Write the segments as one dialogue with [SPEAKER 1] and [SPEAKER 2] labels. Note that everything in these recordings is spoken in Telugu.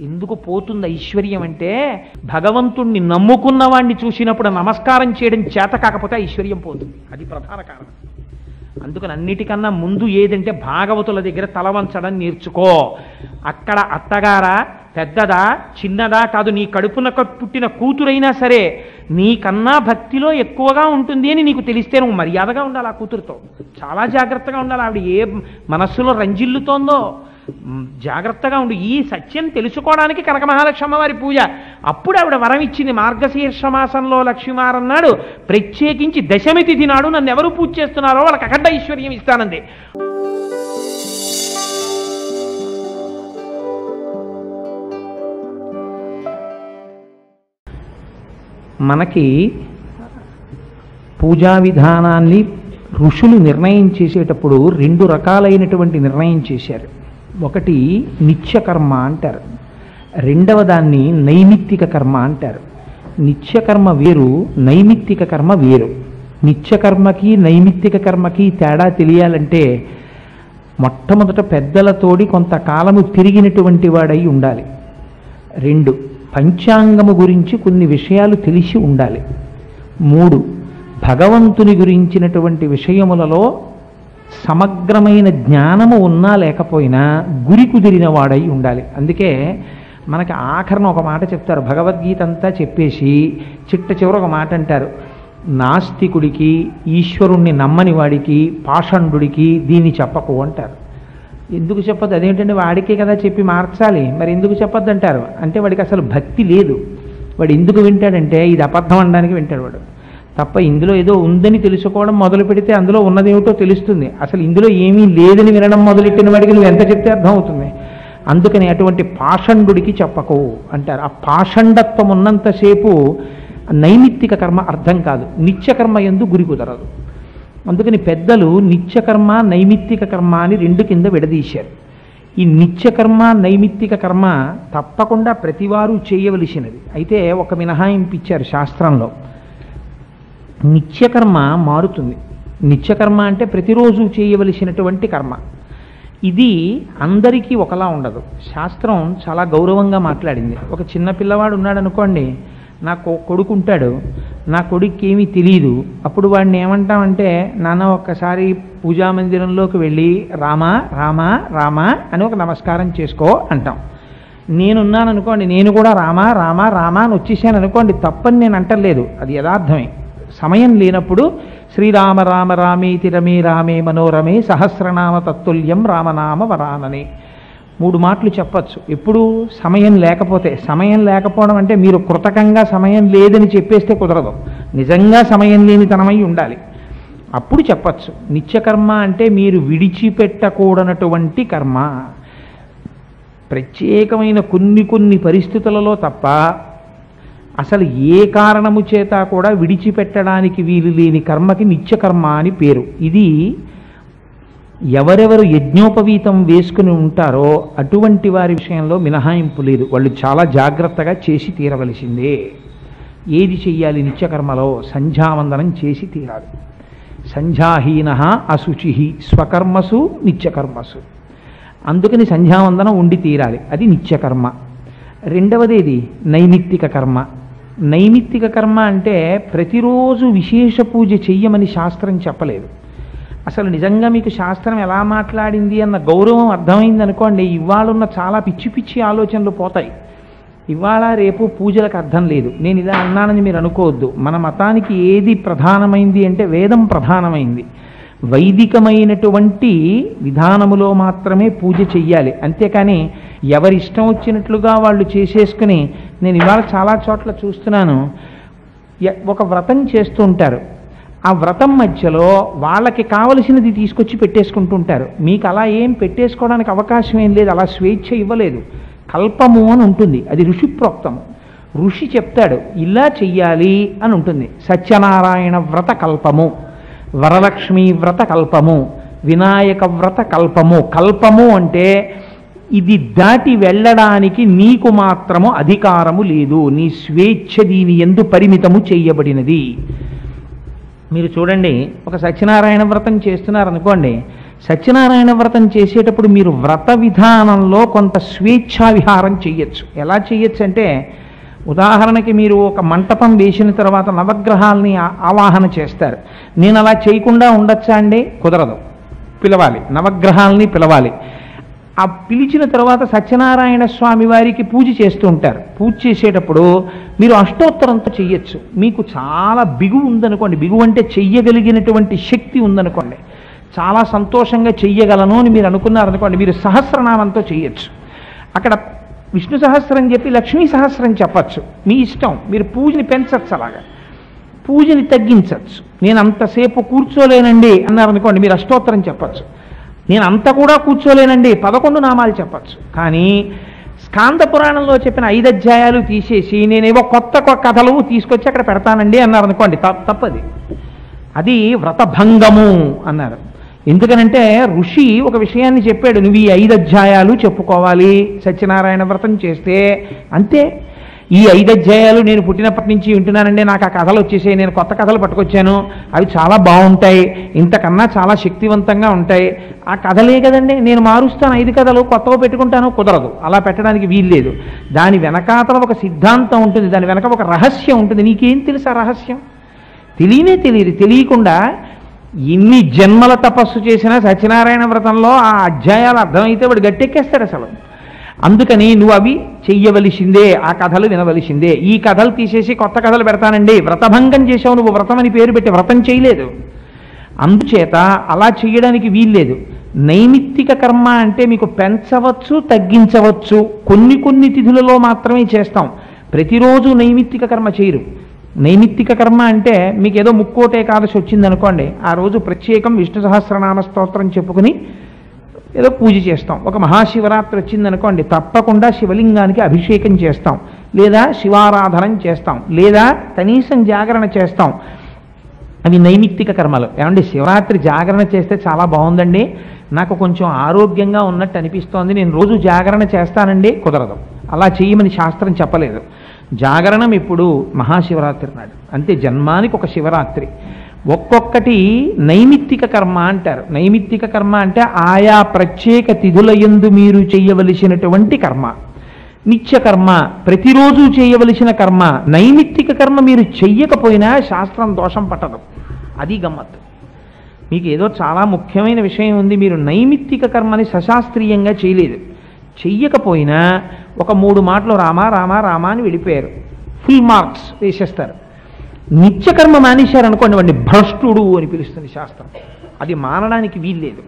[SPEAKER 1] ఎందుకు పోతుంది ఐశ్వర్యం అంటే భగవంతుణ్ణి నమ్ముకున్న వాణ్ణి చూసినప్పుడు నమస్కారం చేయడం చేత కాకపోతే ఐశ్వర్యం పోతుంది. అది ప్రధాన కారణం. అందుకని అన్నిటికన్నా ముందు ఏదంటే భాగవతుల దగ్గర తలవంచడం నేర్చుకో. అక్కడ అత్తగారా పెద్దదా చిన్నదా కాదు నీ కడుపున పుట్టిన కూతురైనా సరే నీకన్నా భక్తిలో ఎక్కువగా ఉంటుంది అని నీకు తెలిస్తే నువ్వు మర్యాదగా ఉండాలి ఆ కూతురుతో. చాలా జాగ్రత్తగా ఉండాలి. ఆవిడ ఏ మనస్సులో రంజిల్లుతోందో జాగ్రత్తగా ఉండు. ఈ సత్యం తెలుసుకోవడానికి కనక మహాలక్ష్మ వారి పూజ. అప్పుడు ఆవిడ వరం ఇచ్చింది మార్గశీర్ష మాసంలో లక్ష్మీవారన్నాడు ప్రత్యేకించి దశమి తిథి నాడు నన్ను ఎవరు పూజ చేస్తున్నారో వాళ్ళకి అఖండ ఐశ్వర్యం ఇస్తానంది. మనకి పూజా విధానాన్ని ఋషులు నిర్ణయం చేసేటప్పుడు రెండు రకాలైనటువంటి నిర్ణయం చేశారు. ఒకటి నిత్యకర్మ అంటారు. రెండవ దాన్ని నైమిత్తిక కర్మ అంటారు. నిత్యకర్మ వేరు నైమిత్తిక కర్మ వేరు. నిత్యకర్మకి నైమిత్తిక కర్మకి తేడా తెలియాలంటే మొట్టమొదట పెద్దలతోడి కొంతకాలము తిరిగినటువంటి వాడై ఉండాలి. రెండు పంచాంగము గురించి కొన్ని విషయాలు తెలిసి ఉండాలి. మూడు భగవంతుని గురించినటువంటి విషయములలో సమగ్రమైన జ్ఞానము ఉన్నా లేకపోయినా గురి కుదిరిన వాడై ఉండాలి. అందుకే మనకి ఆఖరణ ఒక మాట చెప్తారు. భగవద్గీత అంతా చెప్పేసి చిట్ట చివర ఒక మాట అంటారు. నాస్తికుడికి ఈశ్వరుణ్ణి నమ్మని వాడికి పాషండుడికి దీన్ని చెప్పకు అంటారు. ఎందుకు చెప్పొద్దు? అదేంటంటే వాడికే కదా చెప్పి మార్చాలి. మరి ఎందుకు చెప్పొద్దు అంటారు అంటే వాడికి అసలు భక్తి లేదు. వాడు ఎందుకు వింటాడంటే ఇది అబద్ధం అనడానికి వింటాడు వాడు. తప్ప ఇందులో ఏదో ఉందని తెలుసుకోవడం మొదలు పెడితే అందులో ఉన్నదేమిటో తెలుస్తుంది. అసలు ఇందులో ఏమీ లేదని వినడం మొదలెట్టిన వాడికి నువ్వు ఎంత చెప్తే అర్థం అవుతుంది. అందుకని అటువంటి పాషండుడికి చెప్పకు అంటారు. ఆ పాషండత్వం ఉన్నంతసేపు నైమిత్తిక కర్మ అర్థం కాదు. నిత్యకర్మ ఎందు గురి కుదరదు. అందుకని పెద్దలు నిత్యకర్మ నైమిత్తిక కర్మ అని రెండు కింద విడదీశారు. ఈ నిత్యకర్మ నైమిత్తిక కర్మ తప్పకుండా ప్రతివారు చేయవలసినది. అయితే ఒక మినహాయింపు ఇచ్చారు శాస్త్రంలో. నిత్యకర్మ మారుతుంది. నిత్యకర్మ అంటే ప్రతిరోజు చేయవలసినటువంటి కర్మ. ఇది అందరికీ ఒకలా ఉండదు. శాస్త్రం చాలా గౌరవంగా మాట్లాడింది. ఒక చిన్న పిల్లవాడు ఉన్నాడు అనుకోండి నా కొడుకు ఉంటాడు నా కొడుక్కి ఏమీ తెలియదు అప్పుడు వాడిని ఏమంటామంటే నాన్న ఒక్కసారి పూజా మందిరంలోకి వెళ్ళి రామా రామా రామా అని ఒక నమస్కారం చేసుకో అంటాం. నేనున్నాను అనుకోండి నేను కూడా రామా రామా రామా అని వచ్చేసాను అనుకోండి తప్పని నేను అంటలేదు. అది యథార్థమే. సమయం లేనప్పుడు శ్రీరామ రామ రామేతి రమే రామే మనోరమే సహస్రనామ తత్తుల్యం రామనామ వరాననే. మూడు మాటలు చెప్పచ్చు. ఎప్పుడు సమయం లేకపోతే సమయం లేకపోవడం అంటే మీరు కృతకంగా సమయం లేదని చెప్పేస్తే కుదరదు. నిజంగా సమయం లేనితనమై ఉండాలి. అప్పుడు చెప్పచ్చు. నిత్యకర్మ అంటే మీరు విడిచిపెట్టకూడనటువంటి కర్మ. ప్రత్యేకమైన కొన్ని కొన్ని పరిస్థితులలో తప్ప అసలు ఏ కారణము చేత కూడా విడిచిపెట్టడానికి వీలు లేని కర్మకి నిత్యకర్మ అని పేరు. ఇది ఎవరెవరు యజ్ఞోపవీతం వేసుకుని ఉంటారో అటువంటి వారి విషయంలో మినహాయింపు లేదు. వాళ్ళు చాలా జాగ్రత్తగా చేసి తీరవలసిందే. ఏది చెయ్యాలి నిత్యకర్మలో? సంధ్యావందనం చేసి తీరాలి. సంధ్యాహీన అశుచి స్వకర్మసు నిత్యకర్మసు. అందుకని సంధ్యావందనం ఉండి తీరాలి. అది నిత్యకర్మ. రెండవదేది? నైమిత్తిక కర్మ. నైమిత్తిక కర్మ అంటే ప్రతిరోజు విశేష పూజ చెయ్యమని శాస్త్రం చెప్పలేదు. అసలు నిజంగా మీకు శాస్త్రం ఎలా మాట్లాడింది అన్న గౌరవం అర్థమైంది అనుకోండి ఇవాళ ఉన్న చాలా పిచ్చి పిచ్చి ఆలోచనలు పోతాయి. ఇవాళ రేపు పూజలకు అర్థం లేదు. నేను ఇలా అన్నానని మీరు అనుకోవద్దు. మన మతానికి ఏది ప్రధానమైంది అంటే వేదం ప్రధానమైంది. వైదికమైనటువంటి విధానములో మాత్రమే పూజ చెయ్యాలి. అంతేకాని ఎవరిష్టం వచ్చినట్లుగా వాళ్ళు చేసేసుకుని నేను ఇవాళ చాలా చోట్ల చూస్తున్నాను. ఒక వ్రతం చేస్తూ ఉంటారు. ఆ వ్రతం మధ్యలో వాళ్ళకి కావలసినది తీసుకొచ్చి పెట్టేసుకుంటుంటారు మీకు అలా ఏం పెట్టేసుకోవడానికి అవకాశం ఏం లేదు అలా స్వేచ్ఛ ఇవ్వలేదు. కల్పము అని ఉంటుంది. అది ఋషిప్రోక్తము ఋషి చెప్తాడు ఇలా చెయ్యాలి అని ఉంటుంది. సత్యనారాయణ వ్రత కల్పము వరలక్ష్మి వ్రత కల్పము వినాయక వ్రత కల్పము. కల్పము అంటే ఇది దాటి వెళ్ళడానికి నీకు మాత్రము అధికారము లేదు. నీ స్వేచ్ఛ దీని ఎందు పరిమితము చేయబడినది. మీరు చూడండి ఒక సత్యనారాయణ వ్రతం చేస్తున్నారనుకోండి సత్యనారాయణ వ్రతం చేసేటప్పుడు మీరు వ్రత విధానంలో కొంత స్వేచ్ఛా విహారం చెయ్యొచ్చు ఎలా చెయ్యొచ్చు అంటే ఉదాహరణకి మీరు ఒక మంటపం వేసిన తర్వాత నవగ్రహాల్ని ఆవాహన చేస్తారు. నేను అలా చేయకుండా ఉండొచ్చా అండి? కుదరదు. పిలవాలి. నవగ్రహాల్ని పిలవాలి. ఆ పిలిచిన తర్వాత సత్యనారాయణ స్వామి వారికి పూజ చేస్తూ ఉంటారు. పూజ చేసేటప్పుడు మీరు అష్టోత్తరంతో చెయ్యొచ్చు. మీకు చాలా బిగు ఉందనుకోండి. బిగు అంటే చెయ్యగలిగినటువంటి శక్తి ఉందనుకోండి. చాలా సంతోషంగా చెయ్యగలను అని మీరు అనుకున్నారనుకోండి. మీరు సహస్రనామంతో చెయ్యొచ్చు. అక్కడ విష్ణు సహస్రం చెప్పి లక్ష్మీ సహస్రం చెప్పచ్చు. మీ ఇష్టం. మీరు పూజని పెంచచ్చు అలాగా. పూజని తగ్గించవచ్చు నేను అంతసేపు కూర్చోలేనండి అన్నారనుకోండి. మీరు అష్టోత్తరం చెప్పచ్చు. నేను అంత కూడా కూర్చోలేనండి. పదకొండు నామాలు చెప్పచ్చు. కానీ స్కాంద పురాణంలో చెప్పిన ఐదు అధ్యాయాలు తీసేసి నేనేవో కొత్త కొత్త కథలు తీసుకొచ్చి అక్కడ పెడతానండి అన్నారు అనుకోండి. తప్పది. అది వ్రతభంగము అన్నారు. ఎందుకనంటే ఋషి ఒక విషయాన్ని చెప్పాడు. నువ్వు ఈ ఐదు అధ్యాయాలు చెప్పుకోవాలి. సత్యనారాయణ వ్రతం చేస్తే అంతే. ఈ ఐదు అధ్యాయాలు నేను పుట్టినప్పటి నుంచి వింటున్నానండి. నాకు ఆ కథలు వచ్చేసాయి. నేను కొత్త కథలు పట్టుకొచ్చాను. అవి చాలా బాగుంటాయి. ఇంతకన్నా చాలా శక్తివంతంగా ఉంటాయి. ఆ కథలే కదండి. నేను మారుస్తాను. ఐదు కథలు కొత్తగా పెట్టుకుంటాను. కుదరదు. అలా పెట్టడానికి వీలు లేదు దాని వెనకాతల ఒక సిద్ధాంతం ఉంటుంది. దాని వెనక ఒక రహస్యం ఉంటుంది. నీకేం తెలుసు ఆ రహస్యం? తెలియనే తెలియదు. తెలియకుండా ఇన్ని జన్మల తపస్సు చేసినా సత్యనారాయణ వ్రతంలో ఆ అధ్యాయాలు అర్థమైతే వాడు గట్టెక్కేస్తాడు అసలు. అందుకని నువ్వు అవి చెయ్యవలసిందే ఆ కథలు వినవలసిందే. ఈ కథలు తీసేసి కొత్త కథలు పెడతానండి. వ్రతభంగం చేసావు నువ్వు వ్రతం అని పేరు పెట్టి వ్రతం చేయలేదు. అందుచేత అలా చేయడానికి వీల్లేదు. నైమిత్తిక కర్మ అంటే మీకు పెంచవచ్చు తగ్గించవచ్చు. కొన్ని కొన్ని తిథులలో మాత్రమే చేస్తాం. ప్రతిరోజు నైమిత్తిక కర్మ చేయరు. నైమిత్తిక కర్మ అంటే మీకు ఏదో ముక్కోట ఏకాదశి వచ్చిందనుకోండి ఆ రోజు ప్రత్యేకం విష్ణు సహస్రనామ స్తోత్రం చెప్పుకుని ఏదో పూజ చేస్తాం. ఒక మహాశివరాత్రి వచ్చిందనుకోండి తప్పకుండా శివలింగానికి అభిషేకం చేస్తాం. లేదా శివారాధనం చేస్తాం. లేదా కనీసం జాగరణ చేస్తాం. అవి నైమిత్తిక కర్మలు. ఏమండి శివరాత్రి జాగరణ చేస్తే చాలా బాగుందండి. నాకు కొంచెం ఆరోగ్యంగా ఉన్నట్టు అనిపిస్తోంది. నేను రోజు జాగరణ చేస్తానండి కుదరదు. అలా చేయమని శాస్త్రం చెప్పలేదు. జాగరణం ఇప్పుడు మహాశివరాత్రి నాడు. అంతే జన్మానికి ఒక శివరాత్రి. ఒక్కొక్కటి నైమిత్తిక కర్మ అంటారు. నైమిత్తిక కర్మ అంటే ఆయా ప్రత్యేక తిథులయందు మీరు చేయవలసినటువంటి కర్మ. నిత్య కర్మ ప్రతిరోజు చేయవలసిన కర్మ నైమిత్తిక కర్మ మీరు చెయ్యకపోయినా శాస్త్రం దోషం పట్టదు. అది గమ్మత్తు. మీకు ఏదో చాలా ముఖ్యమైన విషయం ఉంది మీరు నైమిత్తిక కర్మని సశాస్త్రీయంగా చేయలేదు. చెయ్యకపోయినా ఒక మూడు మాటలు రామా రామా రామా అని వెళ్ళిపోయారు. ఫుల్ మార్క్స్ వేసేస్తారు. నిత్యకర్మ మానేశారు అనుకోండి వాడిని భ్రష్టుడు అని పిలుస్తుంది శాస్త్రం. అది మానడానికి వీల్లేదు.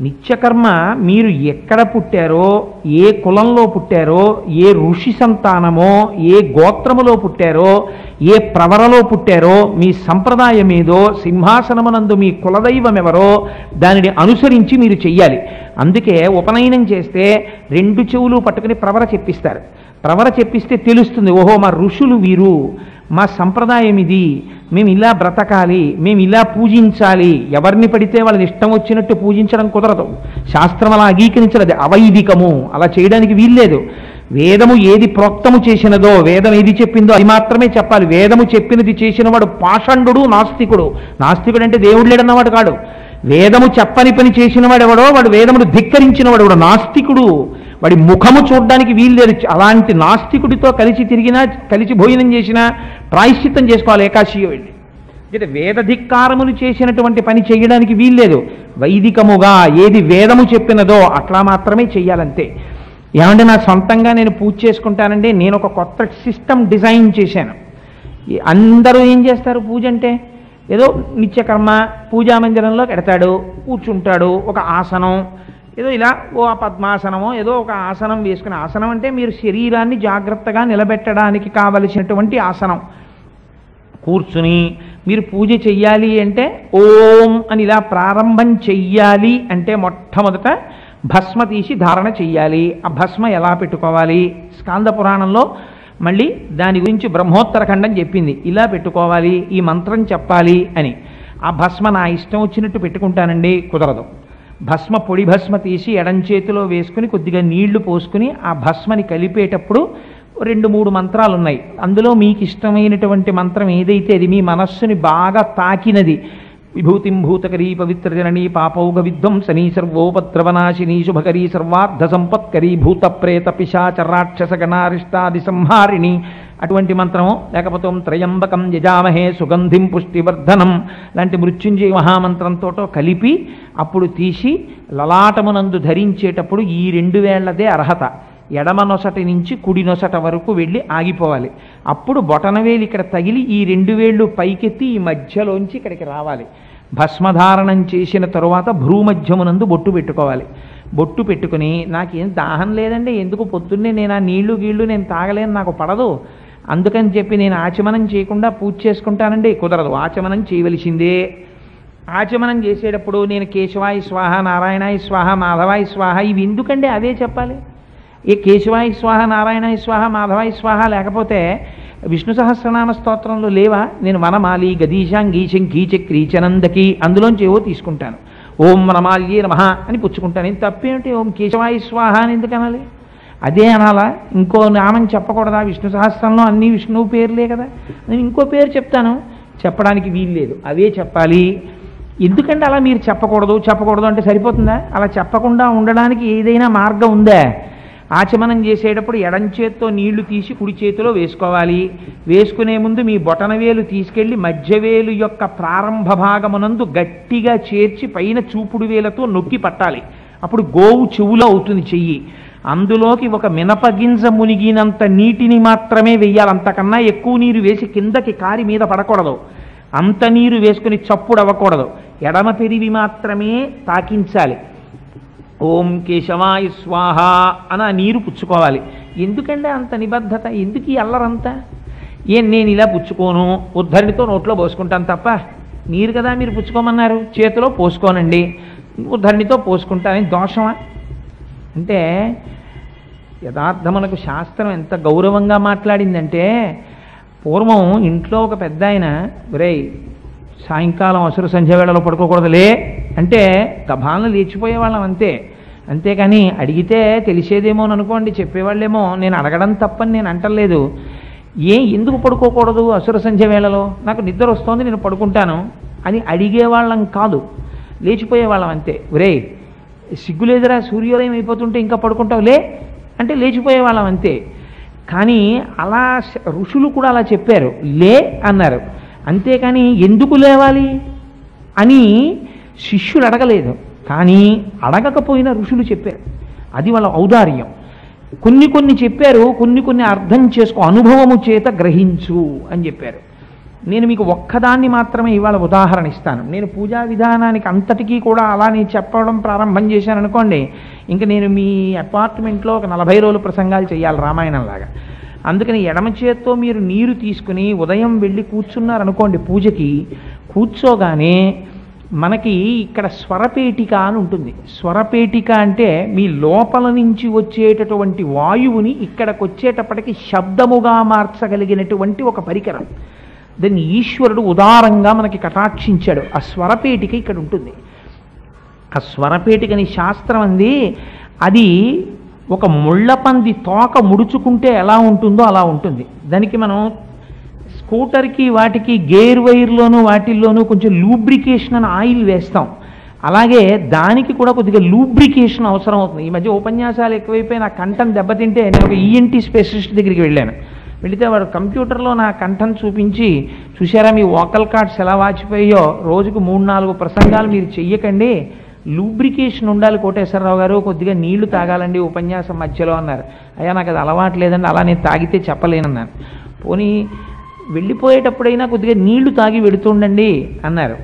[SPEAKER 1] నిత్యకర్మ మీరు ఎక్కడ పుట్టారో ఏ కులంలో పుట్టారో ఏ ఋషి సంతానమో ఏ గోత్రములో పుట్టారో ఏ ప్రవరలో పుట్టారో మీ సంప్రదాయం ఏదో సింహాసనమునందు మీ కులదైవం ఎవరో దానిని అనుసరించి మీరు చెయ్యాలి. అందుకే ఉపనయనం చేస్తే రెండు చెవులు పట్టుకుని ప్రవర చెప్పిస్తారు. ప్రవర చెప్పిస్తే తెలుస్తుంది. ఓహో మా ఋషులు వీరు మా సంప్రదాయం ఇది. మేము ఇలా బ్రతకాలి మేము ఇలా పూజించాలి. ఎవరిని పడితే వాళ్ళని ఇష్టం వచ్చినట్టు పూజించడం కుదరదు. శాస్త్రం అలా అంగీకరించలేదు. అవైదికము. అలా చేయడానికి వీల్లేదు. వేదము ఏది ప్రోక్తము చేసినదో వేదం ఏది చెప్పిందో అది మాత్రమే చెప్పాలి. వేదము చెప్పినది చేసినవాడు పాషండు నాస్తికుడు. నాస్తికుడు అంటే దేవుడు లేడన్నవాడు కాడు. వేదము చెప్పని పని చేసినవాడు ఎవడో వాడు వేదమును ధిక్కరించిన వాడు నాస్తికుడు. వాడి ముఖము చూడడానికి వీల్లేదు అలాంటి నాస్తికుడితో కలిసి తిరిగినా కలిసి భోజనం చేసినా ప్రాయశ్చిత్తం చేసుకోవాలి ఏకాశిగా వెళ్ళి అంటే వేదధిక్కారములు చేసినటువంటి పని చేయడానికి వీల్లేదు వైదికముగా ఏది వేదము చెప్పినదో అట్లా మాత్రమే చెయ్యాలంతే. ఏమంటే నా సొంతంగా నేను పూజ చేసుకుంటానండి నేను ఒక కొత్త సిస్టమ్ డిజైన్ చేశాను. అందరూ ఏం చేస్తారు పూజ అంటే? ఏదో నిత్యకర్మ పూజా మందిరంలో పెడతాడు కూర్చుంటాడు ఒక ఆసనం ఏదో ఇలా ఓ ఆ పద్మాసనమో ఏదో ఒక ఆసనం వేసుకుని ఆసనం అంటే మీరు శరీరాన్ని జాగ్రత్తగా నిలబెట్టడానికి కావలసినటువంటి ఆసనం. కూర్చుని మీరు పూజ చెయ్యాలి అంటే ఓం అని ఇలా ప్రారంభం చెయ్యాలి అంటే మొట్టమొదట భస్మ తీసి ధారణ చెయ్యాలి. ఆ భస్మ ఎలా పెట్టుకోవాలి? స్కాంద పురాణంలో మళ్ళీ దాని గురించి బ్రహ్మోత్తర ఖండం చెప్పింది. ఇలా పెట్టుకోవాలి ఈ మంత్రం చెప్పాలి అని. ఆ భస్మ నా ఇష్టం వచ్చినట్టు పెట్టుకుంటానండి కుదరదు. భస్మ పొడి భస్మ తీసి ఎడం చేతిలో వేసుకుని కొద్దిగా నీళ్ళు పోసుకుని ఆ భస్మని కలిపేటప్పుడు రెండు మూడు మంత్రాలు ఉన్నాయి. అందులో మీకు ఇష్టమైనటువంటి మంత్రం ఏదైతే అది మీ మనస్సుని బాగా తాకినది. విభూతిం భూతకరీ పవిత్రజననీ పాపౌగ విధ్వంసనీ సర్వోపద్రవనాశినీ శుభకరీ సర్వార్థ సంపత్కరీ భూత ప్రేత పిశాచ రాక్షస గణారిష్టాది సంహారిణి అటువంటి మంత్రము లేకపోతే త్రయంబకం యజామహే సుగంధిం పుష్టివర్ధనం లాంటి మృత్యుంజయ మహామంత్రంతోటో కలిపి అప్పుడు తీసి లలాటమునందు ధరించేటప్పుడు ఈ రెండు వేళ్ళదే అర్హత. ఎడమ నొసటి నుంచి కుడి నొసట వరకు వెళ్ళి ఆగిపోవాలి. అప్పుడు బొటనవేలు ఇక్కడ తగిలి ఈ రెండు వేళ్ళు పైకెత్తి ఈ మధ్యలోంచి ఇక్కడికి రావాలి. భస్మధారణం చేసిన తరువాత భ్రూమధ్యమునందు బొట్టు పెట్టుకోవాలి. బొట్టు పెట్టుకుని నాకేం దాహం లేదండి ఎందుకు పొద్దున్నే నేను ఆ నీళ్ళు గీళ్ళు నేను తాగలేను నాకు పడదు. అందుకని చెప్పి నేను ఆచమనం చేయకుండా పూజ చేసుకుంటానండి. కుదరదు. ఆచమనం చేయవలసిందే. ఆచమనం చేసేటప్పుడు నేను కేశవాయి స్వాహ నారాయణాయి స్వాహ మాధవాయి స్వాహ ఇవి ఎందుకండి అవే చెప్పాలి? ఏ కేశవాయి స్వాహ నారాయణాయి స్వాహ మాధవాయి స్వాహ లేకపోతే విష్ణు సహస్రనామ స్తోత్రంలో లేవా? నేను వనమాలి గదీశాం శంఖీ చక్రీ క్రీచనందకి అందులోంచి ఏవో తీసుకుంటాను. ఓం వనమాల్యే నమ అని పుచ్చుకుంటాను. నేను తప్పేమిటి? ఓం కేశవాయి స్వాహ అని ఎందుకు అనాలి అదే అనాలా? ఇంకో నామం చెప్పకూడదా? విష్ణు సహస్రంలో అన్ని విష్ణువు పేర్లే కదా. నేను ఇంకో పేరు చెప్తాను. చెప్పడానికి వీలు లేదు. అవే చెప్పాలి. ఎందుకంటే అలా మీరు చెప్పకూడదు చెప్పకూడదు అంటే సరిపోతుందా? అలా చెప్పకుండా ఉండడానికి ఏదైనా మార్గం ఉందా? ఆచమనం చేసేటప్పుడు ఎడం చేత్తో నీళ్ళు తీసి కుడి చేతిలో వేసుకోవాలి. వేసుకునే ముందు మీ బొటనవేలు తీసుకెళ్ళి మధ్యవేలు యొక్క ప్రారంభ భాగమునందు గట్టిగా చేర్చి పైన చూపుడు వేలతో నొక్కి పట్టాలి. అప్పుడు గోవు చెవులో అవుతుంది చెయ్యి. అందులోకి ఒక మినపగింజ మునిగినంత నీటిని మాత్రమే వెయ్యాలి. అంతకన్నా ఎక్కువ నీరు వేసి కిందకి కారి మీద పడకూడదు. అంత నీరు వేసుకుని చప్పుడు అవ్వకూడదు. ఎడమ పెరివి మాత్రమే తాకించాలి. ఓం కేశవాయ స్వాహ అని ఆ నీరు పుచ్చుకోవాలి. ఎందుకంటే అంత నిబద్ధత? ఎందుకు ఈ అల్లరంతా? ఏం నేను ఇలా పుచ్చుకోను? ఉద్ధరణితో నోట్లో పోసుకుంటాను తప్ప నీరు కదా మీరు పుచ్చుకోమన్నారు? చేతిలో పోసుకోనండి. ఉద్ధరణితో పోసుకుంటానని దోషమా? అంటే యథార్థమునకు శాస్త్రం ఎంత గౌరవంగా మాట్లాడిందంటే పూర్వం ఇంట్లో ఒక పెద్ద ఆయన ఒరేయ్ సాయంకాలం అసుర సంధ్య వేళలో పడుకోకూడదులే అంటే గభాలను లేచిపోయేవాళ్ళం అంతే. అంతేకాని అడిగితే తెలిసేదేమో అని అనుకోండి చెప్పేవాళ్ళేమో నేను అడగడం తప్పని నేను అంటలేదు. ఏ ఎందుకు పడుకోకూడదు అసుర సంధ్య వేళలో? నాకు నిద్ర వస్తోంది నేను పడుకుంటాను అని అడిగేవాళ్ళం కాదు. లేచిపోయేవాళ్ళం అంతే. ఒరేయ్ సిగ్గులేదురా సూర్యోదయం అయిపోతుంటే ఇంకా పడుకుంటావు లే అంటే లేచిపోయే వాళ్ళం అంతే. కానీ అలా ఋషులు కూడా అలా చెప్పారు. లే అన్నారు. అంతేకాని ఎందుకు లేవాలి? అని శిష్యులు అడగలేదు. కానీ అడగకపోయినా ఋషులు చెప్పారు. అది వాళ్ళ ఔదార్యం. కొన్ని కొన్ని చెప్పారు కొన్ని కొన్ని అర్థం చేసుకో అనుభవము చేత గ్రహించు అని చెప్పారు. నేను మీకు ఒక్కదాన్ని మాత్రమే ఇవాళ ఉదాహరణ ఇస్తాను. నేను పూజా విధానానికి అంతటికీ కూడా అలానే చెప్పడం ప్రారంభం చేశాను అనుకోండి ఇంకా నేను మీ అపార్ట్మెంట్లో ఒక నలభై రోజులు ప్రసంగాలు చేయాలి రామాయణంలాగా అందుకని ఎడమ చేత్తో మీరు నీరు తీసుకుని ఉదయం వెళ్ళి కూర్చున్నారనుకోండి పూజకి కూర్చోగానే మనకి ఇక్కడ స్వరపేటిక అని ఉంటుంది. స్వరపేటిక అంటే మీ లోపల నుంచి వచ్చేటటువంటి వాయువుని ఇక్కడికి వచ్చేటప్పటికి శబ్దముగా మార్చగలిగినటువంటి ఒక పరికరం. దాన్ని ఈశ్వరుడు ఉదారంగా మనకి కటాక్షించాడు. ఆ స్వరపేటిక ఇక్కడ ఉంటుంది. ఆ స్వరపేటికని శాస్త్రం అంది అది ఒక ముళ్ళపంది తోక ముడుచుకుంటే ఎలా ఉంటుందో అలా ఉంటుంది. దానికి మనం స్కూటర్కి వాటికి గేర్ వైర్లోనూ వాటిల్లోనూ కొంచెం లూబ్రికేషన్ అని ఆయిల్ వేస్తాం. అలాగే దానికి కూడా కొద్దిగా లూబ్రికేషన్ అవసరం అవుతుంది. ఈ మధ్య ఉపన్యాసాలు ఎక్కువైపోయి నా కంఠం దెబ్బతింటే నేను ఒక ఈఎన్టీ స్పెషలిస్ట్ దగ్గరికి వెళ్ళాను. వెళితే వాడు కంప్యూటర్లో నా కంఠం చూపించి చూసారా మీ వోకల్ కార్డ్స్ ఎలా వాచిపోయాయో? రోజుకు మూడు నాలుగు ప్రసంగాలు మీరు చెయ్యకండి. లూబ్రికేషన్ ఉండాలి కోటేశ్వరరావు గారు కొద్దిగా నీళ్ళు తాగాలండి ఉపన్యాసం మధ్యలో అన్నారు. అయ్యా నాకు అది అలవాటు లేదండి అలా నేను తాగితే చెప్పలేనన్నాను. పోనీ వెళ్ళిపోయేటప్పుడైనా కొద్దిగా నీళ్ళు తాగి వెడుతుండండి అన్నారు.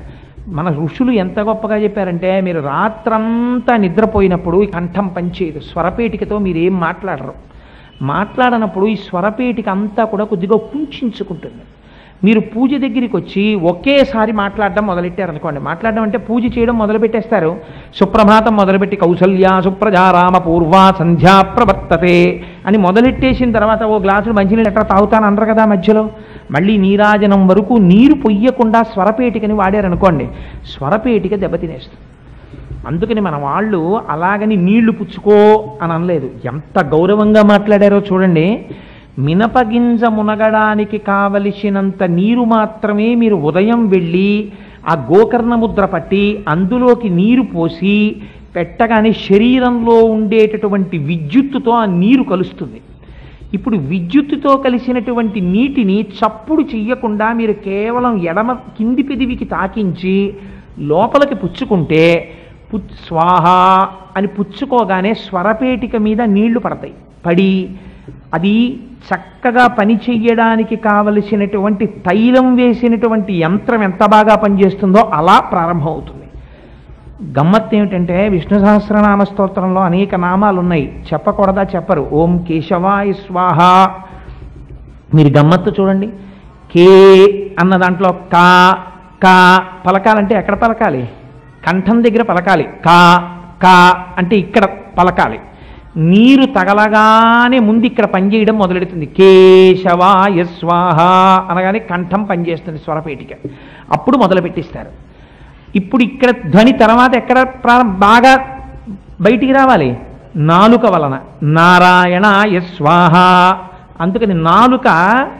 [SPEAKER 1] మన ఋషులు ఎంత గొప్పగా చెప్పారంటే మీరు రాత్రంతా నిద్రపోయినప్పుడు కంఠం పంచేది స్వరపేటికతో మీరు ఏం మాట్లాడరు. మాట్లాడనప్పుడు ఈ స్వరపేటిక అంతా కూడా కొద్దిగా కుంచుకుంటుంది. మీరు పూజ దగ్గరికి వచ్చి ఒకేసారి మాట్లాడడం మొదలెట్టారనుకోండి. మాట్లాడడం అంటే పూజ చేయడం మొదలుపెట్టేస్తారు. సుప్రభాతం మొదలుపెట్టి కౌసల్య సుప్రజారామ పూర్వ సంధ్యా ప్రవర్తతే అని మొదలెట్టేసిన తర్వాత ఓ గ్లాసులు మంచినీళ్ళు ఎట్లా తాగుతాను అనరు కదా మధ్యలో? మళ్ళీ నీరాజనం వరకు నీరు పొయ్యకుండా స్వరపేటికని వాడారనుకోండి. స్వరపేటిక దెబ్బతినేస్తుంది. అందుకని మన వాళ్ళు అలాగని నీళ్ళు పుచ్చుకో అని అనలేదు. ఎంత గౌరవంగా మాట్లాడారో చూడండి. మినపగింజ మునగడానికి కావలసినంత నీరు మాత్రమే మీరు ఉదయం వెళ్ళి ఆ గోకర్ణ ముద్ర పట్టి అందులోకి నీరు పోసి పెట్టగానే శరీరంలో ఉండేటటువంటి విద్యుత్తుతో ఆ నీరు కలుస్తుంది. ఇప్పుడు విద్యుత్తుతో కలిసినటువంటి నీటిని చప్పుడు చెయ్యకుండా మీరు కేవలం ఎడమ కింది పెదివికి తాకించి లోపలికి పుచ్చుకుంటే పుచ్ స్వాహ అని పుచ్చుకోగానే స్వరపేటిక మీద నీళ్ళు పడతాయి. పడి అది చక్కగా పని చెయ్యడానికి కావలసినటువంటి తైలం వేసినటువంటి యంత్రం ఎంత బాగా పనిచేస్తుందో అలా ప్రారంభమవుతుంది. గమ్మత్ ఏమిటంటే విష్ణు సహస్రనామ స్తోత్రంలో అనేక నామాలు ఉన్నాయి చెప్పకూడదా చెప్పరు. ఓం కేశవాయ స్వాహ. మీరు గమ్మత్తు చూడండి. కే అన్న దాంట్లో కా కా పలకాలంటే ఎక్కడ పలకాలి? కంఠం దగ్గర పలకాలి. కా కా అంటే ఇక్కడ పలకాలి. నీరు తగలగానే ముందు ఇక్కడ పనిచేయడం మొదలెడుతుంది. కేశవాయ స్వాహ అనగానే కంఠం పనిచేస్తుంది స్వరపేటిక. అప్పుడు మొదలు పెట్టిస్తారు ఇప్పుడు ఇక్కడ ధ్వని తర్వాత ఎక్కడ ప్రారంభ బాగా బయటికి రావాలి. నాలుక వలన. నారాయణ స్వాహ. అందుకని నాలుక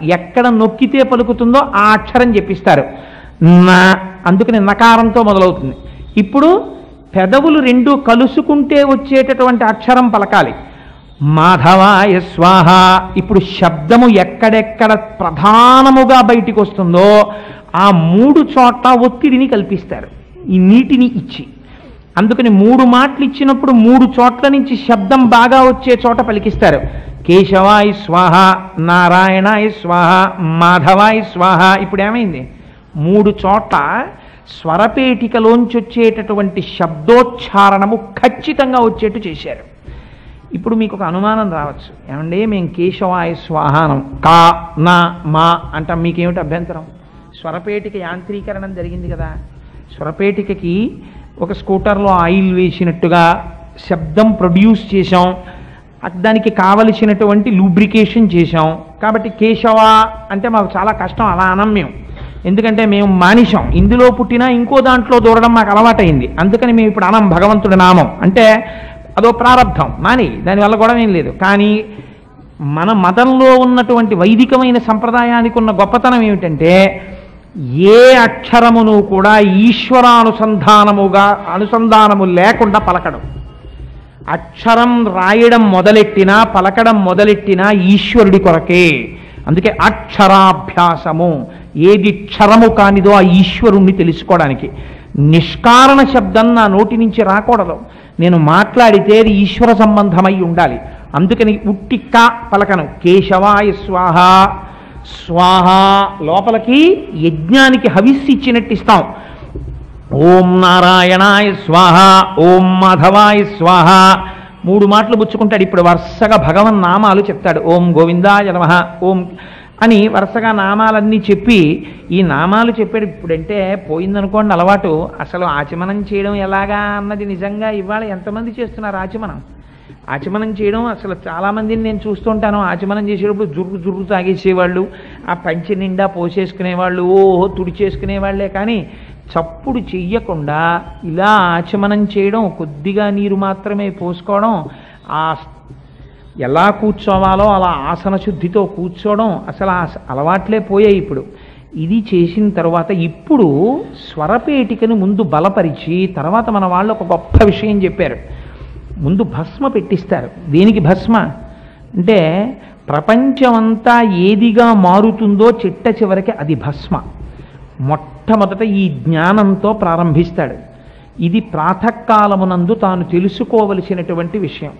[SPEAKER 1] ఎక్కడ నొక్కితే పలుకుతుందో ఆ అక్షరం చెప్పిస్తారు. నా అందుకని నకారంతో మొదలవుతుంది. ఇప్పుడు పెదవులు రెండు కలుసుకుంటే వచ్చేటటువంటి అక్షరం పలకాలి. మాధవాయ స్వాహ. ఇప్పుడు శబ్దము ఎక్కడెక్కడ ప్రధానముగా బయటికి వస్తుందో ఆ మూడు చోట్ల ఒత్తిడిని కల్పిస్తారు. ఈ నీటిని ఇచ్చి. అందుకని మూడు మాటలు ఇచ్చినప్పుడు మూడు చోట్ల నుంచి శబ్దం బాగా వచ్చే చోట పలికిస్తారు. కేశవాయ స్వాహ నారాయణాయ స్వాహ మాధవాయ స్వాహ. ఇప్పుడు ఏమైంది? మూడు చోట్ల స్వరపేటికలోంచి వచ్చేటటువంటి శబ్దోచ్చారణము ఖచ్చితంగా వచ్చేట్టు చేశారు. ఇప్పుడు మీకు ఒక అనుమానం రావచ్చు. ఏమంటే మేము కేశవాయ స్వాహానం. కా నా మా అంటాం. మీకేమిటి అభ్యంతరం? స్వరపేటిక యాంత్రీకరణం జరిగింది కదా. స్వరపేటికకి ఒక స్కూటర్లో ఆయిల్ వేసినట్టుగా శబ్దం ప్రొడ్యూస్ చేశాం. దానికి కావలసినటువంటి లూబ్రికేషన్ చేశాం. కాబట్టి కేశవ అంటే మాకు చాలా కష్టం అలా అనం మేము. ఎందుకంటే మేము మానిషం. ఇందులో పుట్టినా ఇంకో దాంట్లో దూరడం మాకు అలవాటైంది. అందుకని మేము ఇప్పుడు అనం భగవంతుడి నామం. అంటే అదో ప్రారంధం మాని. దానివల్ల కూడా ఏం లేదు. కానీ మన మతంలో ఉన్నటువంటి వైదికమైన సంప్రదాయానికి ఉన్న గొప్పతనం ఏమిటంటే ఏ అక్షరమును కూడా ఈశ్వరానుసంధానముగా అనుసంధానము లేకుండా పలకడం. అక్షరం రాయడం మొదలెట్టినా పలకడం మొదలెట్టినా ఈశ్వరుడి కొరకే. అందుకే అక్షరాభ్యాసము. ఏది క్షరము కానిదో ఆ ఈశ్వరుణ్ణి తెలుసుకోవడానికి. నిష్కారణ శబ్దం నా నోటి నుంచి రాకూడదు. నేను మాట్లాడితే అది ఈశ్వర సంబంధమై ఉండాలి. అందుకని ఉట్టిక్క పలకను. కేశవాయ స్వాహ. స్వాహ లోపలికి యజ్ఞానికి హవిస్సు ఇచ్చినట్టు ఇస్తాం. ఓం నారాయణాయ స్వాహ. ఓం మాధవాయ స్వాహ. మూడు మాటలు పుచ్చుకుంటాడు. ఇప్పుడు వరుసగా భగవన్ నామాలు చెప్తాడు. ఓం గోవిందాయ నమ. ఓం అని వరుసగా నామాలన్నీ చెప్పి ఈ నామాలు చెప్పాడు ఇప్పుడంటే పోయిందనుకోండి అలవాటు. అసలు ఆచమనం చేయడం ఎలాగా అన్నది నిజంగా ఇవాళ ఎంతమంది చేస్తున్నారు ఆచమనం? ఆచమనం చేయడం అసలు చాలామందిని నేను చూస్తుంటాను ఆచమనం చేసేటప్పుడు జుర్రు జుర్రు తాగేసేవాళ్ళు ఆ పంచి నిండా పోసేసుకునేవాళ్ళు ఓహో తుడిచేసుకునేవాళ్ళే కానీ చప్పుడు చెయ్యకుండా ఇలా ఆచమనం చేయడం కొద్దిగా నీరు మాత్రమే పోసుకోవడం ఆ ఎలా కూర్చోవాలో అలా ఆసన శుద్ధితో కూర్చోవడం అసలు ఆ అలవాట్లే పోయాయి ఇప్పుడు. ఇది చేసిన తర్వాత ఇప్పుడు స్వరపేటికను ముందు బలపరిచి తర్వాత మన వాళ్ళు ఒక గొప్ప విషయం చెప్పారు. ముందు భస్మ పెట్టిస్తారు. దేనికి భస్మ? అంటే ప్రపంచమంతా ఏదిగా మారుతుందో చిట్ట చివరికి అది భస్మ. మొట్టమొదట ఈ జ్ఞానంతో ప్రారంభిస్తాడు. ఇది ప్రాతకాలమునందు తాను తెలుసుకోవలసినటువంటి విషయం.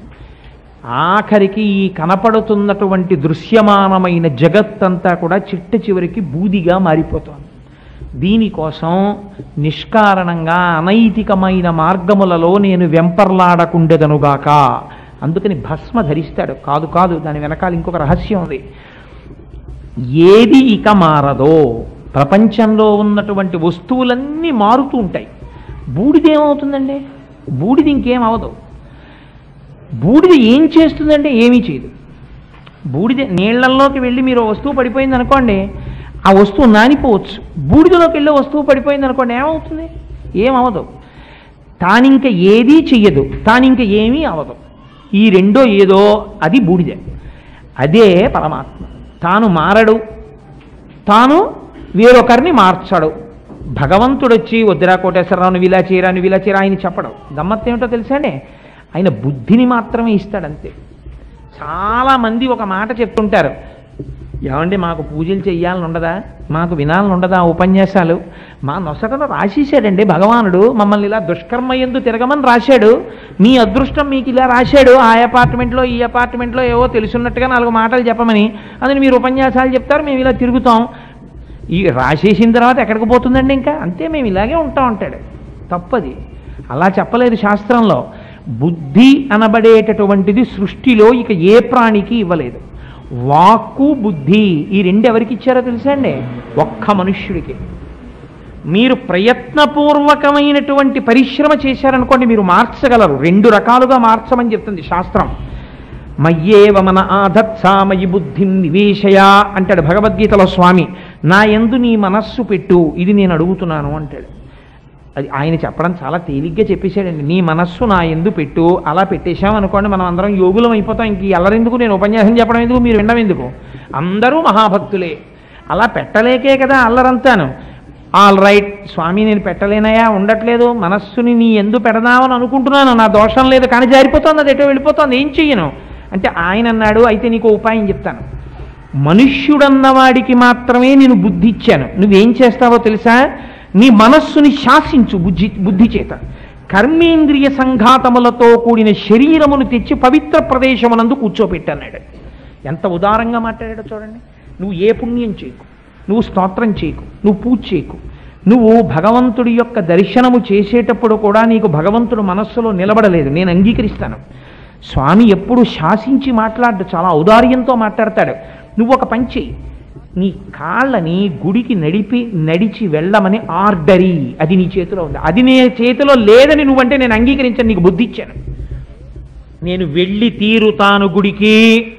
[SPEAKER 1] ఆఖరికి ఈ కనపడుతున్నటువంటి దృశ్యమానమైన జగత్తంతా కూడా చిట్ట చివరికి బూదిగా మారిపోతోంది. దీనికోసం నిష్కారణంగా అనైతికమైన మార్గములలో నేను వెంపర్లాడకుండెదనుగాక. అందుకని భస్మ ధరిస్తాడు. కాదు కాదు దాని వెనకాల ఇంకొక రహస్యం ఉంది. ఏది ఇక మారదో ప్రపంచంలో ఉన్నటువంటి వస్తువులన్నీ మారుతూ ఉంటాయి. బూడిదేమవుతుందండి? బూడిది ఇంకేం అవదు బూడిద ఏం చేస్తుందంటే ఏమీ చేయదు. బూడిద నీళ్ళల్లోకి వెళ్ళి మీరు వస్తువు పడిపోయింది అనుకోండి ఆ వస్తువు నానిపోవచ్చు. బూడిదలోకి వెళ్ళి వస్తువు పడిపోయింది అనుకోండి ఏమవుతుంది? ఏమవదు తానింక ఏదీ చెయ్యదు. తానింక ఏమీ అవదు. ఈ రెండో ఏదో అది బూడిద. అదే పరమాత్మ. తాను మారడు. తాను వేరొకరిని మార్చడు. భగవంతుడు వచ్చి వద్దురా కోటేశ్వరరావు నువ్వు ఇలా చేయరా నువ్వు ఇలా చేయరా ఆయన చెప్పడం. గమ్మత్ ఏమిటో తెలుసా అండి? ఆయన బుద్ధిని మాత్రమే ఇస్తాడంతే. చాలామంది ఒక మాట చెప్తుంటారు. ఏమండి మాకు పూజలు చేయాలని ఉండదా మాకు వినాలని ఉండదా ఉపన్యాసాలు? మా నొసటను రాసేసాడండి భగవానుడు. మమ్మల్ని ఇలా దుష్కర్మ ఎందు తిరగమని రాశాడు. మీ అదృష్టం మీకు ఇలా రాశాడు. ఆ అపార్ట్మెంట్లో ఈ అపార్ట్మెంట్లో ఏవో తెలుసున్నట్టుగా నాలుగు మాటలు చెప్పమని అందుని మీరు ఉపన్యాసాలు చెప్తారు. మేము ఇలా తిరుగుతాం. ఈ రాసేసిన తర్వాత ఎక్కడికి పోతుందండి ఇంకా? అంతే మేము ఇలాగే ఉంటాం అంటాడు. తప్పది. అలా చెప్పలేదు శాస్త్రంలో. బుద్ధి అనబడేటటువంటిది సృష్టిలో ఇక ఏ ప్రాణికి ఇవ్వలేదు. వాక్కు బుద్ధి ఈ రెండు ఎవరికి ఇచ్చారో తెలుసా అండి? ఒక్క మనుష్యుడికి. మీరు ప్రయత్నపూర్వకమైనటువంటి పరిశ్రమ చేశారనుకోండి మీరు మార్చగలరు. రెండు రకాలుగా మార్చమని చెప్తుంది శాస్త్రం. మయ్యేవ మన ఆధత్సామయి బుద్ధిం నివేశయా అంటాడు భగవద్గీతలో స్వామి. నా యందు నీ మనస్సు పెట్టు ఇది నేను అడుగుతున్నాను అంటాడు. అది ఆయన చెప్పడం చాలా తేలిగ్గా చెప్పేశాడండి. నీ మనస్సు నా ఎందు పెట్టు. అలా పెట్టేశాం అనుకోండి మనం అందరం యోగులం అయిపోతాం. ఇంక ఎల్లరెందుకు నేను ఉపన్యాసం చెప్పడం ఎందుకు? మీరు వినడం ఎందుకు? అందరూ మహాభక్తులే. అలా పెట్టలేకే కదా అల్లరంతాను. ఆల్ రైట్ స్వామి నేను పెట్టలేనయా ఉండట్లేదు. మనస్సుని నీ ఎందు పెడదామని అనుకుంటున్నాను. నా దోషం లేదు కానీ జారిపోతుంది అది ఎటో వెళ్ళిపోతుంది. ఏం చెయ్యను? అంటే ఆయన అన్నాడు అయితే నీకు ఉపాయం చెప్తాను. మనుష్యుడన్నవాడికి మాత్రమే నేను బుద్ధి ఇచ్చాను. నువ్వేం చేస్తావో తెలుసా? నీ మనస్సుని శాసించు బుద్ధి బుద్ధి చేత. కర్మేంద్రియ సంఘాతములతో కూడిన శరీరమును తెచ్చి పవిత్ర ప్రదేశమునందు కూర్చోపెట్టన్నాడు. ఎంత ఉదారంగా మాట్లాడాడో చూడండి. నువ్వు ఏ పుణ్యం చేయకు నువ్వు స్తోత్రం చేయకు నువ్వు పూజ చేయకు. నువ్వు భగవంతుడి యొక్క దర్శనము చేసేటప్పుడు కూడా నీకు భగవంతుడు మనస్సులో నిలబడలేదు. నేను అంగీకరిస్తాను. స్వామి ఎప్పుడు శాసించి మాట్లాడు చాలా ఔదార్యంతో మాట్లాడతాడు. నువ్వు ఒక పని చెయ్యి నీ కాళ్ళని గుడికి నడిపి నడిచి వెళ్ళమని ఆర్డరీ. అది నీ చేతిలో ఉంది. అది నీ చేతిలో లేదని నువ్వంటే నేను అంగీకరించాను నీకు బుద్ధి ఇచ్చాను నేను వెళ్ళి తీరుతాను గుడికి.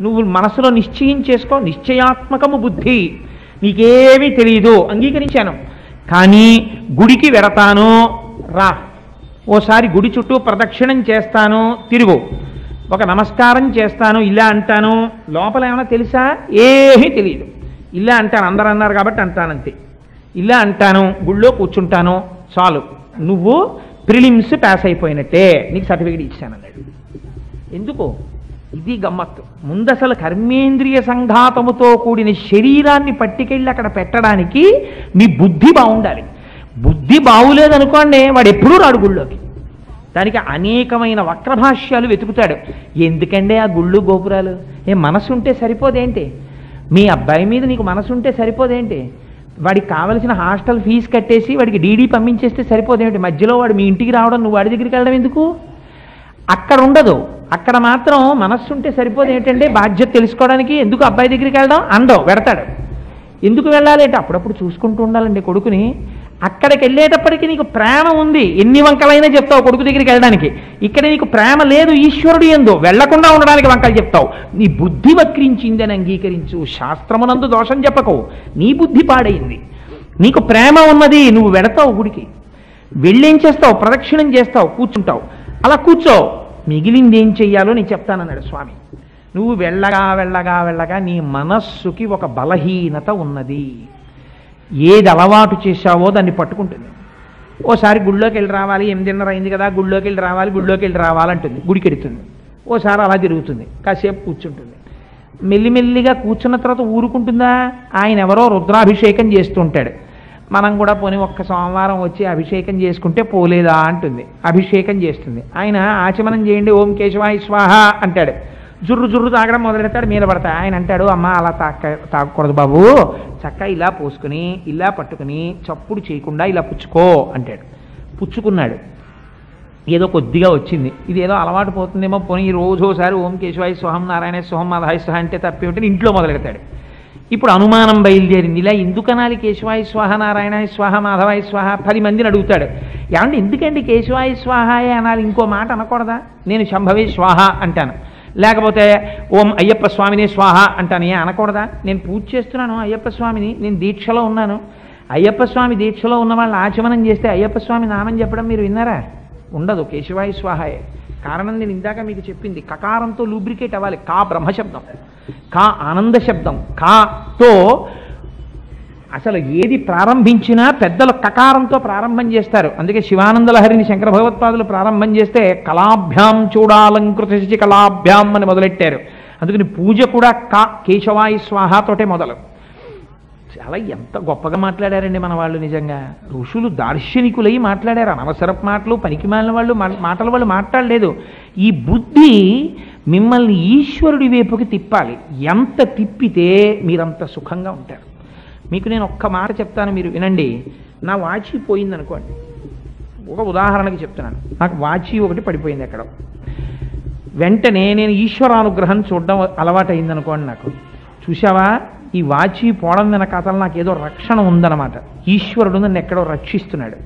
[SPEAKER 1] నువ్వు మనసులో నిశ్చయం చేసుకో నిశ్చయాత్మకము బుద్ధి. నీకేమీ తెలియదు అంగీకరించాను. కానీ గుడికి వెడతాను. రా. ఓసారి గుడి చుట్టూ ప్రదక్షిణం చేస్తాను. తిరుగు. ఒక నమస్కారం చేస్తాను ఇలా అంటాను. లోపల ఏమైనా తెలుసా? ఏమీ తెలియదు. ఇలా అంటాను అందరూ అన్నారు కాబట్టి అంటానంతే. ఇలా అంటాను గుళ్ళో కూర్చుంటాను చాలు. నువ్వు ప్రిలిమ్స్ పాస్ అయిపోయినట్టే. నీకు సర్టిఫికేట్ ఇచ్చానన్నాడు ఎందుకు? ఇది గమ్మత్తు. ముందసలు కర్మేంద్రియ సంఘాతముతో కూడిన శరీరాన్ని పట్టుకెళ్ళి అక్కడ పెట్టడానికి మీ బుద్ధి బాగుండాలి. బుద్ధి బాగులేదనుకోండి వాడు ఎప్పుడూ రాడు గుళ్ళోకి. దానికి అనేకమైన వక్రభాష్యాలు వెతుకుతాడు. ఎందుకంటే ఆ గుళ్ళు గోపురాలు? ఏ మనసు ఉంటే సరిపోదేంటి? మీ అబ్బాయి మీద నీకు మనసు ఉంటే సరిపోదేంటి? వాడికి కావలసిన హాస్టల్ ఫీజు కట్టేసి వాడికి డీడీ పంపించేస్తే సరిపోదేంటి మధ్యలో వాడు మీ ఇంటికి రావడం నువ్వు వాడి దగ్గరికి వెళ్ళడం ఎందుకు? అక్కడ ఉండదు అక్కడ మాత్రం మనస్సు ఉంటే సరిపోదు ఏంటంటే బాధ్యత తెలుసుకోవడానికి ఎందుకు అబ్బాయి దగ్గరికి వెళ్ళడం? అండవు పెడతాడు ఎందుకు వెళ్ళాలి అంటే అప్పుడప్పుడు చూసుకుంటూ ఉండాలండి కొడుకుని. అక్కడికి వెళ్ళేటప్పటికి నీకు ప్రేమ ఉంది. ఎన్ని వంకలైనా చెప్తావు కొడుకు దగ్గరికి వెళ్ళడానికి. ఇక్కడ నీకు ప్రేమ లేదు ఈశ్వరుడు ఎందు. వెళ్ళకుండా ఉండడానికి వంకలు చెప్తావు. నీ బుద్ధి వక్రించిందని అంగీకరించు. శాస్త్రమునందు దోషం చెప్పకు. నీ బుద్ధి పాడైంది. నీకు ప్రేమ ఉన్నది నువ్వు వెడతావు గుడికి. వెళ్ళేం చేస్తావు? ప్రదక్షిణం చేస్తావు. కూర్చుంటావు. అలా కూర్చో. మిగిలింది ఏం చెయ్యాలో నేను చెప్తానన్నాడు స్వామి. నువ్వు వెళ్ళగా వెళ్ళగా వెళ్ళగా నీ మనస్సుకి ఒక బలహీనత ఉన్నది. ఏది అలవాటు చేశావో దాన్ని పట్టుకుంటుంది. ఓసారి గుళ్ళోకి వెళ్ళి రావాలి ఎనిమిదిన్నర అయింది కదా గుళ్ళోకి వెళ్ళి రావాలి గుళ్ళోకి వెళ్ళి రావాలంటుంది గుడికి వెడుతుంది ఓసారి అలా తిరుగుతుంది కాసేపు కూర్చుంటుంది. మెల్లిమెల్లిగా కూర్చున్న తర్వాత ఊరుకుంటుందా? ఆయన ఎవరో రుద్రాభిషేకం చేస్తుంటాడు. మనం కూడా పోనీ ఒక్క సోమవారం వచ్చి అభిషేకం చేసుకుంటే పోలేదా అంటుంది. అభిషేకం చేస్తుంది. ఆయన ఆచమనం చేయండి ఓం కేశవాయ స్వాహ అంటాడు. జుర్రు జుర్రు తాగడం మొదలెడతాడు మీద పడతాయి ఆయన అంటాడు అమ్మ అలా తాక తాగకూడదు బాబు. చక్క ఇలా పోసుకుని ఇలా పట్టుకుని చప్పుడు చేయకుండా ఇలా పుచ్చుకో అంటాడు. పుచ్చుకున్నాడు. ఏదో కొద్దిగా వచ్చింది. ఇది ఏదో అలవాటు పోతుందేమో పోనీ రోజు ఓం కేశవాయ స్వహం నారాయణ స్వహం మాధవాయ స్వహ అంటే తప్పేమిటి ఇంట్లో మొదలెడతాడు. ఇప్పుడు అనుమానం బయలుదేరింది. ఇలా ఎందుకనాలి కేశవాయ స్వాహ నారాయణ స్వాహ మాధవాయ స్వాహ? పది మందిని అడుగుతాడు. ఏమంటే ఎందుకండి కేశవాయ స్వాహాయే అనాలి? ఇంకో మాట అనకూడదా? నేను శంభవే స్వాహ అంటాను. లేకపోతే ఓం అయ్యప్ప స్వామిని స్వాహ అంటాను. ఏ అనకూడదా? నేను పూజ చేస్తున్నాను అయ్యప్ప స్వామిని నేను దీక్షలో ఉన్నాను. అయ్యప్ప స్వామి దీక్షలో ఉన్న వాళ్ళు ఆచమనం చేస్తే అయ్యప్ప స్వామి నామని చెప్పడం మీరు విన్నారా? ఉండదు కేశవాయ స్వాహాయే కారణం నేను ఇందాక మీకు చెప్పింది కకారంతో లూబ్రికేట్ అవ్వాలి కా బ్రహ్మశబ్దం కా ఆనంద శబ్దం కాతో అసలు ఏది ప్రారంభించినా పెద్దలు కకారంతో ప్రారంభం చేస్తారు. అందుకే శివానందలహరిని శంకర భగవత్పాదులు ప్రారంభం చేస్తే కళాభ్యాం చూడాలంకృత శిచి కళాభ్యాం అని మొదలెట్టారు. అందుకని పూజ కూడా కా కేశవాయి స్వాహతోటే మొదలు. చాలా ఎంత గొప్పగా మాట్లాడారండి మన వాళ్ళు నిజంగా. ఋషులు దార్శనికులై మాట్లాడారు. అనవసరపు మాటలు పనికి మాలిన వాళ్ళు మా- మాటల వాళ్ళు మాట్లాడలేదు. ఈ బుద్ధి మిమ్మల్ని ఈశ్వరుడి వైపుకి తిప్పాలి. ఎంత తిప్పితే మీరంత సుఖంగా ఉంటారు. మీకు నేను ఒక్క మాట చెప్తాను మీరు వినండి. నా వాచి పోయింది అనుకోండి ఒక ఉదాహరణకి చెప్తున్నాను. నాకు వాచి ఒకటి పడిపోయింది ఎక్కడ. వెంటనే నేను ఈశ్వరానుగ్రహం చూడడం అలవాటైంది అనుకోండి నాకు. చూసావా ఈ వాచి పోవడం వెనక కథలు నాకు ఏదో రక్షణ ఉందన్నమాట. ఈశ్వరుడు నన్ను ఎక్కడో రక్షిస్తున్నాడు.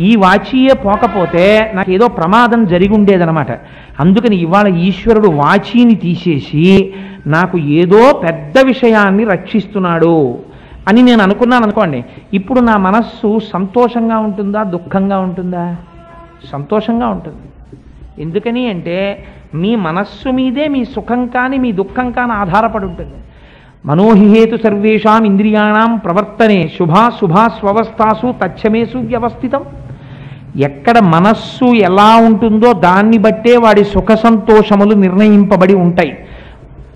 [SPEAKER 1] ఈ వాచియే పోకపోతే నాకు ఏదో ప్రమాదం జరిగి ఉండేదనమాట అందుకని ఇవాళ ఈశ్వరుడు వాచీని తీసేసి నాకు ఏదో పెద్ద విషయాన్ని రక్షిస్తున్నాడు. అని నేను అనుకున్నాను అనుకోండి. ఇప్పుడు నా మనస్సు సంతోషంగా ఉంటుందా దుఃఖంగా ఉంటుందా? సంతోషంగా ఉంటుంది. ఎందుకని అంటే మీ మనస్సు మీదే మీ సుఖం కానీ మీ దుఃఖం కానీ ఆధారపడి ఉంటుంది. మనోహిహేతు సర్వేషాం ఇంద్రియాణం ప్రవర్తనే శుభా తచ్చమేసు వ్యవస్థితం. ఎక్కడ మనస్సు ఎలా ఉంటుందో దాన్ని బట్టే వాడి సుఖ సంతోషములు నిర్ణయింపబడి ఉంటాయి.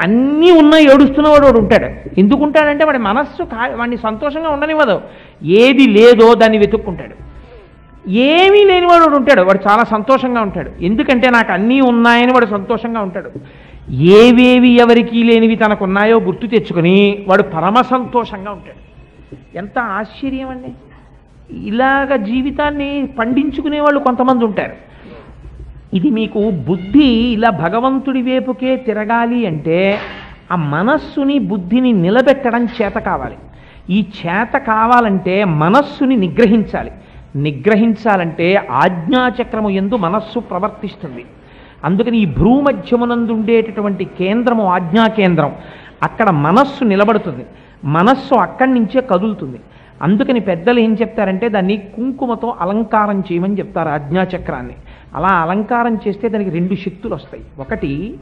[SPEAKER 1] అన్నీ ఉన్నాయి ఏడుస్తున్నవాడు వాడు ఉంటాడు. ఎందుకు ఉంటాడంటే వాడి మనస్సు కా వాడిని సంతోషంగా ఉండనివ్వదు. ఏది లేదో దాన్ని వెతుక్కుంటాడు. ఏమీ లేనివాడు వాడు ఉంటాడు. వాడు చాలా సంతోషంగా ఉంటాడు. ఎందుకంటే నాకు అన్నీ ఉన్నాయని వాడు సంతోషంగా ఉంటాడు. ఏవేవి ఎవరికి లేనివి తనకు ఉన్నాయో గుర్తు తెచ్చుకొని వాడు పరమ సంతోషంగా ఉంటాడు. ఎంత ఆశ్చర్యం అండి. ఇలాగ జీవితాన్ని పండించుకునే వాళ్ళు కొంతమంది ఉంటారు. ఇది మీకు బుద్ధి ఇలా భగవంతుడి వైపుకే తిరగాలి అంటే ఆ మనస్సుని బుద్ధిని నిలబెట్టడం చేత కావాలి. ఈ చేత కావాలంటే మనస్సుని నిగ్రహించాలి. నిగ్రహించాలంటే ఆజ్ఞాచక్రము ఎందు మనస్సు ప్రవర్తిస్తుంది. అందుకని ఈ భ్రూమధ్యమునందు ఉండేటటువంటి కేంద్రము ఆజ్ఞా కేంద్రం. అక్కడ మనస్సు నిలబడుతుంది. మనస్సు అక్కడి నుంచే కదులుతుంది. అందుకని పెద్దలు ఏం చెప్తారంటే దాన్ని కుంకుమతో అలంకారం చేయమని చెప్తారు ఆజ్ఞాచక్రాన్ని. అలా అలంకారం చేస్తే దానికి రెండు శక్తులు వస్తాయి. ఒకటి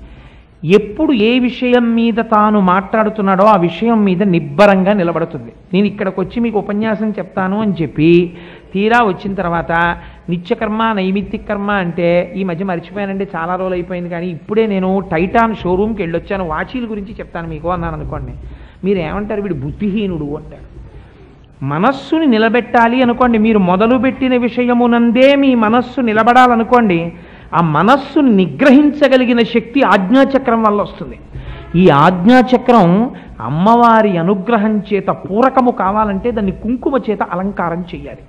[SPEAKER 1] ఎప్పుడు ఏ విషయం మీద తాను మాట్లాడుతున్నాడో ఆ విషయం మీద నిబ్బరంగా నిలబడుతుంది. నేను ఇక్కడికి వచ్చి మీకు ఉపన్యాసం చెప్తాను అని చెప్పి తీరా వచ్చిన తర్వాత నిత్యకర్మ నైమిత్తిక కర్మ అంటే ఈ మధ్య మర్చిపోయానండి చాలా రోజులు అయిపోయింది కానీ ఇప్పుడే నేను టైటాన్ షోరూమ్కి వెళ్ళొచ్చాను. వాచీల గురించి చెప్తాను మీకు అన్నాను అనుకోండి. మీరు ఏమంటారు వీడు బుద్ధిహీనుడు అంటారు మనస్సుని నిలబెట్టాలి అనుకోండి. మీరు మొదలుపెట్టిన విషయమునందే మీ మనస్సు నిలబడాలనుకోండి. ఆ మనస్సును నిగ్రహించగలిగిన శక్తి ఆజ్ఞాచక్రం వల్ల వస్తుంది. ఈ ఆజ్ఞాచక్రం అమ్మవారి అనుగ్రహం చేత పూరకము కావాలంటే దాన్ని కుంకుమ చేత అలంకారం చేయాలి.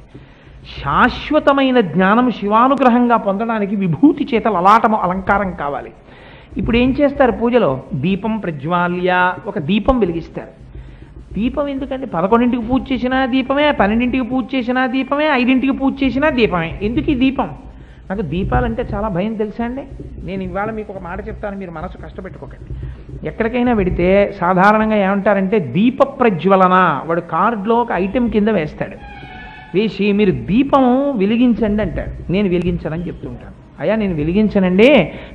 [SPEAKER 1] శాశ్వతమైన జ్ఞానం శివానుగ్రహంగా పొందడానికి విభూతి చేత లలాటము అలంకారం కావాలి. ఇప్పుడు ఏం చేస్తారు పూజలో? దీపం ప్రజ్వాల్య ఒక దీపం వెలిగిస్తారు. దీపం ఎందుకండి పదకొండింటికి పూజ చేసినా దీపమే పన్నెండింటికి పూజ చేసినా దీపమే ఐదింటికి పూజ చేసినా దీపమే. ఎందుకు ఈ దీపం? నాకు దీపాలంటే చాలా భయం తెలుసా అండి? నేను ఇవాళ మీకు ఒక మాట చెప్తాను మీరు మనసు కష్టపెట్టుకోకండి. ఎక్కడికైనా వెడితే సాధారణంగా ఏమంటారంటే దీప ప్రజ్వలన. వాడు కార్డులో ఒక ఐటెం కింద వేస్తాడు. వేసి మీరు దీపం వెలిగించండి అంటాడు. నేను వెలిగించనని చెప్తుంటాను. అయ్యా నేను వెలిగించనండి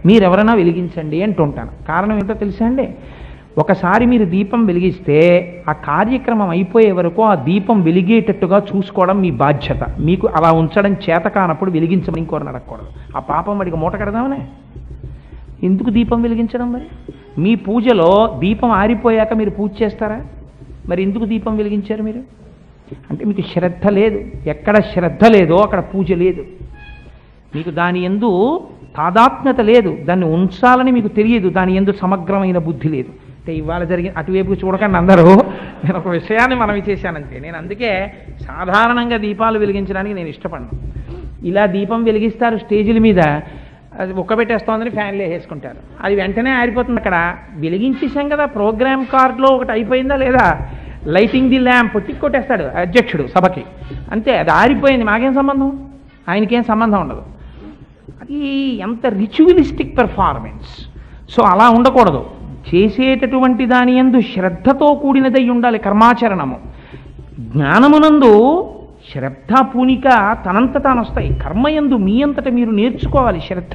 [SPEAKER 1] మీరెవరైనా వెలిగించండి అంటుంటాను. కారణం ఏంటో తెలుసా అండి? ఒకసారి మీరు దీపం వెలిగిస్తే ఆ కార్యక్రమం అయిపోయే వరకు ఆ దీపం వెలిగేటట్టుగా చూసుకోవడం మీ బాధ్యత. మీకు అలా ఉంచడం చేత కానప్పుడు వెలిగించమని ఇంకోరు అడగకూడదు ఆ పాపం వాడికి మూట కడదామనే? ఎందుకు దీపం వెలిగించడం మరి? మీ పూజలో దీపం ఆరిపోయాక మీరు పూజ చేస్తారా? మరి ఎందుకు దీపం వెలిగించారు మీరు? అంటే మీకు శ్రద్ధ లేదు. ఎక్కడ శ్రద్ధ లేదో అక్కడ పూజ లేదు. మీకు దాని ఎందు తాదాత్మ్యత లేదు. దాన్ని ఉంచాలని మీకు తెలియదు. దాని ఎందు సమగ్రమైన బుద్ధి లేదు. అంటే ఇవాళ జరిగిన అటువైపు చూడకండి అందరూ. నేను ఒక విషయాన్ని మనవి చేశానంతే నేను అందుకే సాధారణంగా దీపాలు వెలిగించడానికి నేను ఇష్టపడను. ఇలా దీపం వెలిగిస్తారు స్టేజీల మీద అది ఉక్కబెట్టేస్తోందని ఫ్యాన్లు వేసేసుకుంటారు. అది వెంటనే ఆరిపోతుంది అక్కడ. వెలిగించేసాం కదా ప్రోగ్రామ్ కార్డులో ఒకటి అయిపోయిందా లేదా? లైటింగ్ ది ల్యాంప్ కొట్టేస్తాడు అధ్యక్షుడు సభకి. అంతే అది ఆరిపోయింది. మాకేం సంబంధం? ఆయనకేం సంబంధం ఉండదు. అది ఎంత రిచువలిస్టిక్ పెర్ఫార్మెన్స్ సో అలా ఉండకూడదు. చేసేటటువంటి దాని ఎందు శ్రద్ధతో కూడినదై ఉండాలి కర్మాచరణము. జ్ఞానమునందు శ్రద్ధ పూనిక తనంత తాను వస్తాయి కర్మయందు మీ అంతట మీరు నేర్చుకోవాలి శ్రద్ధ.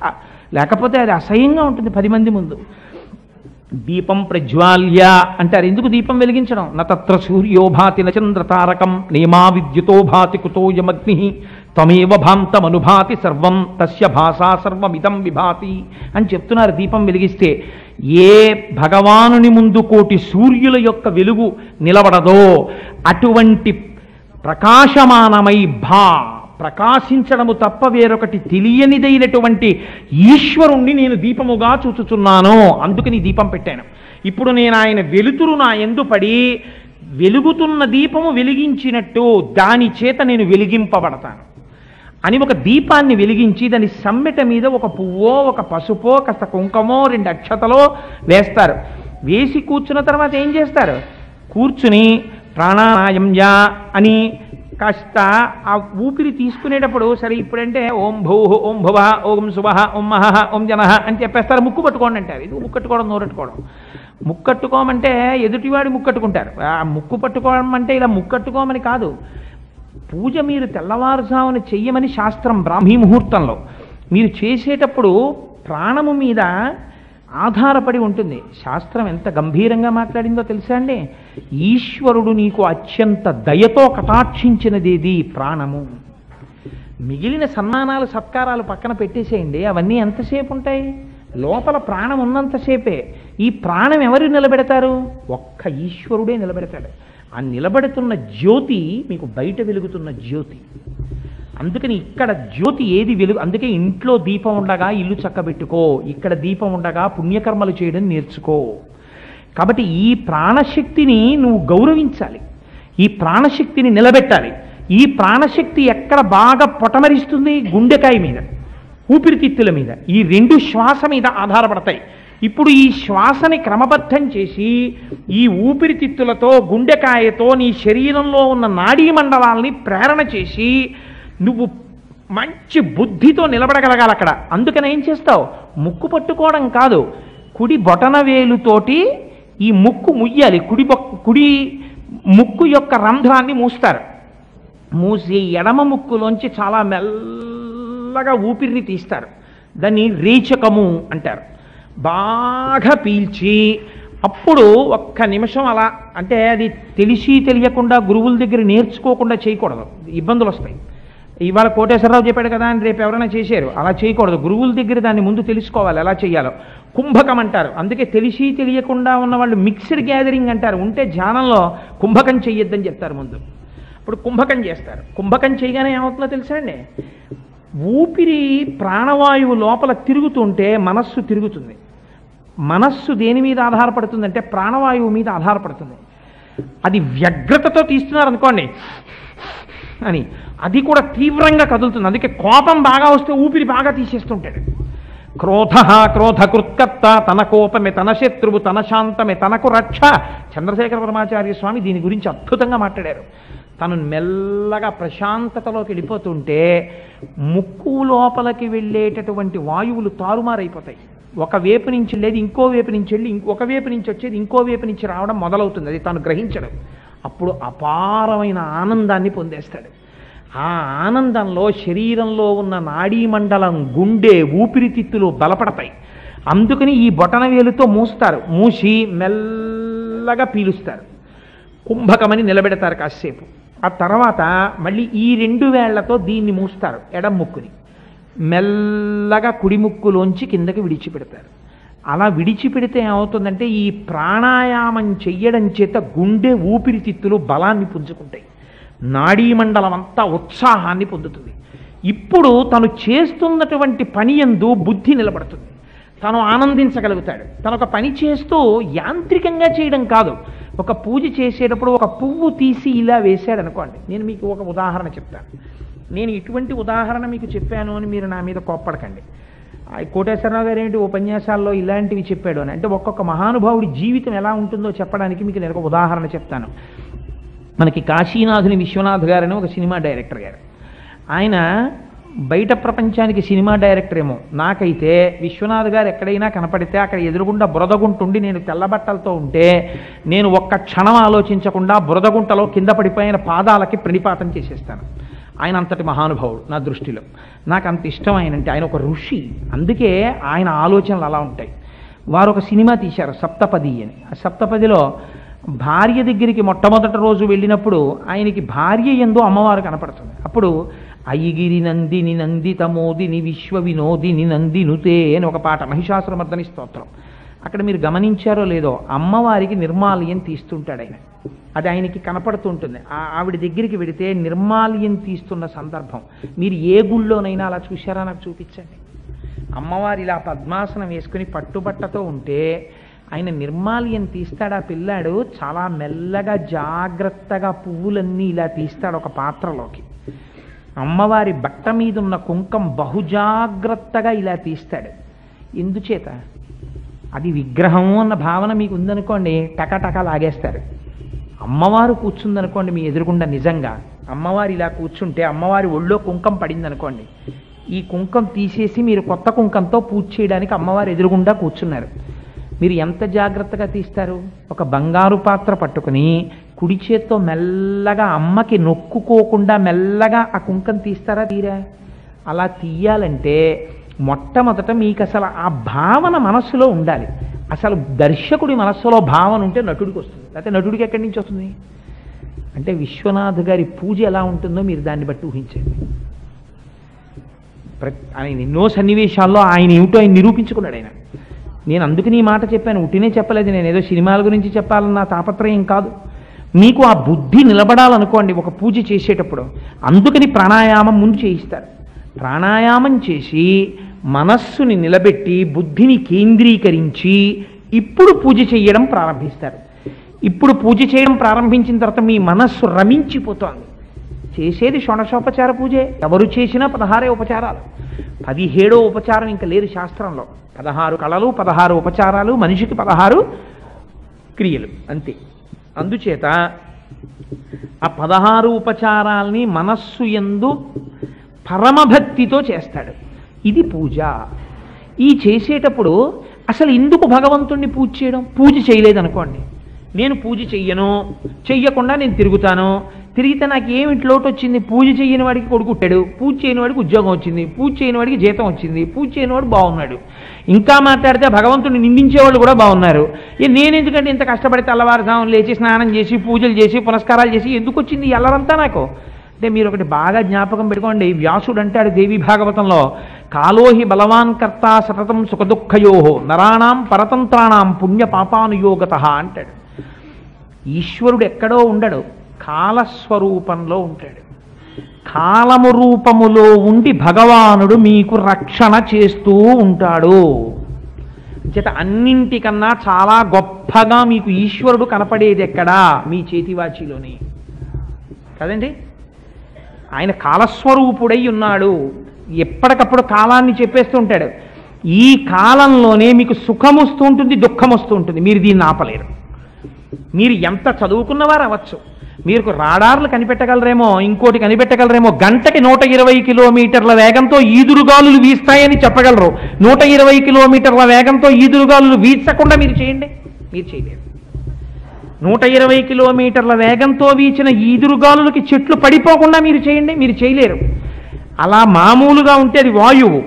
[SPEAKER 1] లేకపోతే అది అసహ్యంగా ఉంటుంది పది మంది ముందు. దీపం ప్రజ్వాల్య అంటారు. ఎందుకు దీపం వెలిగించడం? నత్ర సూర్యోభాతి నచంద్ర తారకం నేమా విద్యుతో భాతి కుతోయమగ్ని. త్వమేవ భాంతమనుభాతి సర్వం తస్య భాషా సర్వమిదం విభాతి అని చెప్తున్నారు దీపం వెలిగిస్తే. ఏ భగవానుని ముందు కోటి సూర్యుల యొక్క వెలుగు నిలబడదో అటువంటి ప్రకాశమానమై భా ప్రకాశించడము తప్ప వేరొకటి తెలియనిదైనటువంటి ఈశ్వరుణ్ణి నేను దీపముగా చూచుచున్నాను. అందుకని దీపం పెట్టాను. ఇప్పుడు నేను ఆయన వెలుతురు నా ఎందు పడి వెలుగుతున్న దీపము వెలిగించినట్టు దాని చేత నేను వెలిగింపబడతాను. అని ఒక దీపాన్ని వెలిగించి దాని సమ్మెట మీద ఒక పువ్వో ఒక పసుపో కాస్త కుంకమో రెండు అక్షతలో వేస్తారు. వేసి కూర్చున్న తర్వాత ఏం చేస్తారు? కూర్చుని ప్రాణాయామ్యా అని కాస్త ఆ ఊపిరి తీసుకునేటప్పుడు సరే ఇప్పుడంటే ఓం భౌ ఓం భవ ఓం శుభ ఓం మహ ఓం జన అని చెప్పేస్తారు. ముక్కు పట్టుకోండి అంటారు. ఇది ముక్కట్టుకోవడం నోరట్టుకోవడం. ముక్కట్టుకోమంటే ఎదుటివాడి ముక్కట్టుకుంటారు. ఆ ముక్కు పట్టుకోవడం అంటే ఇలా ముక్కట్టుకోమని కాదు. పూజ మీరు తెల్లవారుజామున చెయ్యమని శాస్త్రం బ్రాహ్మీ ముహూర్తంలో. మీరు చేసేటప్పుడు ప్రాణము మీద ఆధారపడి ఉంటుంది. శాస్త్రం ఎంత గంభీరంగా మాట్లాడిందో తెలుసా అండి? ఈశ్వరుడు నీకు అత్యంత దయతో కటాక్షించినదేది ప్రాణము. మిగిలిన సన్మానాలు సత్కారాలు పక్కన పెట్టేసేయండి. అవన్నీ ఎంతసేపు ఉంటాయి? లోపల ప్రాణం ఉన్నంతసేపే. ఈ ప్రాణం ఎవరు నిలబెడతారు? ఒక్క ఈశ్వరుడే నిలబెడతాడు. ఆ నిలబడుతున్న జ్యోతి మీకు బయట వెలుగుతున్న జ్యోతి. అందుకని ఇక్కడ జ్యోతి ఏది వెలుగు అందుకే ఇంట్లో దీపం ఉండగా ఇల్లు చక్కబెట్టుకో ఇక్కడ దీపం ఉండగా పుణ్యకర్మలు చేయడం నేర్చుకో. కాబట్టి ఈ ప్రాణశక్తిని నువ్వు గౌరవించాలి. ఈ ప్రాణశక్తిని నిలబెట్టాలి. ఈ ప్రాణశక్తి ఎక్కడ బాగా పొటమరిస్తుంది? గుండెకాయ మీద ఊపిరితిత్తుల మీద. ఈ రెండు శ్వాస మీద ఆధారపడతాయి. ఇప్పుడు ఈ శ్వాసని క్రమబద్ధం చేసి ఈ ఊపిరితిత్తులతో గుండెకాయతో నీ శరీరంలో ఉన్న నాడీ మండలాల్ని ప్రేరణ చేసి నువ్వు మంచి బుద్ధితో నిలబడగలగాలి అక్కడ. అందుకని ఏం చేస్తావు? ముక్కు పట్టుకోవడం కాదు. కుడి బొటన వేలుతోటి ఈ ముక్కు ముయ్యాలి. కుడి బొ కుడి ముక్కు యొక్క రంధ్రాన్ని మూస్తారు. మూసి ఎడమ ముక్కులోంచి చాలా మెల్లగా ఊపిరిని తీస్తారు. దాన్ని రేచకము అంటారు. బాగా పీల్చి అప్పుడు ఒక్క నిమిషం అలా అంటే అది తెలిసి తెలియకుండా గురువుల దగ్గర నేర్చుకోకుండా చేయకూడదు. ఇబ్బందులు వస్తాయి. ఇవాళ కోటేశ్వరరావు చెప్పాడు కదా అని రేపు ఎవరైనా చేశారు అలా చేయకూడదు. గురువుల దగ్గర దాన్ని ముందు తెలుసుకోవాలి ఎలా చేయాలో. కుంభకం అంటారు. అందుకే తెలిసి తెలియకుండా ఉన్న వాళ్ళు మిక్స్డ్ గ్యాదరింగ్ అంటారు. ఉంటే ధ్యానంలో కుంభకం చెయ్యొద్దని చెప్తారు ముందు. ఇప్పుడు కుంభకం చేస్తారు. కుంభకం చేయగానే ఏమవుతుందో తెలుసా అండి? ఊపిరి ప్రాణవాయువు లోపల తిరుగుతుంటే మనస్సు తిరుగుతుంది. మనస్సు దేని మీద ఆధారపడుతుందంటే ప్రాణవాయువు మీద ఆధారపడుతుంది. అది వ్యగ్రతతో తీస్తున్నారు అనుకోండి అని అది కూడా తీవ్రంగా కదులుతుంది. అందుకే కోపం బాగా వస్తే ఊపిరి బాగా తీసేస్తుంటాడు క్రోధ క్రోధ కృత్కర్త తన కోపమే తన శత్రువు తన శాంతమే తనకు రక్ష. చంద్రశేఖర పరమాచార్య స్వామి దీని గురించి అద్భుతంగా మాట్లాడారు. తను మెల్లగా ప్రశాంతతలోకి వెళ్ళిపోతుంటే ముక్కు లోపలికి వెళ్ళేటటువంటి వాయువులు తారుమారైపోతాయి. ఒక వేపు నుంచి వెళ్ళేది ఇంకో వేపు నుంచి వెళ్ళి ఇంకొక వేపు నుంచి వచ్చేది ఇంకో వేపు నుంచి రావడం మొదలవుతుంది. అది తాను గ్రహించడం. అప్పుడు అపారమైన ఆనందాన్ని పొందేస్తాడు. ఆ ఆనందంలో శరీరంలో ఉన్న నాడీ మండలం గుండె ఊపిరితిత్తులు బలపడతాయి. అందుకని ఈ బొటన వేలుతో మూస్తారు. మూసి మెల్లగా పీలుస్తారు. కుంభకమని నిలబెడతారు కాసేపు. ఆ తర్వాత మళ్ళీ ఈ రెండు వేళ్ళతో దీన్ని మూస్తారు. ఎడం ముక్కుని. మెల్లగా కుడిముక్కులోంచి కిందకి విడిచిపెడతారు. అలా విడిచిపెడితే ఏమవుతుందంటే ఈ ప్రాణాయామం చెయ్యడం చేత గుండె ఊపిరితిత్తులు బలాన్ని పుంజుకుంటాయి. నాడీ మండలం అంతా ఉత్సాహాన్ని పొందుతుంది. ఇప్పుడు తను చేస్తున్నటువంటి పని ఎందు బుద్ధి నిలబడుతుంది. తను ఆనందించగలుగుతాడు. తను ఒక పని చేస్తూ యాంత్రికంగా చేయడం కాదు. ఒక పూజ చేసేటప్పుడు ఒక పువ్వు తీసి ఇలా వేశాడు అనుకోండి నేను మీకు ఒక ఉదాహరణ చెప్తాను. నేను ఇటువంటి ఉదాహరణ మీకు చెప్పాను అని మీరు నా మీద కోప్పడకండి. ఆ కోటేశ్వరరావు గారు ఏంటి ఉపన్యాసాల్లో ఇలాంటివి చెప్పాడు అని. అంటే ఒక్కొక్క మహానుభావుడి జీవితం ఎలా ఉంటుందో చెప్పడానికి మీకు నేను ఒక ఉదాహరణ చెప్తాను. మనకి కాశీనాథుని విశ్వనాథ్ గారని ఒక సినిమా డైరెక్టర్ గారు. ఆయన బయట ప్రపంచానికి సినిమా డైరెక్టర్ ఏమో. నాకైతే విశ్వనాథ్ గారు ఎక్కడైనా కనపడితే అక్కడ ఎదురుగుండా బురదగుంటుండి నేను తెల్లబట్టలతో ఉంటే నేను ఒక్క క్షణం ఆలోచించకుండా బురదగుంటలో కింద పడిపోయిన పాదాలకి ప్రణిపాతం చేసేస్తాను. ఆయన అంతటి మహానుభావుడు నా దృష్టిలో. నాకు అంత ఇష్టం ఆయన అంటే ఆయన ఒక ఋషి. అందుకే ఆయన ఆలోచనలు అలా ఉంటాయి. వారు ఒక సినిమా తీశారు సప్తపది అని. ఆ సప్తపదిలో భార్య దగ్గరికి మొట్టమొదటి రోజు వెళ్ళినప్పుడు ఆయనకి భార్య ఎందు అమ్మవారు కనపడుతుంది. అప్పుడు అయ్యగిరి నందిని నందితమోదిని విశ్వ వినోదిని నందినుతే అని ఒక పాట మహిషాసురమర్దని స్తోత్రం. అక్కడ మీరు గమనించారో లేదో అమ్మవారికి నిర్మాల్యం తీస్తుంటాడు ఆయన. అది ఆయనకి కనపడుతుంటుంది. ఆ ఆవిడ దగ్గరికి వెడితే నిర్మాల్యం తీస్తున్న సందర్భం. మీరు ఏ గుళ్ళోనైనా అలా చూశారా? నాకు చూపించండి. అమ్మవారు ఇలా పద్మాసనం వేసుకుని పట్టుబట్టతో ఉంటే ఆయన నిర్మాల్యం తీస్తాడు ఆ పిల్లాడు? చాలా మెల్లగా జాగ్రత్తగా పువ్వులన్నీ ఇలా తీస్తాడు ఒక పాత్రలోకి. అమ్మవారి బట్ట మీద ఉన్న కుంకం బహుజాగ్రత్తగా ఇలా తీస్తాడు. ఎందుచేత? అది విగ్రహం అన్న భావన మీకు ఉందనుకోండి టకటక లాగేస్తారు. అమ్మవారు కూర్చుందనుకోండి మీ ఎదురుగుండా నిజంగా. అమ్మవారు ఇలా కూర్చుంటే అమ్మవారి ఒళ్ళో కుంకం పడిందనుకోండి. ఈ కుంకం తీసేసి మీరు కొత్త కుంకంతో పూజ చేయడానికి అమ్మవారు ఎదురుగుండా కూర్చున్నారు. మీరు ఎంత జాగ్రత్తగా తీస్తారు? ఒక బంగారు పాత్ర పట్టుకుని కుడి చేత్తో మెల్లగా అమ్మకి నొక్కుకోకుండా మెల్లగా ఆ కుంకం తీస్తారా తీరా? అలా తీయాలంటే మొట్టమొదట మీకు అసలు ఆ భావన మనస్సులో ఉండాలి. అసలు దర్శకుడి మనస్సులో భావన ఉంటే నటుడికి వస్తుంది. లేకపోతే నటుడికి ఎక్కడి నుంచి వస్తుంది? అంటే విశ్వనాథ్ గారి పూజ ఎలా ఉంటుందో మీరు దాన్ని బట్టి ఊహించండి. ప్ర ఆయన ఎన్నో సన్నివేశాల్లో ఆయన ఏమిటో ఆయన నిరూపించుకున్నాడు ఆయన. నేను అందుకని ఈ మాట చెప్పాను ఉట్టినే చెప్పలేదు. నేను ఏదో సినిమాల గురించి చెప్పాలన్న తాపత్రయం కాదు. మీకు ఆ బుద్ధి నిలబడాలనుకోండి ఒక పూజ చేసేటప్పుడు. అందుకని ప్రాణాయామం ముందు చేయిస్తారు. ప్రాణాయామం చేసి మనస్సుని నిలబెట్టి బుద్ధిని కేంద్రీకరించి ఇప్పుడు పూజ చేయడం ప్రారంభిస్తారు. ఇప్పుడు పూజ చేయడం ప్రారంభించిన తర్వాత మీ మనస్సు రమించిపోతోంది. చేసేది షోడశోపచార పూజే. ఎవరు చేసినా పదహారే ఉపచారాలు. పదిహేడో ఉపచారం ఇంకా లేదు శాస్త్రంలో. పదహారు కళలు పదహారు ఉపచారాలు మనిషికి పదహారు క్రియలు అంతే. అందుచేత ఆ పదహారు ఉపచారాల్ని మనస్సు ఎందు పరమభక్తితో చేస్తాడు. ఇది పూజ. ఈ చేసేటప్పుడు అసలు ఎందుకు భగవంతుణ్ణి పూజ చేయడం? పూజ చేయలేదనుకోండి. నేను పూజ చెయ్యను చెయ్యకుండా నేను తిరుగుతాను. తిరిగితే నాకు ఏమిటి లోటు వచ్చింది? పూజ చేయని వాడికి కొడుకుట్టాడు పూజ చేయని వాడికి ఉద్యోగం వచ్చింది పూజ చేయని వాడికి జీతం వచ్చింది పూజ చేయని వాడు బాగున్నాడు. ఇంకా మాట్లాడితే భగవంతుడిని నిందించేవాళ్ళు కూడా బాగున్నారు. ఏ నేను ఎందుకంటే ఇంత కష్టపడి తెల్లవారుజాము లేచి స్నానం చేసి పూజలు చేసి పునస్కారాలు చేసి ఎందుకు వచ్చింది ఎల్లరంతా అల్లరంతా నాకు? అంటే మీరు ఒకటి బాగా జ్ఞాపకం పెట్టుకోండి. వ్యాసుడు అంటాడు దేవి భాగవతంలో కాలోహి బలవాన్ కర్త సతతం సుఖదుఃఖయో నరాణం పరతంత్రాణం పుణ్య పాపానుయోగత అంటాడు. ఈశ్వరుడు ఎక్కడో ఉండడు కాలస్వరూపంలో ఉంటాడు. కాలము రూపములో ఉండి భగవానుడు మీకు రక్షణ చేస్తూ ఉంటాడు. చేత అన్నింటికన్నా చాలా గొప్పగా మీకు ఈశ్వరుడు కనపడేది ఎక్కడా? మీ చేతివాచిలోని కదండి? ఆయన కాలస్వరూపుడై ఉన్నాడు. ఎప్పటికప్పుడు కాలాన్ని చెప్పేస్తూ ఉంటాడు. ఈ కాలంలోనే మీకు సుఖం వస్తూ ఉంటుంది దుఃఖం వస్తూ ఉంటుంది. మీరు దీన్ని ఆపలేరు. మీరు ఎంత చదువుకున్నవారు అవ్వచ్చు. మీరు రాడార్లు కనిపెట్టగలరేమో ఇంకోటి కనిపెట్టగలరేమో గంటకి నూట ఇరవై కిలోమీటర్ల వేగంతో ఈదురుగాలులు వీస్తాయని చెప్పగలరు. నూట ఇరవై కిలోమీటర్ల వేగంతో ఈదురుగాలులు వీచకుండా మీరు చేయండి. మీరు చేయలేరు. నూట ఇరవై కిలోమీటర్ల వేగంతో వీచిన ఈదురుగాలులకి చెట్లు పడిపోకుండా మీరు చేయండి. మీరు చేయలేరు. అలా మామూలుగా ఉంటే అది వాయువు.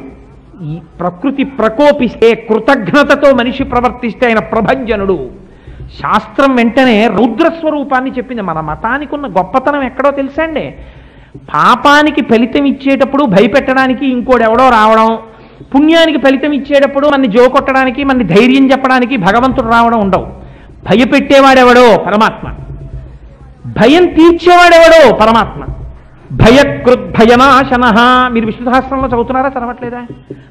[SPEAKER 1] ఈ ప్రకృతి ప్రకోపిస్తే కృతజ్ఞతతో మనిషి ప్రవర్తిస్తే ఆయన ప్రభంజనుడు. శాస్త్రం వెంటనే రౌద్రస్వరూపాన్ని చెప్పింది. మన మతానికి ఉన్న గొప్పతనం ఎక్కడో తెలుసండి. పాపానికి ఫలితం ఇచ్చేటప్పుడు భయపెట్టడానికి ఇంకోడెవడో రావడం పుణ్యానికి ఫలితం ఇచ్చేటప్పుడు మన జోకొట్టడానికి మన ధైర్యం చెప్పడానికి భగవంతుడు రావడం ఉండవు. భయపెట్టేవాడెవడో పరమాత్మ. భయం తీర్చేవాడెవడో పరమాత్మ. భయకృత్ భయనాశన మీరు విష్ణు సహస్రంలో చదువుతున్నారా? చదవట్లేదా?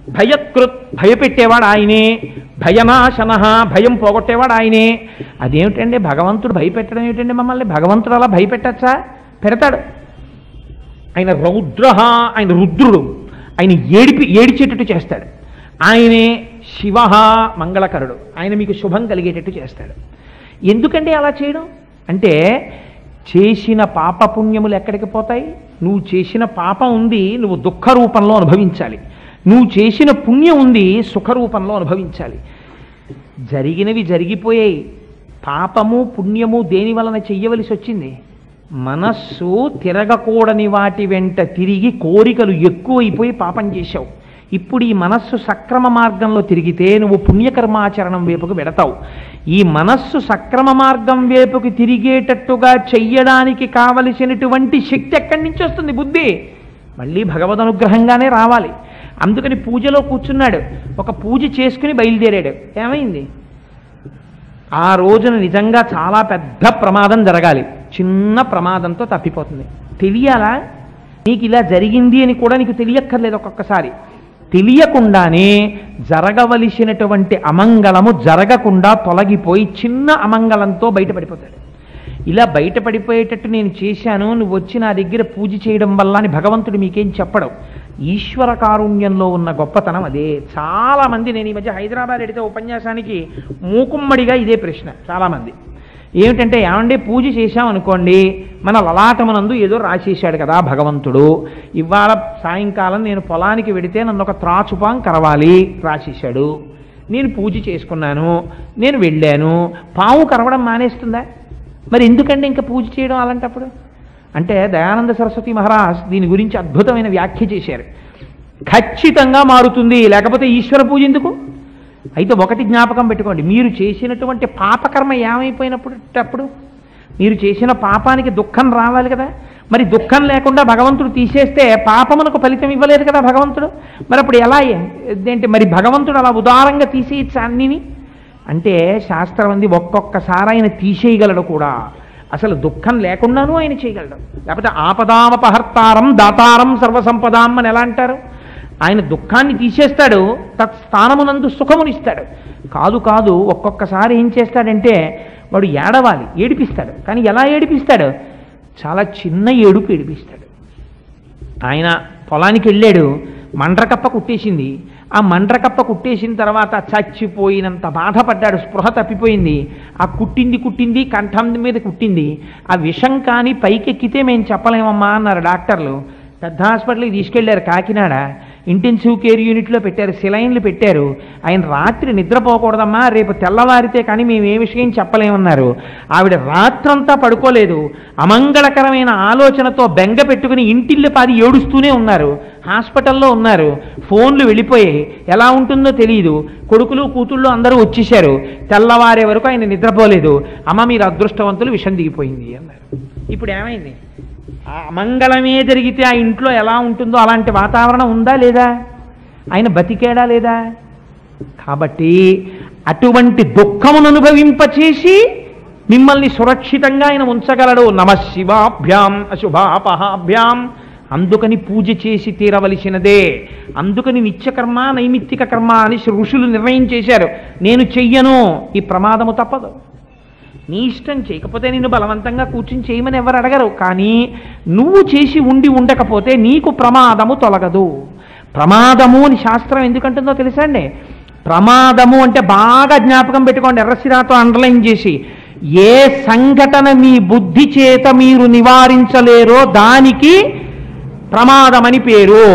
[SPEAKER 1] భయకృత్ భయపెట్టేవాడు ఆయనే. భయనాశన భయం పోగొట్టేవాడు ఆయనే. అదేమిటండి? భగవంతుడు భయపెట్టడం ఏమిటండి మమ్మల్ని? భగవంతుడు అలా భయపెట్టచ్చా? పెడతాడు. ఆయన రౌద్ర ఆయన రుద్రుడు. ఆయన ఏడిపి ఏడిచేటట్టు చేస్తాడు. ఆయనే శివ మంగళకరుడు. ఆయన మీకు శుభం కలిగేటట్టు చేస్తాడు. ఎందుకండి అలా చేయడం? అంటే చేసిన పాపపుణ్యములు ఎక్కడికి పోతాయి? నువ్వు చేసిన పాపం ఉంది నువ్వు దుఃఖ రూపంలో అనుభవించాలి. నువ్వు చేసిన పుణ్యం ఉంది సుఖ రూపంలో అనుభవించాలి. జరిగినవి జరిగిపోయాయి. పాపము పుణ్యము దేని వలన చెయ్యవలసి వచ్చింది? మనస్సు తిరగకూడని వాటి వెంట తిరిగి కోరికలు ఎక్కువైపోయి పాపం చేశావు. ఇప్పుడు ఈ మనస్సు సక్రమ మార్గంలో తిరిగితే నువ్వు పుణ్యకర్మాచరణం వైపుకు వెడతావు. ఈ మనస్సు సక్రమ మార్గం వైపుకి తిరిగేటట్టుగా చెయ్యడానికి కావలసినటువంటి శక్తి ఎక్కడి నుంచి వస్తుంది? బుద్ధి. మళ్ళీ భగవద్ అనుగ్రహంగానే రావాలి. అందుకని పూజలో కూర్చున్నాడు. ఒక పూజ చేసుకుని బయలుదేరాడు. ఏమైంది? ఆ రోజున నిజంగా చాలా పెద్ద ప్రమాదం జరగాలి. చిన్న ప్రమాదంతో తప్పిపోతుంది. తెలియాలా? నీకు ఇలా జరిగింది అని కూడా నీకు తెలియక్కర్లేదు ఒక్కొక్కసారి. తెలియకుండానే జరగవలసినటువంటి అమంగళము జరగకుండా తొలగిపోయి చిన్న అమంగళంతో బయటపడిపోతాడు. ఇలా బయటపడిపోయేటట్టు నేను చేశాను నువ్వు వచ్చి నా దగ్గర పూజ చేయడం వల్ల అని భగవంతుడు మీకేం చెప్పడం. ఈశ్వర కారుణ్యంలో ఉన్న గొప్పతనం అదే. చాలామంది నేను ఈ మధ్య హైదరాబాద్ ఎడితే ఉపన్యాసానికి మూకుమ్మడిగా ఇదే ప్రశ్న. చాలామంది. ఏమిటంటే ఏమండి పూజ చేశాం అనుకోండి మన లలాటమునందు ఏదో రాసేశాడు కదా భగవంతుడు. ఇవాళ సాయంకాలం నేను పొలానికి వెడితే నన్ను ఒక త్రాచుపాం కరవాలి రాసేశాడు. నేను పూజ చేసుకున్నాను నేను వెళ్ళాను. పావు కరవడం మానేస్తుందా? మరి ఎందుకండి ఇంకా పూజ చేయడం అలాంటప్పుడు? అంటే దయానంద సరస్వతి మహారాజ్ దీని గురించి అద్భుతమైన వ్యాఖ్య చేశారు. ఖచ్చితంగా మారుతుంది లేకపోతే ఈశ్వర పూజ ఎందుకు? అయితే ఒకటి జ్ఞాపకం పెట్టుకోండి. మీరు చేసినటువంటి పాపకర్మ ఏమైపోయినప్పుడు అప్పుడు? మీరు చేసిన పాపానికి దుఃఖం రావాలి కదా? మరి దుఃఖం లేకుండా భగవంతుడు తీసేస్తే పాపమునకు ఫలితం ఇవ్వలేదు కదా భగవంతుడు? మరి అప్పుడు ఎలా ఏంటి? మరి భగవంతుడు అలా ఉదారంగా తీసేయచ్చు అన్నిని? అంటే శాస్త్రం అంది ఒక్కొక్కసారి ఆయన తీసేయగలడు కూడా. అసలు దుఃఖం లేకుండానూ ఆయన చేయగలడు. లేకపోతే ఆపదామపహర్తారం దాతారం సర్వసంపదాం అని ఎలా అంటారు? ఆయన దుఃఖాన్ని తీసేస్తాడు తత్స్థానమునందు సుఖమునిస్తాడు కాదు కాదు ఒక్కొక్కసారి ఏం చేస్తాడంటే వాడు ఏడవాలి ఏడిపిస్తాడు. కానీ ఎలా ఏడిపిస్తాడు? చాలా చిన్న ఏడుపు ఏడిపిస్తాడు. ఆయన పొలానికి వెళ్ళాడు మండ్రకప్ప కుట్టేసింది. ఆ మండ్రకప్ప కుట్టేసిన తర్వాత చచ్చిపోయినంత బాధపడ్డాడు స్పృహ తప్పిపోయింది. ఆ కుట్టింది కుట్టింది కంఠం మీద కుట్టింది. ఆ విషం కానీ పైకెక్కితే మేము చెప్పలేమమ్మా అన్నారు డాక్టర్లు. పెద్ద హాస్పిటల్కి తీసుకెళ్ళారు కాకినాడ. ఇంటెన్సివ్ కేర్ యూనిట్లో పెట్టారు సిలైన్లు పెట్టారు. ఆయన రాత్రి నిద్రపోకూడదమ్మా రేపు తెల్లవారితే కానీ మేము ఏ విషయం చెప్పలేమన్నారు. ఆవిడ రాత్రంతా పడుకోలేదు. అమంగళకరమైన ఆలోచనతో బెంగ పెట్టుకుని ఇంటిల్లి పాది ఏడుస్తూనే ఉన్నారు. హాస్పిటల్లో ఉన్నారు. ఫోన్లు వెళ్ళిపోయాయి. ఎలా ఉంటుందో తెలియదు కొడుకులు కూతుళ్ళు అందరూ వచ్చేసారు తెల్లవారే వరకు ఆయన నిద్రపోలేదు. అమ్మ మీరు అదృష్టవంతులు విషం దిగిపోయింది అన్నారు. ఇప్పుడు ఏమైంది? అమంగళమే జరిగితే ఆ ఇంట్లో ఎలా ఉంటుందో అలాంటి వాతావరణం ఉందా లేదా? ఆయన బతికేడా లేదా? కాబట్టి అటువంటి దుఃఖమును అనుభవింపచేసి మిమ్మల్ని సురక్షితంగా ఆయన ఉంచగలడు. నమ శివాభ్యాం అశుభాపహాభ్యాం. అందుకని పూజ చేసి తీరవలసినదే. అందుకని నిత్యకర్మ నైమిత్తిక కర్మ అని ఋషులు నిర్ణయం చేశారు. నేను చెయ్యను. ఈ ప్రమాదము తప్పదు. నీ ఇష్టం చేయకపోతే నిన్ను బలవంతంగా కూర్చుని చేయమని ఎవరు అడగరు. కానీ నువ్వు చేసి ఉండి ఉండకపోతే నీకు ప్రమాదము తొలగదు. ప్రమాదము అని శాస్త్రం ఎందుకంటుందో తెలుసా అండి? ప్రమాదము అంటే బాగా జ్ఞాపకం పెట్టుకోండి ఎర్రసిరాతో అండర్లైన్ చేసి. ఏ సంఘటన మీ బుద్ధి చేత మీరు నివారించలేరో దానికి ప్రమాదమని పేరు.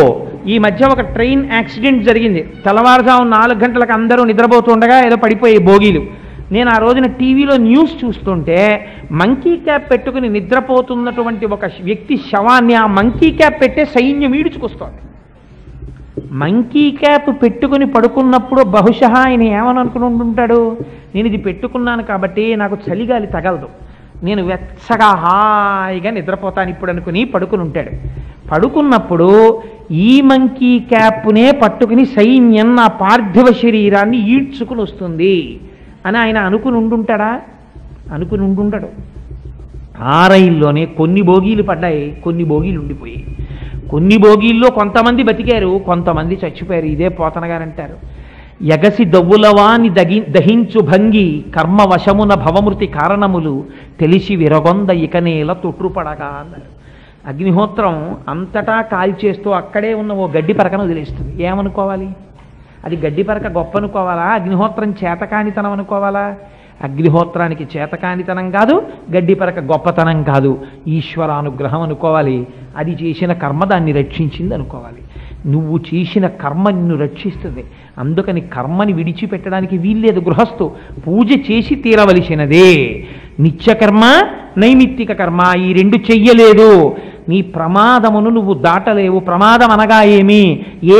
[SPEAKER 1] ఈ మధ్య ఒక ట్రైన్ యాక్సిడెంట్ జరిగింది. తెల్లవారుజాము నాలుగు గంటలకు అందరూ నిద్రపోతుండగా ఏదో పడిపోయే భోగిలు. నేను ఆ రోజున టీవీలో న్యూస్ చూస్తుంటే మంకీ క్యాప్ పెట్టుకుని నిద్రపోతున్నటువంటి ఒక వ్యక్తి శవాన్ని ఆ మంకీ క్యాప్ పెట్టే సైన్యం ఈడ్చుకొస్తోంది. మంకీ క్యాప్ పెట్టుకుని పడుకున్నప్పుడు బహుశా ఆయన ఏమని అనుకుని ఉంటుంటాడు నేను ఇది పెట్టుకున్నాను కాబట్టి నాకు చలిగాలి తగలదు. నేను వెచ్చగా హాయిగా నిద్రపోతాను ఇప్పుడు అనుకుని పడుకుని ఉంటాడు పడుకున్నప్పుడు ఈ మంకీ క్యాప్నే పట్టుకుని సైన్యం నా పార్థివ శరీరాన్ని ఈడ్చుకుని వస్తుంది అని ఆయన అనుకుని ఉండుంటాడా? అనుకుని ఉండుంటాడు ఆ రైల్లోనే కొన్ని బోగీలు పడ్డాయి కొన్ని బోగీలు ఉండిపోయాయి. కొన్ని బోగీల్లో కొంతమంది బతికారు కొంతమంది చచ్చిపోయారు. ఇదే పోతన ఎగసి దవ్వులవాని దగి దహించు భంగి కర్మ వశమున భవమృతి కారణములు తెలిసి విరగొంద ఇకనేల తొట్టుపడగా అన్నారు. అగ్నిహోత్రం అంతటా కాల్చేస్తూ అక్కడే ఉన్న ఓ గడ్డి పరకను వదిలేస్తుంది. ఏమనుకోవాలి? అది గడ్డి పరక గొప్ప అనుకోవాలా అగ్నిహోత్రం చేతకానితనం అనుకోవాలా? అగ్నిహోత్రానికి చేతకానితనం కాదు గడ్డి పరక గొప్పతనం కాదు. ఈశ్వరానుగ్రహం అనుకోవాలి. అది చేసిన కర్మ దాన్ని రక్షించింది అనుకోవాలి. నువ్వు చేసిన కర్మ నిన్ను రక్షిస్తుంది. అందుకని కర్మని విడిచిపెట్టడానికి వీల్లేదు గృహస్థు. పూజ చేసి తీరవలసినదే. నిత్యకర్మ నైమిత్తిక కర్మ ఈ రెండు చెయ్యలేదు. నీ ప్రమాదమును నువ్వు దాటలేవు. ప్రమాదం అనగా ఏమి?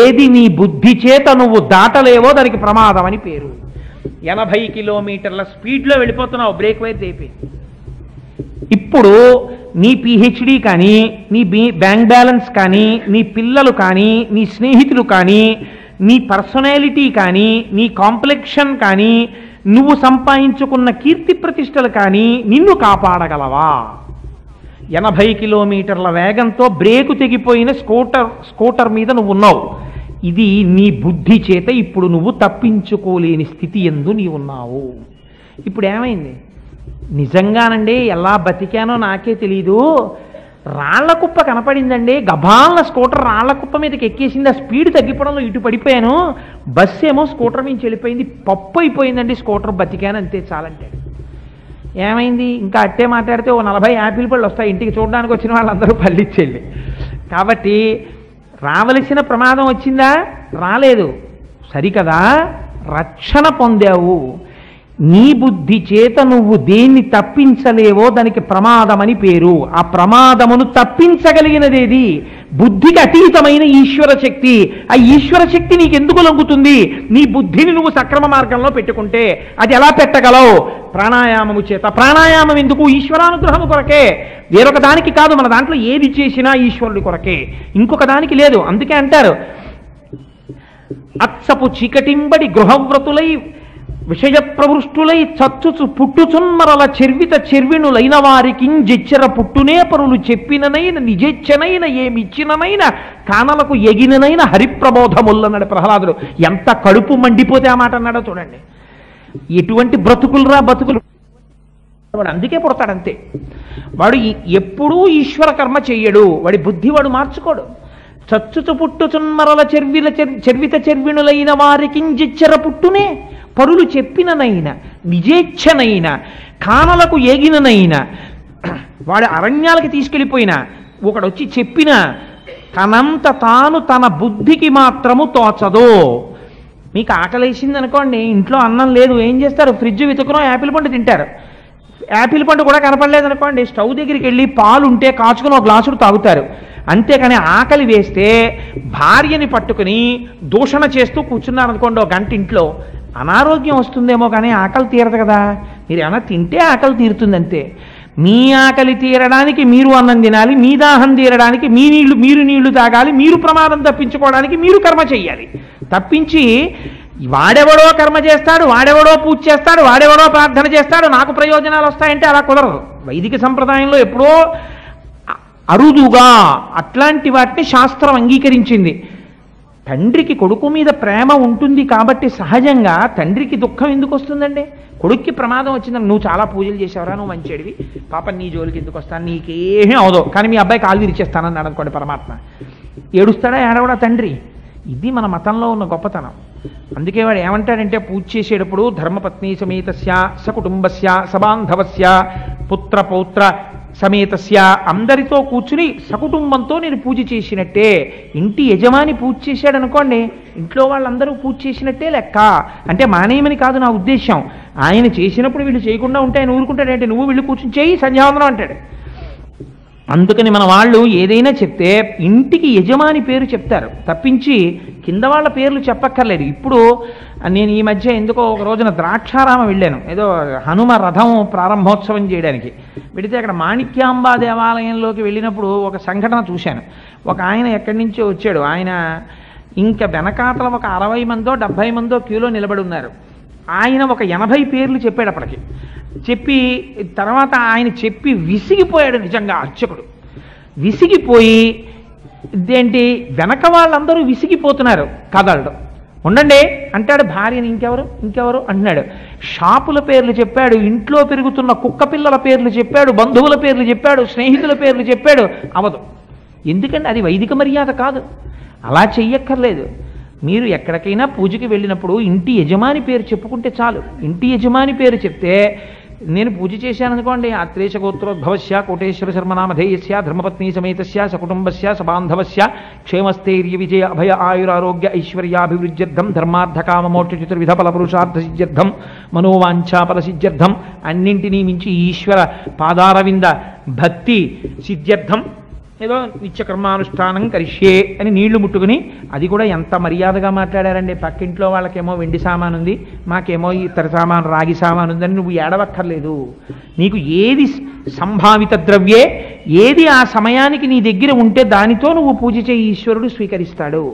[SPEAKER 1] ఏది నీ బుద్ధి చేత నువ్వు దాటలేవో దానికి ప్రమాదం అని పేరు. ఎనభై కిలోమీటర్ల స్పీడ్లో వెళ్ళిపోతున్నావు. బ్రేక్ వైర్ తెపి ఇప్పుడు నీ పిహెచ్డి కానీ నీ బీ బ్యాంక్ బ్యాలెన్స్ కానీ నీ పిల్లలు కానీ నీ స్నేహితులు కానీ నీ పర్సనాలిటీ కానీ నీ కాంప్లెక్షన్ కానీ నువ్వు సంపాదించుకున్న కీర్తి ప్రతిష్టలు కానీ నిన్ను కాపాడగలవా? ఎనభై కిలోమీటర్ల వేగంతో బ్రేకు తెగిపోయిన స్కూటర్ స్కూటర్ మీద నువ్వు ఉన్నావు ఇది నీ బుద్ధి చేత ఇప్పుడు నువ్వు తప్పించుకోలేని స్థితి ఎందు నీవు ఉన్నావు. ఇప్పుడు ఏమైంది? నిజంగానండి ఎలా బతికానో నాకే తెలీదు. రాళ్ళ కుప్ప కనపడిందండి. గబాల స్కూటర్ రాళ్ళ కుప్ప మీదకి ఎక్కేసింది. ఆ స్పీడ్ తగ్గిపోవడంలో ఇటు పడిపోయాను. బస్సు ఏమో స్కూటర్ నుంచి వెళ్ళిపోయింది. పప్పు అయిపోయిందండి స్కూటర్. బతికాను అంతే చాలంటాడు ఏమైంది? ఇంకా అట్టే మాట్లాడితే ఓ నలభై యాపిల్ పళ్ళు వస్తాయి. ఇంటికి చూడడానికి వచ్చిన వాళ్ళందరూ పళ్ళిచ్చేళ్ళి కాబట్టి రావలసిన ప్రమాదం వచ్చిందా? రాలేదు. సరికదా? రక్షణ పొందావు. నీ బుద్ధి చేత నువ్వు దేన్ని తప్పించలేవో దానికి ప్రమాదమని పేరు. ఆ ప్రమాదమును తప్పించగలిగినదేది? బుద్ధికి అతీతమైన ఈశ్వర శక్తి. ఆ ఈశ్వర శక్తి నీకు ఎందుకు లొంగుతుంది? నీ బుద్ధిని నువ్వు సక్రమ మార్గంలో పెట్టుకుంటే అది ఎలా పెట్టగలవు? ప్రాణాయామము చేత. ప్రాణాయామం ఎందుకు? ఈశ్వరానుగ్రహము కొరకే. వేరొక దానికి కాదు మన దాంట్లో ఏది చేసినా ఈశ్వరుడి కొరకే. ఇంకొక దానికి లేదు. అందుకే అంటారు అచ్చపు చీకటింబడి గృహవ్రతులై విషయ ప్రవృష్టులై చచ్చుచు పుట్టుచున్మరల చెర్విత చెర్విణులైన వారికి జెచ్చర పుట్టునే పరులు చెప్పిననైన నిజెచ్చనైన ఏమిచ్చిననైన కానలకు ఎగిననైన హరిప్రబోధముల్లన్నాడు ప్రహ్లాదుడు. ఎంత కడుపు మండిపోతే ఆ మాట అన్నాడో చూడండి. ఎటువంటి బ్రతుకులురా బతుకులు? వాడు అందుకే పుడతాడంతే. వాడు ఎప్పుడూ ఈశ్వర కర్మ చెయ్యడు. వాడి బుద్ధి వాడు మార్చుకోడు. చచ్చుచు పుట్టుచున్మరల చెర్విల చెర్- చెర్విత చెర్విణులైన వారికి జిచ్చర పుట్టునే పరులు చెప్పిననైన నిజేచ్ఛనైన కానలకు ఏగిననైన వాడు అరణ్యాలకి తీసుకెళ్ళిపోయిన ఒకడొచ్చి చెప్పిన తనంత తాను తన బుద్ధికి మాత్రము తోచదో. మీకు ఆకలేసింది అనుకోండి ఇంట్లో అన్నం లేదు ఏం చేస్తారు? ఫ్రిడ్జ్ వెతుకునో యాపిల్ పండు తింటారు. యాపిల్ పండు కూడా కనపడలేదు అనుకోండి స్టవ్ దగ్గరికి వెళ్ళి పాలు ఉంటే కాచుకుని ఒక గ్లాసుడు తాగుతారు. అంతేకాని ఆకలి వేస్తే భార్యని పట్టుకుని దూషణ చేస్తూ కూర్చున్నారనుకోండి ఒక గంట ఇంట్లో అనారోగ్యం వస్తుందేమో కానీ ఆకలి తీరదు కదా. మీరు ఏమైనా తింటే ఆకలి తీరుతుంది అంతే మీ ఆకలి తీరడానికి మీరు అన్నం తినాలి మీ దాహం తీరడానికి మీ నీళ్ళు మీరు నీళ్ళు తాగాలి మీరు ప్రమాదం తప్పించుకోవడానికి మీరు కర్మ చెయ్యాలి. తప్పించి వాడెవడో కర్మ చేస్తాడు వాడెవడో పూజ చేస్తాడు వాడెవడో ప్రార్థన చేస్తాడు నాకు ప్రయోజనాలు వస్తాయంటే అలా కుదరదు. వైదిక సంప్రదాయంలో ఎప్పుడో అరుదుగా అట్లాంటి వాటిని శాస్త్రం అంగీకరించింది. తండ్రికి కొడుకు మీద ప్రేమ ఉంటుంది కాబట్టి సహజంగా తండ్రికి దుఃఖం ఎందుకు వస్తుందండి? కొడుక్కి ప్రమాదం వచ్చిందని నువ్వు చాలా పూజలు చేసావరా నువ్వు మంచిడివి పాప నీ జోలికి ఎందుకు వస్తాను? నీకేమీ అవదో. కానీ మీ అబ్బాయి కాలు విరిచేస్తానన్నాడు అనుకోండి పరమాత్మ. ఏడుస్తాడా ఏడవడా తండ్రి? ఇది మన మతంలో ఉన్న గొప్పతనం. అందుకే వాడు ఏమంటాడంటే పూజ చేసేటప్పుడు ధర్మపత్ని సమేతస్య సకుటుంబస్య సబాంధవస్య పుత్ర పౌత్ర సమేతస్య అందరితో కూర్చుని సకుటుంబంతో నేను పూజ చేసినట్టే. ఇంటి యజమాని పూజ చేశాడు అనుకోండి ఇంట్లో వాళ్ళందరూ పూజ చేసినట్టే లెక్క. అంటే మానేయమని కాదు నా ఉద్దేశం ఆయన చేసినప్పుడు వీళ్ళు చేయకుండా ఉంటే ఆయన ఊరుకుంటాడంటే నువ్వు వీళ్ళు కూర్చుని చేయి సంధ్యావందనం అంటాడు. అందుకని మన వాళ్ళు ఏదైనా చెప్తే ఇంటికి యజమాని పేరు చెప్తారు. తప్పించి కింద వాళ్ళ పేర్లు చెప్పక్కర్లేదు. ఇప్పుడు నేను ఈ మధ్య ఎందుకో ఒక రోజున ద్రాక్షారామ వెళ్ళాను. ఏదో హనుమ రథం ప్రారంభోత్సవం చేయడానికి. వెళితే అక్కడ మాణిక్యాంబా దేవాలయంలోకి వెళ్ళినప్పుడు ఒక సంఘటన చూశాను. ఒక ఆయన ఎక్కడి నుంచో వచ్చాడు. ఆయన ఇంకా వెనకాతల ఒక అరవై మందో డెబ్భై మందో క్యూలో నిలబడి ఉన్నారు. ఆయన ఒక ఎనభై పేర్లు చెప్పాడు అప్పటికి. చెప్పి తర్వాత ఆయన చెప్పి విసిగిపోయాడు నిజంగా అర్చకుడు. విసిగిపోయి ఇదేంటి వెనక వాళ్ళందరూ విసిగిపోతున్నారు కదలడం. ఉండండి అంటాడు భార్యని ఇంకెవరు? ఇంకెవరు? అంటున్నాడు. షాపుల పేర్లు చెప్పాడు ఇంట్లో పెరుగుతున్న కుక్క పిల్లల పేర్లు చెప్పాడు బంధువుల పేర్లు చెప్పాడు స్నేహితుల పేర్లు చెప్పాడు. అవదు. ఎందుకంటే అది వైదిక మర్యాద కాదు. అలా చెయ్యక్కర్లేదు. మీరు ఎక్కడికైనా పూజకి వెళ్ళినప్పుడు ఇంటి యజమాని పేరు చెప్పుకుంటే చాలు. ఇంటి యజమాని పేరు చెప్తే నేను పూజ చేశాను అనుకోండి ఆత్రేశ గోత్రోద్భవస్య కోటేశ్వర శర్మనామధేయస్య ధర్మపత్ని సమేతస్య సకుటుంబస్య సబాంధవస్య క్షేమస్థైర్య విజయ అభయ ఆయురారోగ్య ఐశ్వర్యాభివృద్ధ్యర్థం ధర్మార్థకామ మోక్ష చతుర్విధ ఫలపురుషార్థ సిద్ధ్యర్థం మనోవాంఛాపల సిద్ధ్యర్థం అన్నింటినీ మించి ఈశ్వర పాదారవింద భక్తి సిద్ధ్యర్థం ఏదో నిత్యకర్మానుష్ఠానం కరిష్యే అని నీళ్ళు ముట్టుకుని అది కూడా ఎంత మర్యాదగా మాట్లాడారండి. పక్కింట్లో వాళ్ళకేమో వెండి సామాను ఉంది మాకేమో ఇతర సామాను రాగి సామాను ఉందని నువ్వు ఏడవక్కర్లేదు. నీకు ఏది సంభావిత ద్రవ్యే ఏది ఆ సమయానికి నీ దగ్గర ఉంటే దానితో నువ్వు పూజ చేయి ఈశ్వరుడు స్వీకరిస్తాడు.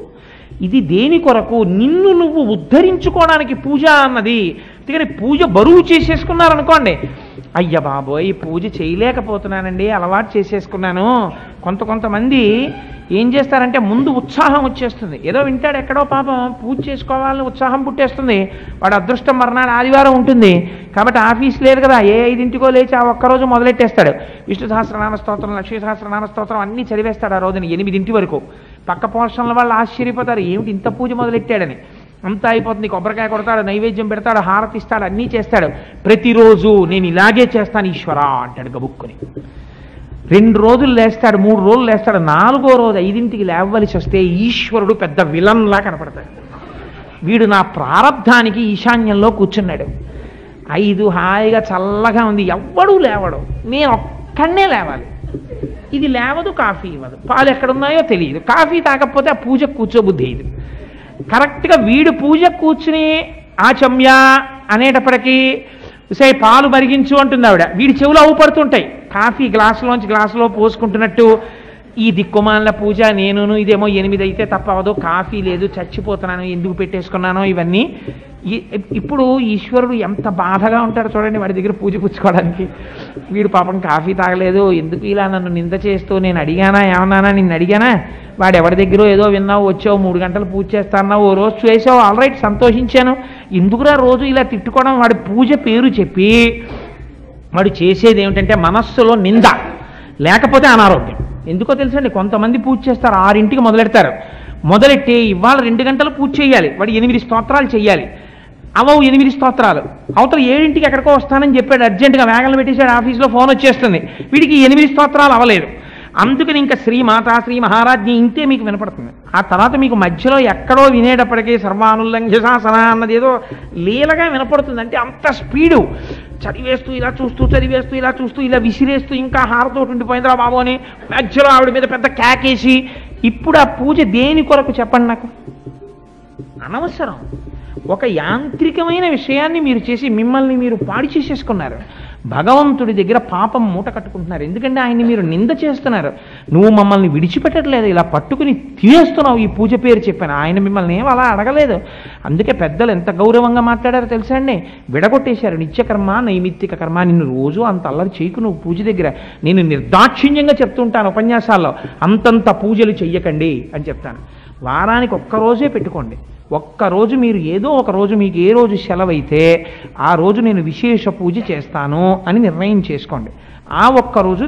[SPEAKER 1] ఇది దేని కొరకు? నిన్ను నువ్వు ఉద్ధరించుకోవడానికి పూజ అన్నది. అందుకని పూజ బరువు చేసేసుకున్నారనుకోండి. అయ్య బాబోయ్ పూజ చేయలేకపోతున్నానండి అలవాటు చేసేసుకున్నాను. కొంత కొంతమంది ఏం చేస్తారంటే ముందు ఉత్సాహం వచ్చేస్తుంది. ఏదో వింటాడు ఎక్కడో పాపం పూజ చేసుకోవాలని ఉత్సాహం పుట్టేస్తుంది. వాడు అదృష్టం మర్నాడు ఆదివారం ఉంటుంది. కాబట్టి ఆఫీస్ లేదు కదా ఏ ఐదింటికో లేచి ఆ ఒక్కరోజు మొదలెట్టేస్తాడు. విష్ణు సహస్రనామ స్తోత్రం లక్ష్మీ సహస్రనామ స్తోత్రం అన్నీ చదివేస్తాడు ఆ రోజున ఎనిమిదింటి వరకు. పక్క పోర్షన్ల వాళ్ళు ఆశ్చర్యపోతారు. ఏమిటి ఇంత పూజ మొదలెట్టాడని? అంతా అయిపోతుంది. కొబ్బరికాయ కొడతాడు నైవేద్యం పెడతాడు హారతిస్తాడు అన్నీ చేస్తాడు. ప్రతిరోజు నేను ఇలాగే చేస్తాను ఈశ్వరా అంటాడు గబుక్కుని. రెండు రోజులు లేస్తాడు మూడు రోజులు లేస్తాడు నాలుగో రోజు ఐదింటికి లేవలసి వస్తే ఈశ్వరుడు పెద్ద విలన్లా కనపడతాడు. వీడు నా ప్రారంధానికి ఈశాన్యంలో కూర్చున్నాడు. ఐదు హాయిగా చల్లగా ఉంది. ఎవ్వడూ లేవడు. నేను ఒక్కడనే లేవాలి. ఇది లేవదు కాఫీ ఇవ్వదు. పాలు ఎక్కడున్నాయో తెలియదు. కాఫీ తాగకపోతే ఆ పూజ కూర్చోబుద్ధి ఇది కరెక్ట్గా వీడు పూజ కూర్చుని ఆచమ్య అనేటప్పటికీ సే పాలు మరిగించు అంటుంది ఆవిడ. వీడి చెవులు అవు పడుతుంటాయి. కాఫీ గ్లాసులోంచి గ్లాసులో పోసుకుంటున్నట్టు ఈ దిక్కుమాల పూజ నేనును ఇదేమో ఎనిమిది అయితే తప్పవదు కాఫీ లేదు చచ్చిపోతున్నాను ఎందుకు పెట్టేసుకున్నానో ఇవన్నీ. ఇప్పుడు ఈశ్వరుడు ఎంత బాధగా ఉంటాడు చూడండి వాడి దగ్గర పూజ పుచ్చుకోవడానికి. వీడు పాపం కాఫీ తాగలేదు ఎందుకు ఇలా నన్ను నింద చేస్తూ నేను అడిగానా ఏమన్నానా నిన్ను అడిగానా? వాడు ఎవరి దగ్గర ఏదో విన్నావు వచ్చావు మూడు గంటలు పూజ చేస్తాన్నావు ఓ రోజు చేసావు ఆల్ రైట్ సంతోషించాను. ఎందుకురా రోజు ఇలా తిట్టుకోవడం? వాడి పూజ పేరు చెప్పి వాడు చేసేది ఏమిటంటే మనస్సులో నింద లేకపోతే అనారోగ్యం. ఎందుకో తెలుసండి కొంతమంది పూజ చేస్తారు ఆరింటికి మొదలెడతారు. మొదలెట్టి ఇవాళ రెండు గంటలు పూజ చేయాలి. వాడు ఎనిమిది స్తోత్రాలు చేయాలి. అవవు ఎనిమిది స్తోత్రాలు. అవతల ఏడింటికి ఎక్కడికో వస్తానని చెప్పాడు అర్జెంటుగా వేగలు పెట్టేశాడు ఆఫీస్లో ఫోన్ వచ్చేస్తుంది. వీడికి ఎనిమిది స్తోత్రాలు అవ్వలేదు. అందుకని ఇంకా శ్రీ మాతా శ్రీ మహారాజ్ఞి ఇంతే మీకు వినపడుతుంది. ఆ తర్వాత మీకు మధ్యలో ఎక్కడో వినేటప్పటికీ సర్వానుల్లంఘ్య శాసన అన్నది ఏదో లీలగా వినపడుతుంది. అంటే అంత స్పీడు. చదివేస్తూ ఇలా చూస్తూ చదివేస్తూ ఇలా చూస్తూ ఇలా విసిరేస్తూ ఇంకా హారతోటి ఉండిపోయిందిరా బాబు అని మధ్యలో ఆవిడ మీద పెద్ద కేకేసి ఇప్పుడు ఆ పూజ దేని కొరకు చెప్పండి నాకు? అనవసరం. ఒక యాంత్రికమైన విషయాన్ని మీరు చేసి మిమ్మల్ని మీరు పాడి చేసేసుకున్నారు. భగవంతుడి దగ్గర పాపం మూట కట్టుకుంటున్నారు. ఎందుకంటే ఆయన్ని మీరు నింద చేస్తున్నారు. నువ్వు మమ్మల్ని విడిచిపెట్టట్లేదు. ఇలా పట్టుకుని తినేస్తున్నావు ఈ పూజ పేరు చెప్పాను ఆయన మిమ్మల్ని ఏం అలా అడగలేదు. అందుకే పెద్దలు ఎంత గౌరవంగా మాట్లాడారో తెలుసా అండి? విడగొట్టేశారు. నిత్యకర్మ నైమిత్తిక కర్మ నిన్ను రోజు అంత అల్లరి చేయకు నువ్వు పూజ దగ్గర. నేను నిర్దాక్షిణ్యంగా చెప్తుంటాను ఉపన్యాసాల్లో. అంతంత పూజలు చెయ్యకండి అని చెప్తాను. వారానికి ఒక్క రోజే పెట్టుకోండి. ఒక్క రోజు మీరు ఏదో ఒక రోజు మీకు ఏ రోజు సెలవైతే ఆ రోజు నేను విశేష పూజ చేస్తాను అని నిర్ణయం చేసుకోండి. ఆ ఒక్క రోజు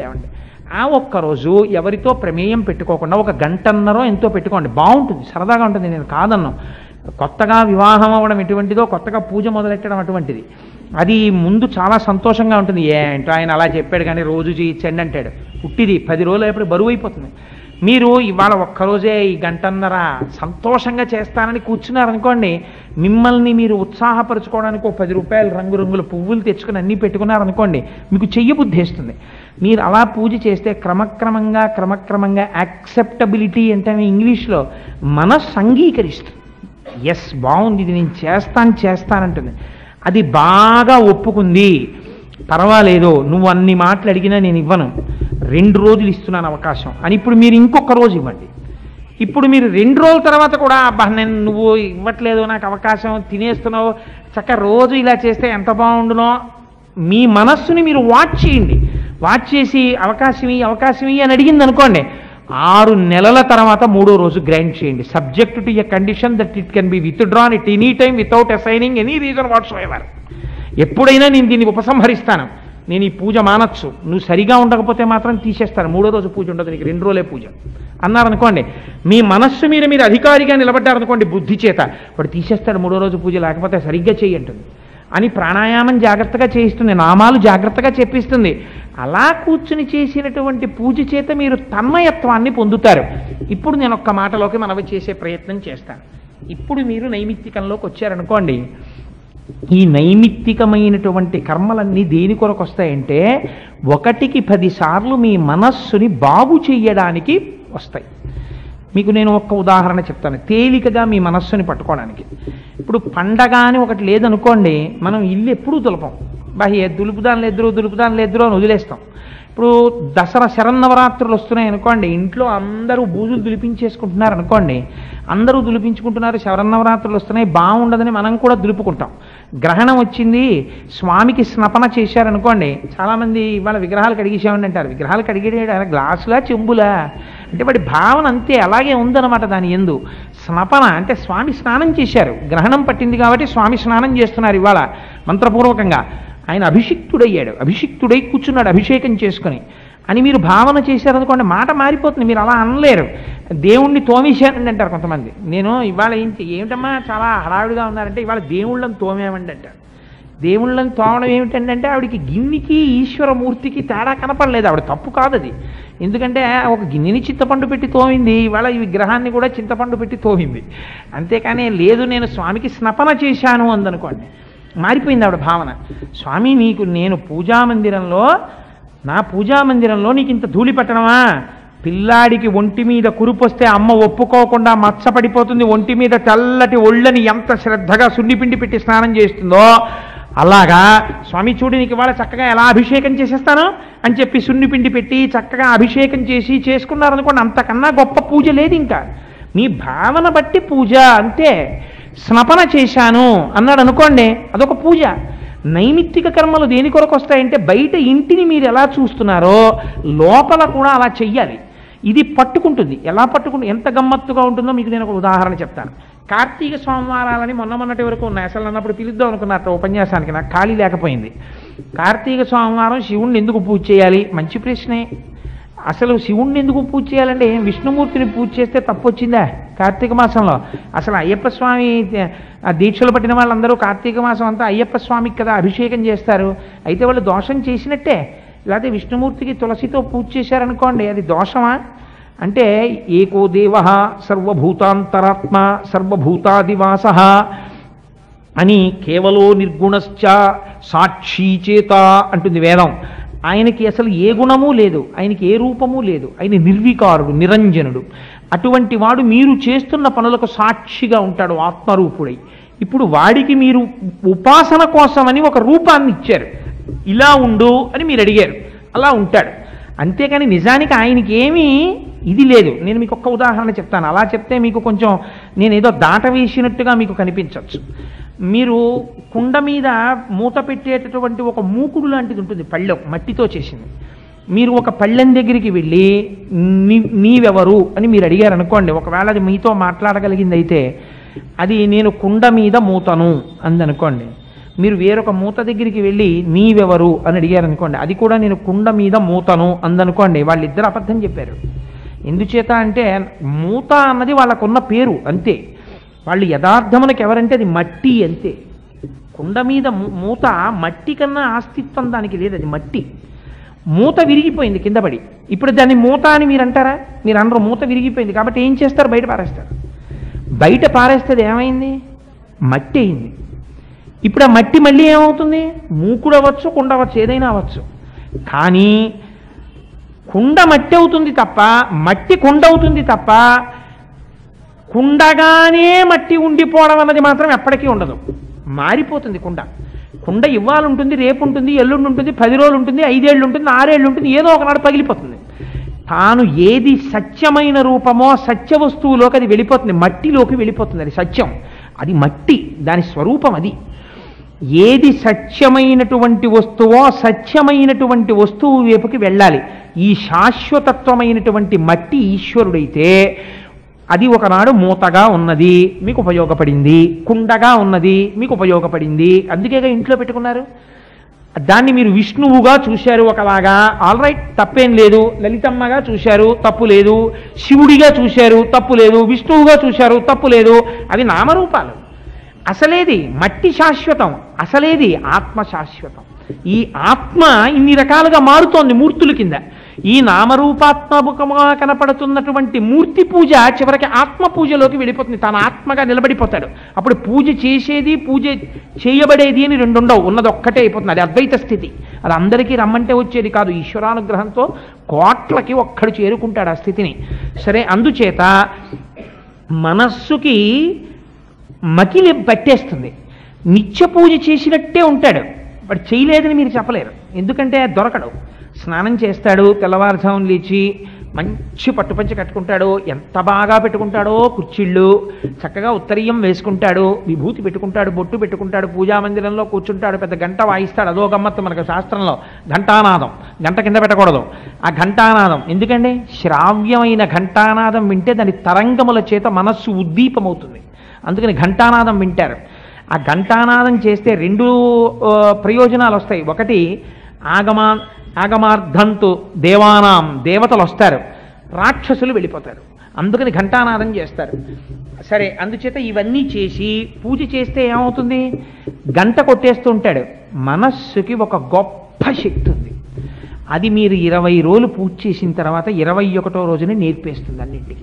[SPEAKER 1] లేవండి. ఆ ఒక్క రోజు ఎవరితో ప్రమేయం పెట్టుకోకుండా ఒక గంటన్నరో ఎంతో పెట్టుకోండి. బాగుంటుంది. సరదాగా ఉంటుంది. నేను కాదన్నాను కొత్తగా వివాహం అవ్వడం ఎటువంటిదో కొత్తగా పూజ మొదలెట్టడం అటువంటిది. అది ముందు చాలా సంతోషంగా ఉంటుంది. ఏంటో ఆయన అలా చెప్పాడు కానీ రోజు చేయించండి అంటాడు పుట్టిది పది రోజులు అయిపోయి బరువు అయిపోతుంది. మీరు ఇవాళ ఒక్కరోజే ఈ గంటన్నర సంతోషంగా చేస్తానని కూర్చున్నారనుకోండి మిమ్మల్ని మీరు ఉత్సాహపరచుకోవడానికి ఒక పది రూపాయలు రంగురంగుల పువ్వులు తెచ్చుకుని అన్నీ పెట్టుకున్నారనుకోండి మీకు చెయ్యి బుద్ధిస్తుంది మీరు అలా పూజ చేస్తే క్రమక్రమంగా క్రమక్రమంగా యాక్సెప్టబిలిటీ అంటే ఇంగ్లీష్లో మనస్సు అంగీకరిస్తుంది. ఎస్ బాగుంది ఇది నేను చేస్తాను చేస్తానంటుంది. అది బాగా ఒప్పుకుంది. పర్వాలేదు నువ్వు అన్ని మాటలు అడిగినా నేను ఇవ్వను. రెండు రోజులు ఇస్తున్నాను అవకాశం. అని ఇప్పుడు మీరు ఇంకొక రోజు ఇవ్వండి. ఇప్పుడు మీరు రెండు రోజుల తర్వాత కూడా అబ్బా నేను నువ్వు ఇవ్వట్లేదు నాకు అవకాశం తినేస్తున్నావు చక్క రోజు ఇలా చేస్తే ఎంత బాగుండునో మీ మనస్సుని మీరు వాచ్ చేయండి. వాచ్ చేసి అవకాశం ఇయ్యి అవకాశం ఇయ్యి అని అడిగింది అనుకోండి ఆరు నెలల తర్వాత మూడో రోజు గ్రాంట్ చేయండి. Subject to a condition that it can be withdrawn it any time without assigning any reason whatsoever ఎప్పుడైనా నేను దీన్ని ఉపసంహరిస్తాను. నేను ఈ పూజ మానచ్చు. నువ్వు సరిగా ఉండకపోతే మాత్రం తీసేస్తాను. మూడో రోజు పూజ ఉండదు. నీకు రెండు రోజులే పూజ. అన్నారనుకోండి మీ మనస్సు మీద మీరు అధికారిగా నిలబడ్డారనుకోండి బుద్ధి చేత వాడు తీసేస్తాడు మూడో రోజు పూజ లేకపోతే సరిగ్గా చేయంటుంది అని ప్రాణాయామం జాగ్రత్తగా చేయిస్తుంది నామాలు జాగ్రత్తగా చెప్పిస్తుంది. అలా కూర్చుని చేసినటువంటి పూజ చేత మీరు తన్మయత్వాన్ని పొందుతారు. ఇప్పుడు నేను ఒక్క మాటలోకి మనవి చేసే ప్రయత్నం చేస్తాను. ఇప్పుడు మీరు నైమిత్తికంలోకి వచ్చారనుకోండి ఈ నైమిత్తికమైనటువంటి కర్మలన్నీ దేని కొరకు వస్తాయంటే ఒకటికి పదిసార్లు మీ మనస్సుని బాగు చేయడానికి వస్తాయి. మీకు నేను ఒక్క ఉదాహరణ చెప్తాను. తేలికగా మీ మనస్సుని పట్టుకోవడానికి. ఇప్పుడు పండగ అని ఒకటి లేదనుకోండి మనం ఇల్లు ఎప్పుడూ దులపం. బాహ్య దులుపుదాని లేదురు దులుపుదాని లేదురు అని వదిలేస్తాం. ఇప్పుడు దసరా శరన్నవరాత్రులు వస్తున్నాయి అనుకోండి ఇంట్లో అందరూ బూజులు దులిపించేసుకుంటున్నారు అనుకోండి అందరూ దులిపించుకుంటున్నారు శరన్నవరాత్రులు వస్తున్నాయి బాగుండదని మనం కూడా దులుపుకుంటాం. గ్రహణం వచ్చింది స్వామికి స్నపన చేశారనుకోండి చాలామంది ఇవాళ విగ్రహాలు కడిగేసామని అంటారు. విగ్రహాలు కడిగేట గ్లాసులా చెంబులా? అంటే వాడి భావన అంతే అలాగే ఉందన్నమాట దాని ఎందు. స్నపన అంటే స్వామి స్నానం చేశారు. గ్రహణం పట్టింది కాబట్టి స్వామి స్నానం చేస్తున్నారు ఇవాళ మంత్రపూర్వకంగా. ఆయన అభిషిక్తుడయ్యాడు. అభిషిక్తుడై కూర్చున్నాడు అభిషేకం చేసుకుని. అని మీరు భావన చేశారనుకోండి మాట మారిపోతుంది మీరు అలా అనలేరు. దేవుణ్ణి తోమేశానండి అంటారు కొంతమంది. నేను ఇవాళ ఏం ఏమిటమ్మా చాలా హడావిడిగా ఉన్నారంటే ఇవాళ దేవుళ్ళని తోమేమండి అంటారు. దేవుళ్ళని తోమడం ఏమిటంటే ఆవిడికి గిన్నెకి ఈశ్వరమూర్తికి తేడా కనపడలేదు. ఆవిడ తప్పు కాదు అది. ఎందుకంటే ఒక గిన్నెని చింతపండు పెట్టి తోమింది ఇవాళ ఈ విగ్రహాన్ని కూడా చింతపండు పెట్టి తోమింది. అంతేకాని లేదు నేను స్వామికి స్నపన చేశాను అందనుకోండి. మారిపోయింది ఆవిడ భావన. స్వామి నీకు నేను పూజా మందిరంలో నా పూజా మందిరంలో నీకు ఇంత ధూళి పెట్టడమా పిల్లాడికి ఒంటి మీద కురుపొస్తే అమ్మ ఒప్పుకోకుండా మచ్చపడిపోతుంది. ఒంటి మీద తెల్లటి ఒళ్ళని ఎంత శ్రద్ధగా సున్నిపిండి పెట్టి స్నానం చేస్తుందో అలాగా స్వామి చూడు నీకు ఇవాళ చక్కగా ఎలా అభిషేకం చేసేస్తాను అని చెప్పి సున్నిపిండి పెట్టి చక్కగా అభిషేకం చేసి చేసుకున్నారనుకోండి అంతకన్నా గొప్ప పూజ లేదు ఇంకా మీ భావన బట్టి పూజ అంతే స్నపన చేశాను అన్నాడు అనుకోండి అదొక పూజ. నైమిత్తిక కర్మలు దేని కొరకు వస్తాయంటే బయట ఇంటిని మీరు ఎలా చూస్తున్నారో లోపల కూడా అలా చెయ్యాలి. ఇది పట్టుకుంటుంది. ఎలా పట్టుకుంటు ఎంత గమ్మత్తుగా ఉంటుందో మీకు నేను ఒక ఉదాహరణ చెప్తాను. కార్తీక సోమవారాలని మొన్న మొన్నటి వరకు ఉన్నాయి. అసలు అన్నప్పుడు పిలుద్దాం అనుకున్నట్టు ఉపన్యాసానికి నాకు ఖాళీ లేకపోయింది. కార్తీక సోమవారం శివుణ్ణి ఎందుకు పూజ చేయాలి? మంచి ప్రశ్నే. అసలు శివుణ్ణి ఎందుకు పూజ చేయాలంటే విష్ణుమూర్తిని పూజ చేస్తే తప్పు వచ్చిందా కార్తీక మాసంలో? అసలు అయ్యప్ప స్వామి ఆ దీక్షలు పట్టిన వాళ్ళందరూ కార్తీక మాసం అంతా అయ్యప్ప స్వామికి కదా అభిషేకం చేస్తారు. అయితే వాళ్ళు దోషం చేసినట్టే. లేకపోతే విష్ణుమూర్తికి తులసితో పూజ చేశారనుకోండి అది దోషమా? అంటే ఏకో దేవ సర్వభూతాంతరాత్మ సర్వభూతాదివాస అని కేవలో నిర్గుణశ్చ సాక్షి చేత అంటుంది వేదం. ఆయనకి అసలు ఏ గుణము లేదు ఆయనకి ఏ రూపము లేదు. ఆయన నిర్వికారుడు నిరంజనుడు. అటువంటి వాడు మీరు చేస్తున్న పనులకు సాక్షిగా ఉంటాడు ఆత్మరూపుడై. ఇప్పుడు వాడికి మీరు ఉపాసన కోసమని ఒక రూపాన్ని ఇచ్చారు. ఇలా ఉండు అని మీరు అడిగారు. అలా ఉంటాడు. అంతేకాని నిజానికి ఆయనకి ఏమీ ఇది లేదు. నేను మీకు ఒక్క ఉదాహరణ చెప్తాను. అలా చెప్తే మీకు కొంచెం నేను ఏదో దాట వేసినట్టుగా మీకు కనిపించవచ్చు. మీరు కుండ మీద మూత పెట్టేటటువంటి ఒక మూకుడు లాంటిది ఉంటుంది పళ్ళెం మట్టితో చేసింది. మీరు ఒక పళ్ళెం దగ్గరికి వెళ్ళి నీ నీవెవరు అని మీరు అడిగారు అనుకోండి ఒకవేళ అది మీతో మాట్లాడగలిగింది అయితే అది నేను కుండ మీద మూతను అందనుకోండి. మీరు వేరొక మూత దగ్గరికి వెళ్ళి నీవెవరు అని అడిగారు అనుకోండి అది కూడా నేను కుండ మీద మూతను అందనుకోండి. వాళ్ళిద్దరు అబద్ధం చెప్పారు. ఎందుచేత అంటే మూత అన్నది వాళ్ళకున్న పేరు అంతే. వాళ్ళు యథార్థమునకు ఎవరంటే అది మట్టి అంతే. కుండ మీద మూ- మూత మట్టి కన్నా ఆస్తిత్వం దానికి లేదు అది మట్టి. మూత విరిగిపోయింది కింద పడి. ఇప్పుడు దాన్ని మూత అని మీరు అంటారా? మీరు అనరు మూత విరిగిపోయింది. కాబట్టి ఏం చేస్తారు? బయట పారేస్తారు. బయట పారేస్తుంది ఏమైంది? మట్టి అయింది. ఇప్పుడు ఆ మట్టి మళ్ళీ ఏమవుతుంది? మూకుడు అవ్వచ్చు కుండ అవ్వచ్చు ఏదైనా అవ్వచ్చు. కానీ కుండ మట్టి అవుతుంది తప్ప మట్టి కుండ అవుతుంది తప్ప కుండగానే మట్టి ఉండిపోవడం అన్నది మాత్రం ఎప్పటికీ ఉండదు. మారిపోతుంది కుండ. కుండ ఇవ్వాలి ఉంటుంది రేపు ఉంటుంది ఎల్లుండి ఉంటుంది పది రోజులు ఉంటుంది ఐదేళ్ళు ఉంటుంది ఆరేళ్ళు ఉంటుంది ఏదో ఒకనాడు పగిలిపోతుంది. తాను ఏది సత్యమైన రూపమో సత్య వస్తువులోకి అది వెళ్ళిపోతుంది మట్టిలోకి వెళ్ళిపోతుంది అది సత్యం. అది మట్టి దాని స్వరూపం అది. ఏది సత్యమైనటువంటి వస్తువో సత్యమైనటువంటి వస్తువు వైపుకి వెళ్ళాలి. ఈ శాశ్వతత్వమైనటువంటి మట్టి ఈశ్వరుడైతే అది ఒకనాడు మూతగా ఉన్నది మీకు ఉపయోగపడింది. కుండగా ఉన్నది మీకు ఉపయోగపడింది. అందుకేగా ఇంట్లో పెట్టుకున్నారు? దాన్ని మీరు విష్ణువుగా చూశారు ఒకలాగా. ఆల్ రైట్ తప్పేం లేదు. లలితమ్మగా చూశారు తప్పు లేదు. శివుడిగా చూశారు తప్పు లేదు. విష్ణువుగా చూశారు తప్పు లేదు. అవి నామరూపాలు. అసలేది మట్టి శాశ్వతం. అసలేది ఆత్మ శాశ్వతం. ఈ ఆత్మ ఇన్ని రకాలుగా మారుతోంది మూర్తుల కింద. ఈ నామరూపాత్మముఖముగా కనపడుతున్నటువంటి మూర్తి పూజ చివరికి ఆత్మ పూజలోకి వెళ్ళిపోతుంది. తన ఆత్మగా నిలబడిపోతాడు. అప్పుడు పూజ చేసేది పూజ చేయబడేది అని రెండుండవు. ఉన్నది ఒక్కటే అయిపోతుంది. అది అద్వైత స్థితి. అది అందరికీ రమ్మంటే వచ్చేది కాదు. ఈశ్వరానుగ్రహంతో కోట్లకి ఒక్కడు చేరుకుంటాడు ఆ స్థితిని. సరే అందుచేత మనస్సుకి మకిలి పట్టేస్తుంది. నిత్య పూజ చేసినట్టే ఉంటాడు. బట్ చేయలేదని మీరు చెప్పలేరు. ఎందుకంటే దొరకడు. స్నానం చేస్తాడు తెల్లవారుజామున లేచి మంచి పట్టుపంచి కట్టుకుంటాడు ఎంత బాగా పెట్టుకుంటాడో కుర్చీళ్ళు చక్కగా ఉత్తరీయం వేసుకుంటాడు విభూతి పెట్టుకుంటాడు బొట్టు పెట్టుకుంటాడు పూజా మందిరంలో కూర్చుంటాడు పెద్ద గంట వాయిస్తాడు. అదో గమ్మత్తు మనకు శాస్త్రంలో. ఘంటానాదం. గంట కింద పెట్టకూడదు. ఆ ఘంటానాదం. ఎందుకంటే శ్రావ్యమైన ఘంటానాదం వింటే దాని తరంగముల చేత మనస్సు ఉద్దీపమవుతుంది. అందుకని ఘంటానాదం వింటారు. ఆ ఘంటానాదం చేస్తే రెండు ప్రయోజనాలు వస్తాయి ఒకటి ఆగమా ఆగమార్థంతు దేవానాం దేవతలు వస్తారు. రాక్షసులు వెళ్ళిపోతారు. అందుకని ఘంటానాదం చేస్తారు. సరే అందుచేత ఇవన్నీ చేసి పూజ చేస్తే ఏమవుతుంది? గంట కొట్టేస్తూ ఉంటాడు మనస్సుకి ఒక గొప్ప శక్తి ఉంది. అది మీరు ఇరవై రోజులు పూజ చేసిన తర్వాత ఇరవై ఒకటో రోజునే నేర్పేస్తుంది అన్నింటికి.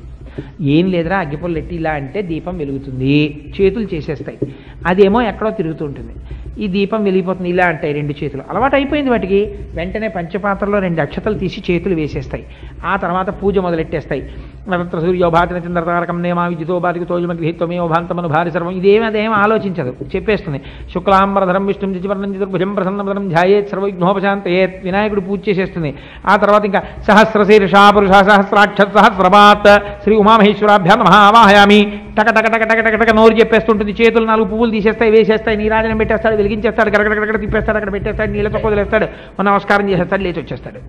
[SPEAKER 1] ఏం లేదురా అగ్గిపుల్లెట్టి ఇలా అంటే దీపం వెలుగుతుంది. చేతులు చేసేస్తాయి. అదేమో ఎక్కడో తిరుగుతూ ఉంటుంది. ఈ దీపం వెలిగిపోతుంది. ఇలా అంటాయి రెండు చేతులు. అలవాటు అయిపోయింది వాటికి. వెంటనే పంచపాత్రలో రెండు అక్షతలు తీసి చేతులు వేసేస్తాయి. ఆ తర్వాత పూజ మొదలెట్టేస్తాయి. నరత్ర సూర్యోభాతిన చంద్రతారకం నేమా విద్యుతో బాధికి తోజుమ గృహీత్వమేవ భాంతమను భారీ సర్వం. ఇదేమి అదేం ఆలోచించదు. చెప్పేస్తుంది. శుక్లాంబరధరం విష్ణు చతుర్భుజం చతుర్భుజం ప్రసన్నపదం ధ్యాయేత్ సర్వవిఘ్నోపశాంతయేత్ వినాయకుడు పూజ చేసేస్తుంది. ఆ తర్వాత ఇంకా సహస్రశీర్షా పురుష సహస్రాక్ష సహస్రపాత్ శ్రీ ఉమామహేశ్వరాభ్యాం మహావాహయామి టక టక టక టక టక టక నోరు చెప్పేస్తుంటుంది. చేతులు నాలుగు పువ్వులు తీసేస్తాయి వేసేస్తాయి. నీరాజనం పెట్టేస్తాడు వెలిగించేస్తాడు గడగడగడ తిప్పేస్తాడు అక్కడ పెట్టేస్తాడు నీళ్ళతో వదిలేస్తాడు నమస్కారం చేసేస్తాడు లేచి వచ్చేస్తాడు.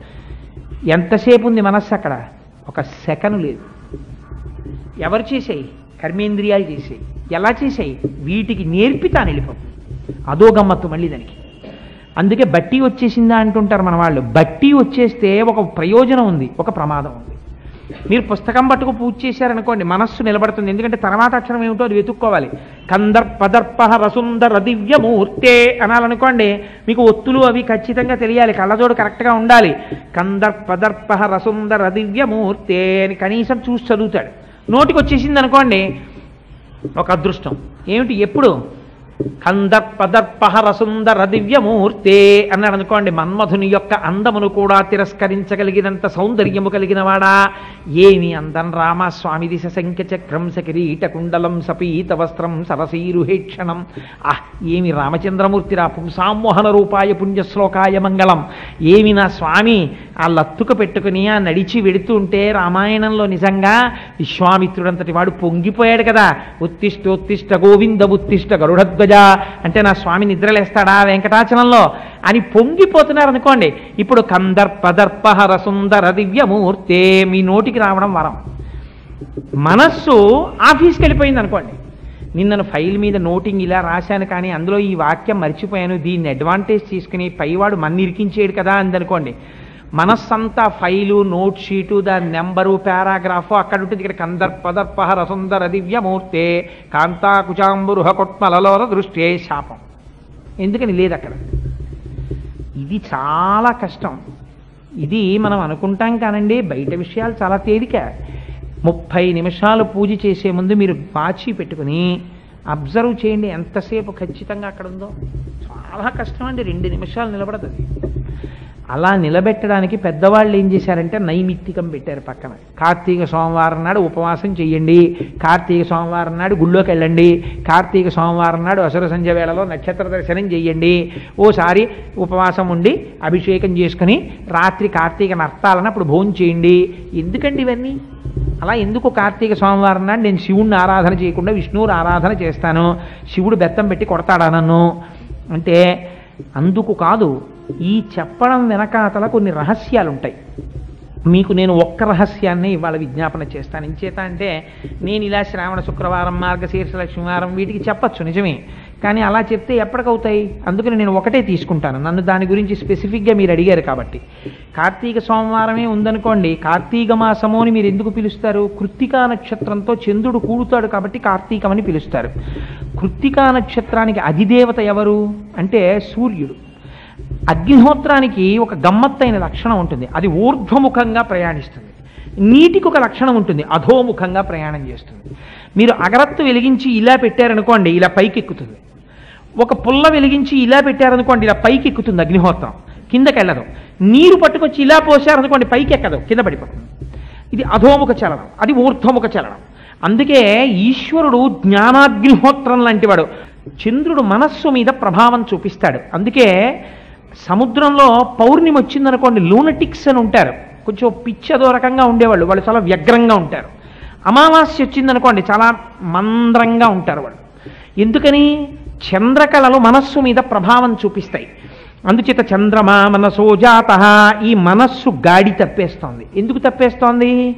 [SPEAKER 1] ఎంతసేపు ఉంది మనస్సు అక్కడ? ఒక సెకను లేదు. ఎవరు చేసాయి? కర్మేంద్రియాలు చేసాయి. ఎలా చేసాయి? వీటికి నేర్పితాను వెళ్ళిపోతుంది అదో గమ్మత్తు మళ్ళీ దానికి. అందుకే బట్టి వచ్చేసిందా అంటుంటారు మన వాళ్ళు. బట్టి వచ్చేస్తే ఒక ప్రయోజనం ఉంది ఒక ప్రమాదం ఉంది. మీరు పుస్తకం పట్టుకు పూజ చేశారనుకోండి మనస్సు నిలబడుతుంది. ఎందుకంటే తర్వాత అక్షరం ఏమిటో అది వెతుక్కోవాలి. కందర్పదర్ప రసుందర దివ్యమూర్తే అనాలనుకోండి మీకు ఒత్తులు అవి ఖచ్చితంగా తెలియాలి. కళ్ళజోడు కరెక్ట్గా ఉండాలి. కందర్పదర్ప రసుందర దివ్యమూర్తే అని కనీసం చూసి చదువుతాడు. నోటికి వచ్చేసింది అనుకోండి ఒక అదృష్టం. ఏమిటి? ఎప్పుడు? కందర్పదర్పహర సుందర దివ్యమూర్తే అన్నాడు అనుకోండి మన్మధుని యొక్క అందమును కూడా తిరస్కరించగలిగినంత సౌందర్యము కలిగినవాడా? ఏమి అందం రామస్వామి దిశ శంఖ చక్రం సకిరీట కుండలం సపీత వస్త్రం సరసీరుహేక్షణం ఆహ్ ఏమి రామచంద్రమూర్తిరా పుంసామోహన రూపాయ పుణ్యశ్లోకాయ మంగళం. ఏమి నా స్వామి ఆ లత్తుక పెట్టుకుని ఆ నడిచి వెడుతుంటే రామాయణంలో నిజంగా విశ్వామిత్రుడంతటి వాడు పొంగిపోయాడు కదా. ఉత్తిష్ట ఉత్తిష్ట గోవింద ఉత్తిష్ట గరుడధ్వజ అంటే నా స్వామి నిద్రలేస్తాడా వెంకటాచలంలో? అని పొంగిపోతున్నారు అనుకోండి ఇప్పుడు కందర్పదర్పహర సుందర దివ్యమూర్తే మీ నోటికి రావడం వరం. మనస్సు ఆఫీస్కి వెళ్ళిపోయింది అనుకోండి నిన్నను ఫైల్ మీద నోటింగ్ ఇలా రాశాను కానీ అందులో ఈ వాక్యం మర్చిపోయాను. దీన్ని అడ్వాంటేజ్ తీసుకుని పైవాడు మన్ని ఇరికించేడు కదా అందనుకోండి. మనస్సంతా ఫైలు నోట్ షీటు దాని నెంబరు పారాగ్రాఫు అక్కడ ఉంటుంది ఇక్కడ కందర్పదర్పహ రసుందర దివ్యమూర్తే కాంతాకుచాంబురుహ కొట్మలలో దృష్టే శాపం. ఎందుకని లేదు అక్కడ? ఇది చాలా కష్టం. ఇది మనం అనుకుంటాం కానండి బయట విషయాలు చాలా తేలిక. ముప్పై నిమిషాలు పూజ చేసే ముందు మీరు వాచి పెట్టుకుని అబ్జర్వ్ చేయండి ఎంతసేపు ఖచ్చితంగా అక్కడ ఉందో చాలా కష్టం అండి రెండు నిమిషాలు నిలబడదు అది. అలా నిలబెట్టడానికి పెద్దవాళ్ళు ఏం చేశారంటే నైమిత్తికం పెట్టారు పక్కన. కార్తీక సోమవారం నాడు ఉపవాసం చెయ్యండి కార్తీక సోమవారం నాడు గుళ్ళోకి వెళ్ళండి కార్తీక సోమవారం నాడు అసుర సంధ్య వేళలో నక్షత్ర దర్శనం చెయ్యండి. ఓసారి ఉపవాసం ఉండి అభిషేకం చేసుకుని రాత్రి కార్తీక నర్తాలను అప్పుడు భోజనం చేయండి. ఎందుకండి ఇవన్నీ? అలా ఎందుకు కార్తీక సోమవారం నాడు నేను శివుణ్ణి ఆరాధన చేయకుండా విష్ణువుని ఆరాధన చేస్తాను? శివుడు బెత్తం పెట్టి కొడతాడా నన్ను? అంటే అందుకు కాదు. ఈ చెప్పడం వెనకాతల కొన్ని రహస్యాలు ఉంటాయి మీకు నేను ఒక్క రహస్యాన్ని ఇవాళ విజ్ఞాపన చేస్తాను. ఇంచేత అంటే నేను ఇలా శ్రావణ శుక్రవారం మార్గశీర్ష లక్ష్మీవారం వీటికి చెప్పచ్చు నిజమే. కానీ అలా చెప్తే ఎప్పటికవుతాయి? అందుకని నేను ఒకటే తీసుకుంటాను. నన్ను దాని గురించి స్పెసిఫిక్గా మీరు అడిగారు కాబట్టి. కార్తీక సోమవారమే ఉందనుకోండి కార్తీక మాసము అని మీరు ఎందుకు పిలుస్తారు? కృత్తికా నక్షత్రంతో చంద్రుడు కూడుతాడు కాబట్టి కార్తీకమని పిలుస్తారు. కృత్తికా నక్షత్రానికి అధిదేవత ఎవరు? అంటే సూర్యుడు. అగ్నిహోత్రానికి ఒక గమ్మత్తైన లక్షణం ఉంటుంది. అది ఊర్ధ్వముఖంగా ప్రయాణిస్తుంది. నీటికి ఒక లక్షణం ఉంటుంది. అధోముఖంగా ప్రయాణం చేస్తుంది. మీరు అగరత్తు వెలిగించి ఇలా పెట్టారనుకోండి ఇలా పైకి ఎక్కుతుంది ఒక పుల్ల వెలిగించి ఇలా పెట్టారనుకోండి ఇలా పైకి ఎక్కుతుంది అగ్నిహోత్రం. కిందకి వెళ్ళదు నీరు పట్టుకొచ్చి ఇలా పోసారనుకోండి పైకి ఎక్కదు కింద పడిపోతుంది. ఇది అధోముఖ చలనం. అది ఊర్ధ్వముఖ చలనం. అందుకే ఈశ్వరుడు జ్ఞానాగ్నిహోత్రం లాంటివాడు చంద్రుడు మనస్సు మీద ప్రభావం చూపిస్తాడు. అందుకే సముద్రంలో పౌర్ణిమ వచ్చిందనుకోండి లూనటిక్స్ అని ఉంటారు. కొంచెం పిచ్చదో రకంగా ఉండేవాళ్ళు వాళ్ళు చాలా వ్యగ్రంగా ఉంటారు. అమావాస్య వచ్చిందనుకోండి చాలా మంద్రంగా ఉంటారు వాళ్ళు. ఎందుకని? చంద్రకళలు మనస్సు మీద ప్రభావం చూపిస్తాయి. అందుచేత చంద్రమా మనసో జాత ఈ మనస్సు గాడి తప్పేస్తోంది. ఎందుకు తప్పేస్తోంది?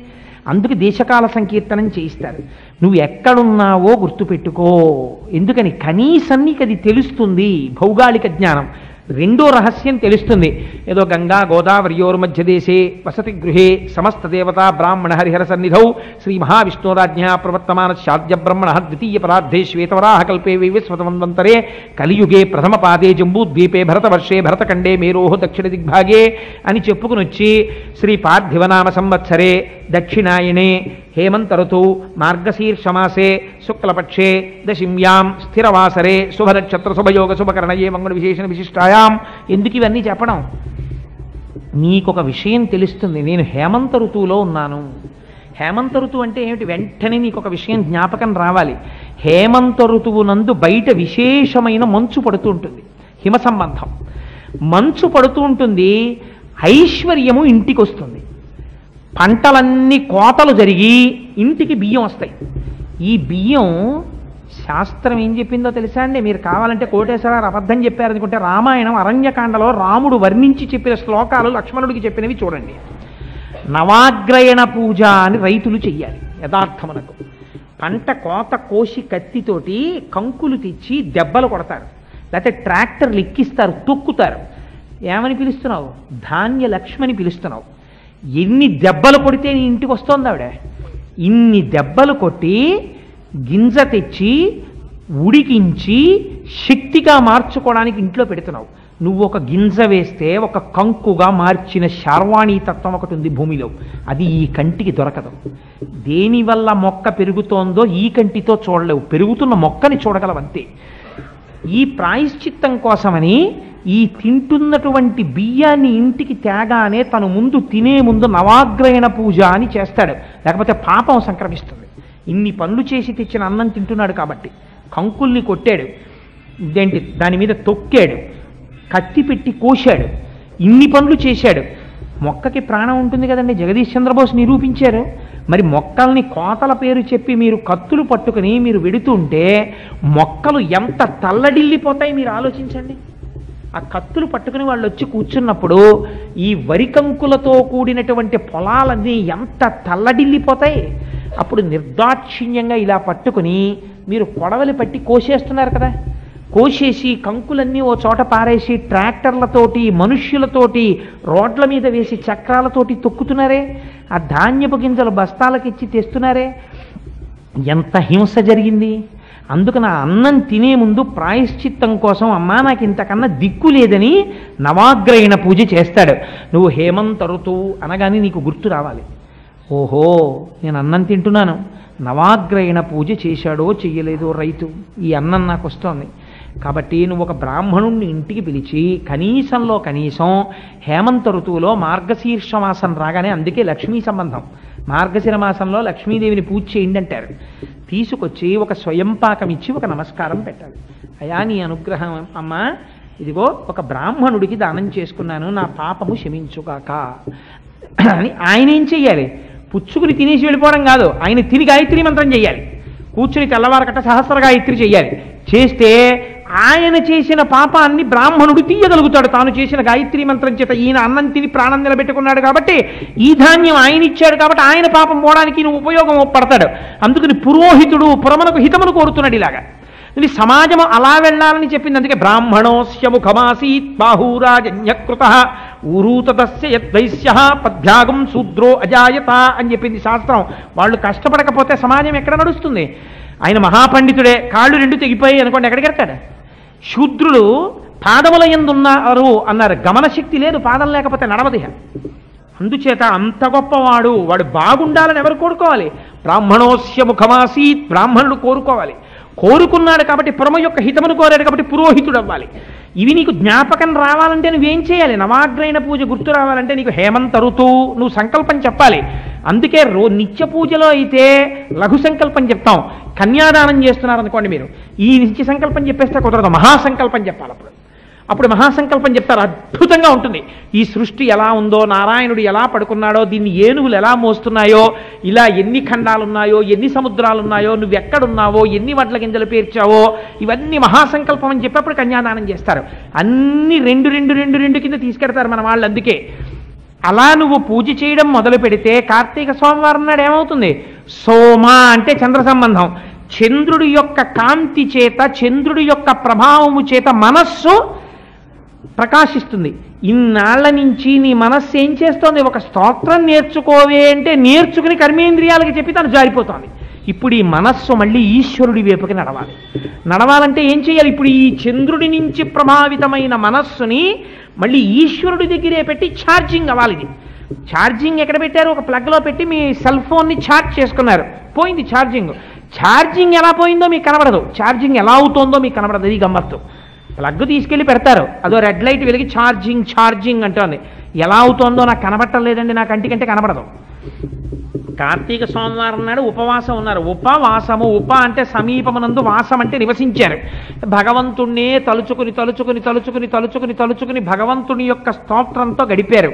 [SPEAKER 1] అందుకు దేశకాల సంకీర్తనం చేయిస్తారు. నువ్వు ఎక్కడున్నావో గుర్తుపెట్టుకో. ఎందుకని? కనీసం నీకు అది తెలుస్తుంది భౌగోళిక జ్ఞానం. రెండో రహస్యం తెలుస్తుంది. ఏదో గంగా గోదావరియోర్ మధ్య దేశే వసతి గృహే సమస్త దేవత బ్రాహ్మణ హరిహర సన్నిధౌ. శ్రీ మహావిష్ణురాజ్ఞ ప్రవర్తమాన శాద్య బ్రహ్మణ ద్వితీయ పరార్థే శ్వేతవరాహ కల్పే వైవస్వతమంతరే కలియుగే ప్రథమ పాదే జంబూద్వీపే భరతవర్షే భరతఖండే మేరోహ దక్షిణ దిగ్భాగే అని చెప్పుకుని వచ్చి శ్రీ పార్థివనామ సంవత్సరే దక్షిణాయనే. హేమంత ఋతువు మార్గశీర్షమాసే శుక్లపక్షే దశిమ్యాం స్థిరవాసరే. శుభనక్షత్ర శుభయోగ శుభకరణయే మంగళ విశేషణ విశిష్టాయ ఎందుకు ఇవన్నీ చెప్పడం? నీకొక విషయం తెలుస్తుంది. నేను హేమంత ఋతువులో ఉన్నాను. హేమంత ఋతువు అంటే ఏమిటి? వెంటనే నీకు ఒక విషయం జ్ఞాపకం రావాలి. హేమంత ఋతువునందు బయట విశేషమైన మంచు పడుతూ ఉంటుంది. హిమ సంబంధం. మంచు పడుతూ ఉంటుంది. ఐశ్వర్యము ఇంటికి వస్తుంది పంటలన్నీ కోతలు జరిగి ఇంటికి బియ్యం వస్తాయి. ఈ బియ్యం శాస్త్రం ఏం చెప్పిందో తెలుసా అండి? మీరు కావాలంటే కోటేశ్వరారు అబద్ధం చెప్పారనుకుంటే రామాయణం అరణ్యకాండలో రాముడు వర్ణించి చెప్పిన శ్లోకాలు లక్ష్మణుడికి చెప్పినవి చూడండి. నవాగ్రయణ పూజ అని రైతులు చెయ్యాలి యథార్థమునకు. పంట కోత కోసి కత్తితోటి కంకులు తెచ్చి దెబ్బలు కొడతారు లేకపోతే ట్రాక్టర్లు ఎక్కిస్తారు తొక్కుతారు. ఏమని పిలుస్తున్నావు? ధాన్య లక్ష్మని పిలుస్తున్నావు. ఎన్ని దెబ్బలు కొడితే నీ ఇంటికి వస్తోంది ఆవిడ? ఇన్ని దెబ్బలు కొట్టి గింజ తెచ్చి ఉడికించి శక్తిగా మార్చుకోవడానికి ఇంట్లో పెడుతున్నావు. నువ్వు ఒక గింజ వేస్తే ఒక కంకుగా మార్చిన శార్వాణి తత్వం ఒకటి ఉంది భూమిలో. అది ఈ కంటికి దొరకదు. దేనివల్ల మొక్క పెరుగుతోందో ఈ కంటితో చూడలేవు. పెరుగుతున్న మొక్కని చూడగలవంతే ఈ ప్రాయశ్చిత్తం కోసమని ఈ తింటున్నటువంటి బియ్యాన్ని ఇంటికి తేగానే తను ముందు తినే ముందు నవాగ్రయణ పూజ అని చేస్తాడు. లేకపోతే పాపం సంక్రమిస్తుంది. ఇన్ని పనులు చేసి తెచ్చిన అన్నం తింటున్నాడు కాబట్టి. కంకుల్ని కొట్టాడు. ఇదేంటి? దాని మీద తొక్కాడు. కత్తి పెట్టి కోశాడు. ఇన్ని పనులు చేశాడు. మొక్కకి ప్రాణం ఉంటుంది కదండి. జగదీష్ చంద్రబోస్ నిరూపించారు. మరి మొక్కల్ని కోతల పేరు చెప్పి మీరు కత్తులు పట్టుకుని మీరు వెడుతుంటే మొక్కలు ఎంత తల్లడిల్లిపోతాయి మీరు ఆలోచించండి. ఆ కత్తులు పట్టుకుని వాళ్ళు వచ్చి కూర్చున్నప్పుడు ఈ వరి కంకులతో కూడినటువంటి పొలాలన్నీ ఎంత తల్లడిల్లిపోతాయి? అప్పుడు నిర్దాక్షిణ్యంగా ఇలా పట్టుకుని మీరు కొడవలి పట్టి కోసేస్తున్నారు కదా. కోసేసి కంకులన్నీ ఓ చోట పారేసి ట్రాక్టర్లతోటి మనుష్యులతోటి రోడ్ల మీద వేసి చక్రాలతోటి తొక్కుతున్నారే? ఆ ధాన్యపు గింజలు బస్తాలకిచ్చి తెస్తున్నారే? ఎంత హింస జరిగింది. అందుకు నా అన్నం తినే ముందు ప్రాయశ్చిత్తం కోసం అమ్మా నాకు ఇంతకన్నా దిక్కు లేదని నవాగ్రహణ పూజ చేస్తాడు. నువ్వు హేమంత ఋతువు అనగానే నీకు గుర్తు రావాలి. ఓహో నేను అన్నం తింటున్నాను. నవాగ్రయణ పూజ చేశాడో చెయ్యలేదో రైతు ఈ అన్నం నాకు వస్తోంది. కాబట్టి నువ్వు ఒక బ్రాహ్మణుణ్ణి ఇంటికి పిలిచి కనీసంలో కనీసం హేమంత ఋతువులో మార్గశీర్ష మాసం రాగానే అందుకే లక్ష్మీ సంబంధం. మార్గశిర మాసంలో లక్ష్మీదేవిని పూజ చేయండి అంటారు. తీసుకొచ్చి ఒక స్వయం పాకం ఇచ్చి ఒక నమస్కారం పెట్టాలి. అయా నీ అనుగ్రహం అమ్మా ఇదిగో ఒక బ్రాహ్మణుడికి దానం చేసుకున్నాను నా పాపము క్షమించుగాక అని ఆయన ఏం చెయ్యాలి? పుచ్చుకుని తినేసి వెళ్ళిపోవడం కాదు. ఆయన తిని గాయత్రి మంత్రం చెయ్యాలి. కూర్చుని తెల్లవారకట్ట సహస్ర గాయత్రి చెయ్యాలి. చేస్తే ఆయన చేసిన పాపాన్ని బ్రాహ్మణుడు తీయగలుగుతాడు. తాను చేసిన గాయత్రి మంత్రం చేత ఈయన అన్నం తిని ప్రాణం నిలబెట్టుకున్నాడు కాబట్టి ఈ ధాన్యం ఆయన ఇచ్చాడు కాబట్టి ఆయన పాపం పోవడానికి నువ్వు ఉపయోగం పడతాడు. అందుకని పురోహితుడు పురమనకు హితమును కోరుతున్నాడు ఇలాగా. ఇది సమాజం అలా వెళ్ళాలని చెప్పింది. అందుకే బ్రాహ్మణోస్య ముఖమాసీత్ బాహూరాజన్యకృత. ఊరూతదస్య యద్వైశ్య పద్భ్యాగం శూద్రో అజాయత అని చెప్పింది శాస్త్రం. వాళ్ళు కష్టపడకపోతే సమాజం ఎక్కడ నడుస్తుంది? ఆయన మహాపండితుడే కాళ్ళు రెండు తెగిపోయి అనుకోండి ఎక్కడికి వెళ్తాడు? శూద్రులు పాదముల ఎందున్నారు అన్నారు. గమనశక్తి లేదు పాదం లేకపోతే నడవది అందుచేత అంత గొప్పవాడు వాడు బాగుండాలని ఎవరు కోరుకోవాలి? బ్రాహ్మణోస్య ముఖమాసీత్ బ్రాహ్మణుడు కోరుకోవాలి. కోరుకున్నాడు కాబట్టి పురమ యొక్క హితమును కోరాడు కాబట్టి పురోహితుడు అవ్వాలి ఇవి నీకు జ్ఞాపకం రావాలంటే నువ్వేం చేయాలి? నవాగ్రైన పూజ గుర్తు రావాలంటే నీకు హేమంత ఋతువు నువ్వు సంకల్పం చెప్పాలి. అందుకే రో నిత్య పూజలో అయితే లఘు సంకల్పం చెప్తాం. కన్యాదానం చేస్తున్నారనుకోండి మీరు. ఈ నిత్య సంకల్పం చెప్పేస్తే కుదరదు. మహాసంకల్పం చెప్పాలి అప్పుడు. అప్పుడు మహాసంకల్పం చెప్తారు అద్భుతంగా ఉంటుంది. ఈ సృష్టి ఎలా ఉందో నారాయణుడు ఎలా పడుకున్నాడో దీన్ని ఏనుగులు ఎలా మోస్తున్నాయో ఇలా ఎన్ని ఖండాలు ఉన్నాయో ఎన్ని సముద్రాలున్నాయో నువ్వు ఎక్కడున్నావో ఎన్ని వడ్ల గింజలు పేర్చావో ఇవన్నీ మహాసంకల్పం అని చెప్పి కన్యాదానం చేస్తారు. అన్ని రెండు రెండు రెండు రెండు కింద తీసుకెడతారు మన వాళ్ళు అందుకే. అలా నువ్వు పూజ చేయడం మొదలు పెడితే కార్తీక సోమవారం నాడు ఏమవుతుంది? సోమ అంటే చంద్ర సంబంధం. చంద్రుడి యొక్క కాంతి చేత చంద్రుడి యొక్క ప్రభావము చేత మనస్సు ప్రకాశిస్తుంది. ఇన్నాళ్ళ నుంచి నీ మనస్సు ఏం చేస్తోంది? ఒక స్తోత్రం నేర్చుకోవే అంటే నేర్చుకుని కర్మేంద్రియాలకి చెప్పి తను జారిపోతోంది. ఇప్పుడు ఈ మనస్సు మళ్ళీ ఈశ్వరుడి వైపుకి నడవాలి. నడవాలంటే ఏం చేయాలి? ఇప్పుడు ఈ చంద్రుడి నుంచి ప్రభావితమైన మనస్సుని మళ్ళీ ఈశ్వరుడి దగ్గరే పెట్టి ఛార్జింగ్ అవ్వాలి ఇది. ఛార్జింగ్ ఎక్కడ పెట్టారు? ఒక ప్లగ్లో పెట్టి మీ సెల్ ఫోన్ని ఛార్జ్ చేసుకున్నారు. పోయింది ఛార్జింగ్. ఛార్జింగ్ ఎలా పోయిందో మీకు కనబడదు. ఛార్జింగ్ ఎలా అవుతోందో మీకు కనబడదు. ఇది గమ్మత్తు. ప్లగ్ తీసుకెళ్ళి పెడతారు. అదో రెడ్ లైట్ వెలిగి ఛార్జింగ్ ఛార్జింగ్ అంటోంది. ఎలా అవుతోందో నాకు కనబడటం లేదండి నాకు కంటికంటే కనబడదు. కార్తీక సోమవారం నాడు ఉపవాసం ఉన్నారు. ఉపవాసము ఉప అంటే సమీపమునందు వాసం అంటే నివసించారు. భగవంతుణ్ణే తలుచుకుని తలుచుకుని తలుచుకుని తలుచుకుని తలుచుకుని భగవంతుని యొక్క స్తోత్రంతో గడిపారు.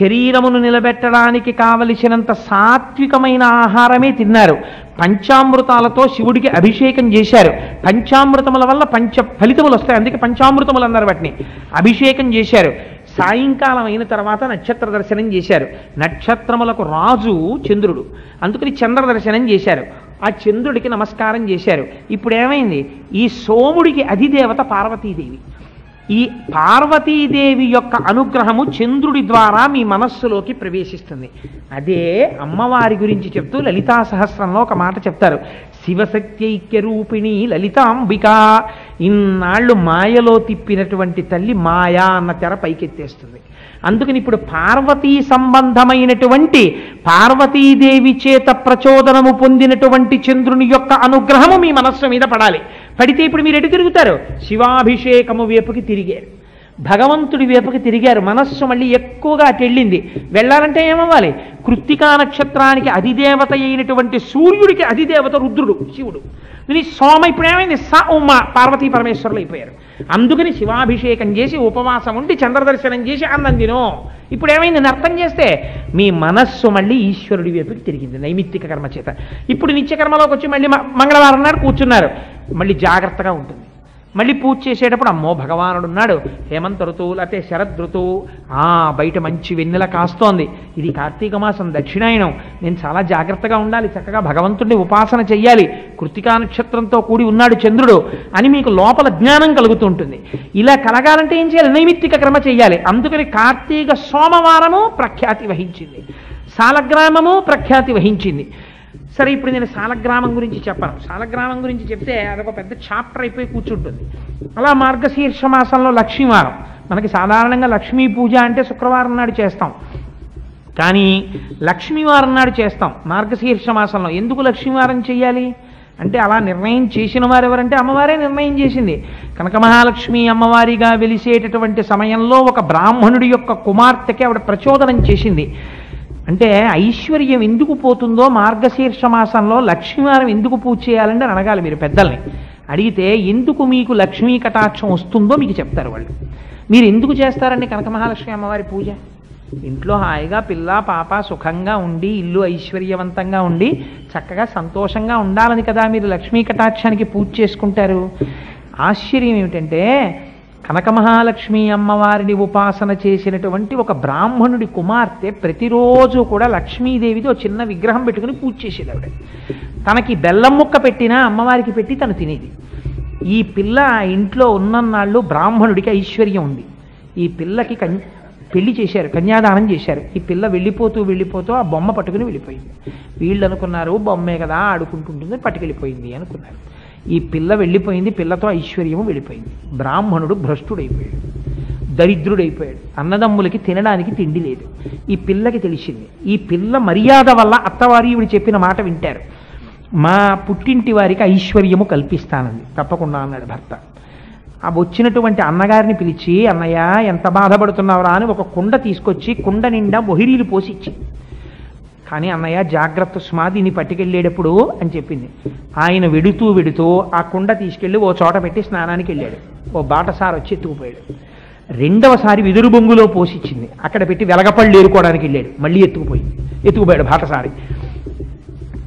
[SPEAKER 1] శరీరమును నిలబెట్టడానికి కావలసినంత సాత్వికమైన ఆహారమే తిన్నారు. పంచామృతాలతో శివుడికి అభిషేకం చేశారు. పంచామృతముల వల్ల పంచ ఫలితములు వస్తాయి. అందుకే పంచామృతములు అన్నారు వాటిని. అభిషేకం చేశారు. సాయంకాలం అయిన తర్వాత నక్షత్ర దర్శనం చేశారు. నక్షత్రములకు రాజు చంద్రుడు. అందుకని చంద్ర దర్శనం చేశారు. ఆ చంద్రుడికి నమస్కారం చేశారు. ఇప్పుడు ఏమైంది ఈ సోముడికి అధిదేవత పార్వతీదేవి. ఈ పార్వతీదేవి యొక్క అనుగ్రహము చంద్రుడి ద్వారా మీ మనస్సులోకి ప్రవేశిస్తుంది. అదే అమ్మవారి గురించి చెప్తూ లలితా సహస్రంలో ఒక మాట చెప్తారు. శివశక్త్యైక్య రూపిణి లలితాంబిక ఇన్నాళ్ళు మాయలో తిప్పినటువంటి తల్లి మాయా అన్న తెర పైకెత్తేస్తుంది. అందుకని ఇప్పుడు పార్వతీ సంబంధమైనటువంటి పార్వతీదేవి చేత ప్రచోదనము పొందినటువంటి చంద్రుని యొక్క అనుగ్రహము మీ మనస్సు మీద పడాలి. పడితే ఇప్పుడు మీరు ఎటు తిరుగుతారు? శివాభిషేకము వైపుకి తిరిగారు. భగవంతుడి వైపుకి తిరిగారు. మనస్సు మళ్ళీ ఎక్కువగా అటు వెళ్ళింది వెళ్ళాలంటే ఏమవ్వాలి? కృత్తికా నక్షత్రానికి అధిదేవత అయినటువంటి సూర్యుడికి అధిదేవత రుద్రుడు శివుడు. ఇది సోమ ఇప్పుడు ఏమైంది స ఉమ పార్వతీ పరమేశ్వరులు అయిపోయారు అందుకని శివాభిషేకం చేసి ఉపవాసం ఉండి చంద్రదర్శనం చేసి అన్నందినో ఇప్పుడు ఏమైంది? అర్థం చేస్తే మీ మనస్సు మళ్ళీ ఈశ్వరుడి వైపుకి తిరిగింది నైమిత్తిక కర్మ చేత. ఇప్పుడు నిత్యకర్మలోకి వచ్చి మళ్ళీ మంగళవారం నాడు కూర్చున్నారు. మళ్ళీ జాగ్రత్తగా ఉంటుంది. మళ్ళీ పూజ చేసేటప్పుడు అమ్మో భగవానుడు ఉన్నాడు హేమంత ఋతువు లేకపోతే శరద్ ఋతువు. ఆ బయట మంచి వెన్నెల కాస్తోంది. ఇది కార్తీక మాసం దక్షిణాయనం. నేను చాలా జాగ్రత్తగా ఉండాలి చక్కగా భగవంతుడిని ఉపాసన చెయ్యాలి. కృతికా నక్షత్రంతో కూడి ఉన్నాడు చంద్రుడు అని మీకు లోపల జ్ఞానం కలుగుతుంటుంది. ఇలా కలగాలంటే ఏం చేయాలి? నైమిత్తిక క్రమ చెయ్యాలి. అందుకని కార్తీక సోమవారము ప్రఖ్యాతి వహించింది. సాలగ్రామము ప్రఖ్యాతి వహించింది. సరే ఇప్పుడు నేను సాలగ్రామం గురించి చెప్పను. సాలగ్రామం గురించి చెప్తే అదొక పెద్ద చాప్టర్ అయిపోయి కూర్చుంటుంది. అలా మార్గశీర్ష మాసంలో లక్ష్మీవారం. మనకి సాధారణంగా లక్ష్మీ పూజ అంటే శుక్రవారం నాడు చేస్తాం. కానీ లక్ష్మీవారం నాడు చేస్తాం మార్గశీర్ష మాసంలో. ఎందుకు లక్ష్మీవారం చేయాలి అంటే అలా నిర్ణయం చేసిన వారు ఎవరంటే అమ్మవారే నిర్ణయం చేసింది. కనక మహాలక్ష్మి అమ్మవారిగా వెలిసేటటువంటి సమయంలో ఒక బ్రాహ్మణుడి యొక్క కుమార్తెకి ఆవిడ ప్రచోదనం చేసింది. అంటే ఐశ్వర్యం ఎందుకు పోతుందో మార్గశీర్ష మాసంలో లక్ష్మీవారం ఎందుకు పూజ చేయాలంటే అని అడగాలి మీరు పెద్దల్ని. అడిగితే ఎందుకు మీకు లక్ష్మీ కటాక్షం వస్తుందో మీకు చెప్తారు వాళ్ళు. మీరు ఎందుకు చేస్తారండి కనక మహాలక్ష్మి అమ్మవారి పూజ? ఇంట్లో హాయిగా పిల్ల పాప సుఖంగా ఉండి ఇల్లు ఐశ్వర్యవంతంగా ఉండి చక్కగా సంతోషంగా ఉండాలని కదా మీరు లక్ష్మీ కటాక్షానికి పూజ చేసుకుంటారు? ఆశ్చర్యం ఏమిటంటే కనక మహాలక్ష్మి అమ్మవారిని ఉపాసన చేసినటువంటి ఒక బ్రాహ్మణుడి కుమార్తె ప్రతిరోజు కూడా లక్ష్మీదేవితో చిన్న విగ్రహం పెట్టుకుని పూజ చేసేది ఆవిడ. తనకి బెల్లం ముక్క పెట్టినా అమ్మవారికి పెట్టి తను తినేది. ఈ పిల్ల ఆ ఇంట్లో ఉన్నన్నాళ్ళు బ్రాహ్మణుడికి ఐశ్వర్యం ఉంది. ఈ పిల్లకి కన్ పెళ్ళి చేశారు కన్యాదానం చేశారు. ఈ పిల్ల వెళ్ళిపోతూ వెళ్ళిపోతూ ఆ బొమ్మ పట్టుకుని వెళ్ళిపోయింది. వీళ్ళు అనుకున్నారు బొమ్మే కదా ఆడుకుంటుంటుంది పట్టుకెళ్ళిపోయింది అనుకున్నారు. ఈ పిల్ల వెళ్ళిపోయింది పిల్లతో ఐశ్వర్యము వెళ్ళిపోయింది. బ్రాహ్మణుడు భ్రష్టుడైపోయాడు దరిద్రుడైపోయాడు. అన్నదమ్ములకి తినడానికి తిండి లేదు. ఈ పిల్లకి తెలిసింది ఈ పిల్ల మర్యాద వల్ల అత్తవారి ఇవి చెప్పిన మాట వింటారు. మా పుట్టింటి వారికి ఐశ్వర్యము కల్పిస్తానంది. తప్పకుండా అన్నాడు భర్త. ఆ వచ్చినటువంటి అన్నగారిని పిలిచి అన్నయ్య ఎంత బాధపడుతున్నావురా? అని ఒక కుండ తీసుకొచ్చి కుండ నిండా బొహిరీలు పోసి ఇచ్చింది కానీ అన్నయ్య జాగ్రత్త సుమా దీన్ని పట్టుకెళ్ళేటప్పుడు అని చెప్పింది. ఆయన వెడుతూ వెడుతూ ఆ కుండ తీసుకెళ్ళి ఓ చోట పెట్టి స్నానానికి వెళ్ళాడు. ఓ బాటసారి వచ్చి ఎత్తుకుపోయాడు. రెండవసారి వెదురు బొంగులో పోసిచ్చింది. అక్కడ పెట్టి వెలగపళ్ళు ఏరుకోవడానికి వెళ్ళాడు. మళ్ళీ ఎత్తుకుపోయింది. ఎత్తుకుపోయాడు బాటసారి.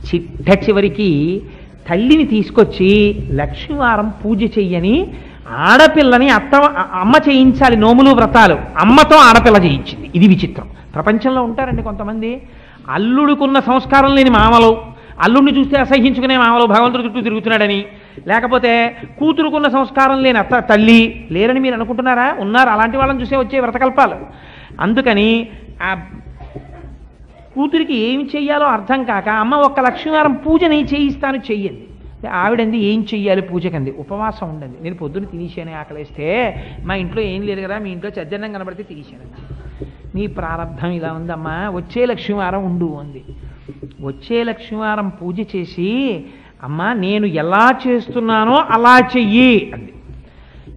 [SPEAKER 1] చిట్ట చివరికి తల్లిని తీసుకొచ్చి లక్ష్మీవారం పూజ చెయ్యని ఆడపిల్లని అత్త అమ్మ చేయించాలి నోములు వ్రతాలు. అమ్మతో ఆడపిల్ల చేయించింది. ఇది విచిత్రం. ప్రపంచంలో ఉంటారండి కొంతమంది. అల్లుడుకున్న సంస్కారం లేని మామలు అల్లుడిని చూస్తే అసహించుకునే మామలు భగవంతుడు చుట్టూ తిరుగుతున్నాడని. లేకపోతే కూతురుకున్న సంస్కారం లేని అత్త తల్లి లేరని మీరు అనుకుంటున్నారా? ఉన్నారు? అలాంటి వాళ్ళని చూసే వచ్చే వ్రతకల్పాలు. అందుకని ఆ కూతురికి ఏమి చెయ్యాలో అర్థం కాక అమ్మ ఒక్క లక్ష్మీవారం పూజ నేను చేయిస్తాను చెయ్యండి ఆవిడంది ఏం చెయ్యాలి పూజకంది? ఉపవాసం ఉండండి నేను పొద్దున్న తినేసాను ఆకలేస్తే మా ఇంట్లో ఏం లేదు కదా మీ ఇంట్లో చద్దన్నం కనబడితే తినేసాను నీ ప్రారంధం ఇలా ఉందమ్మా. వచ్చే లక్ష్మీవారం ఉండు అంది. వచ్చే లక్ష్మీవారం పూజ చేసి అమ్మా నేను ఎలా చేస్తున్నానో అలా చెయ్యి అంది.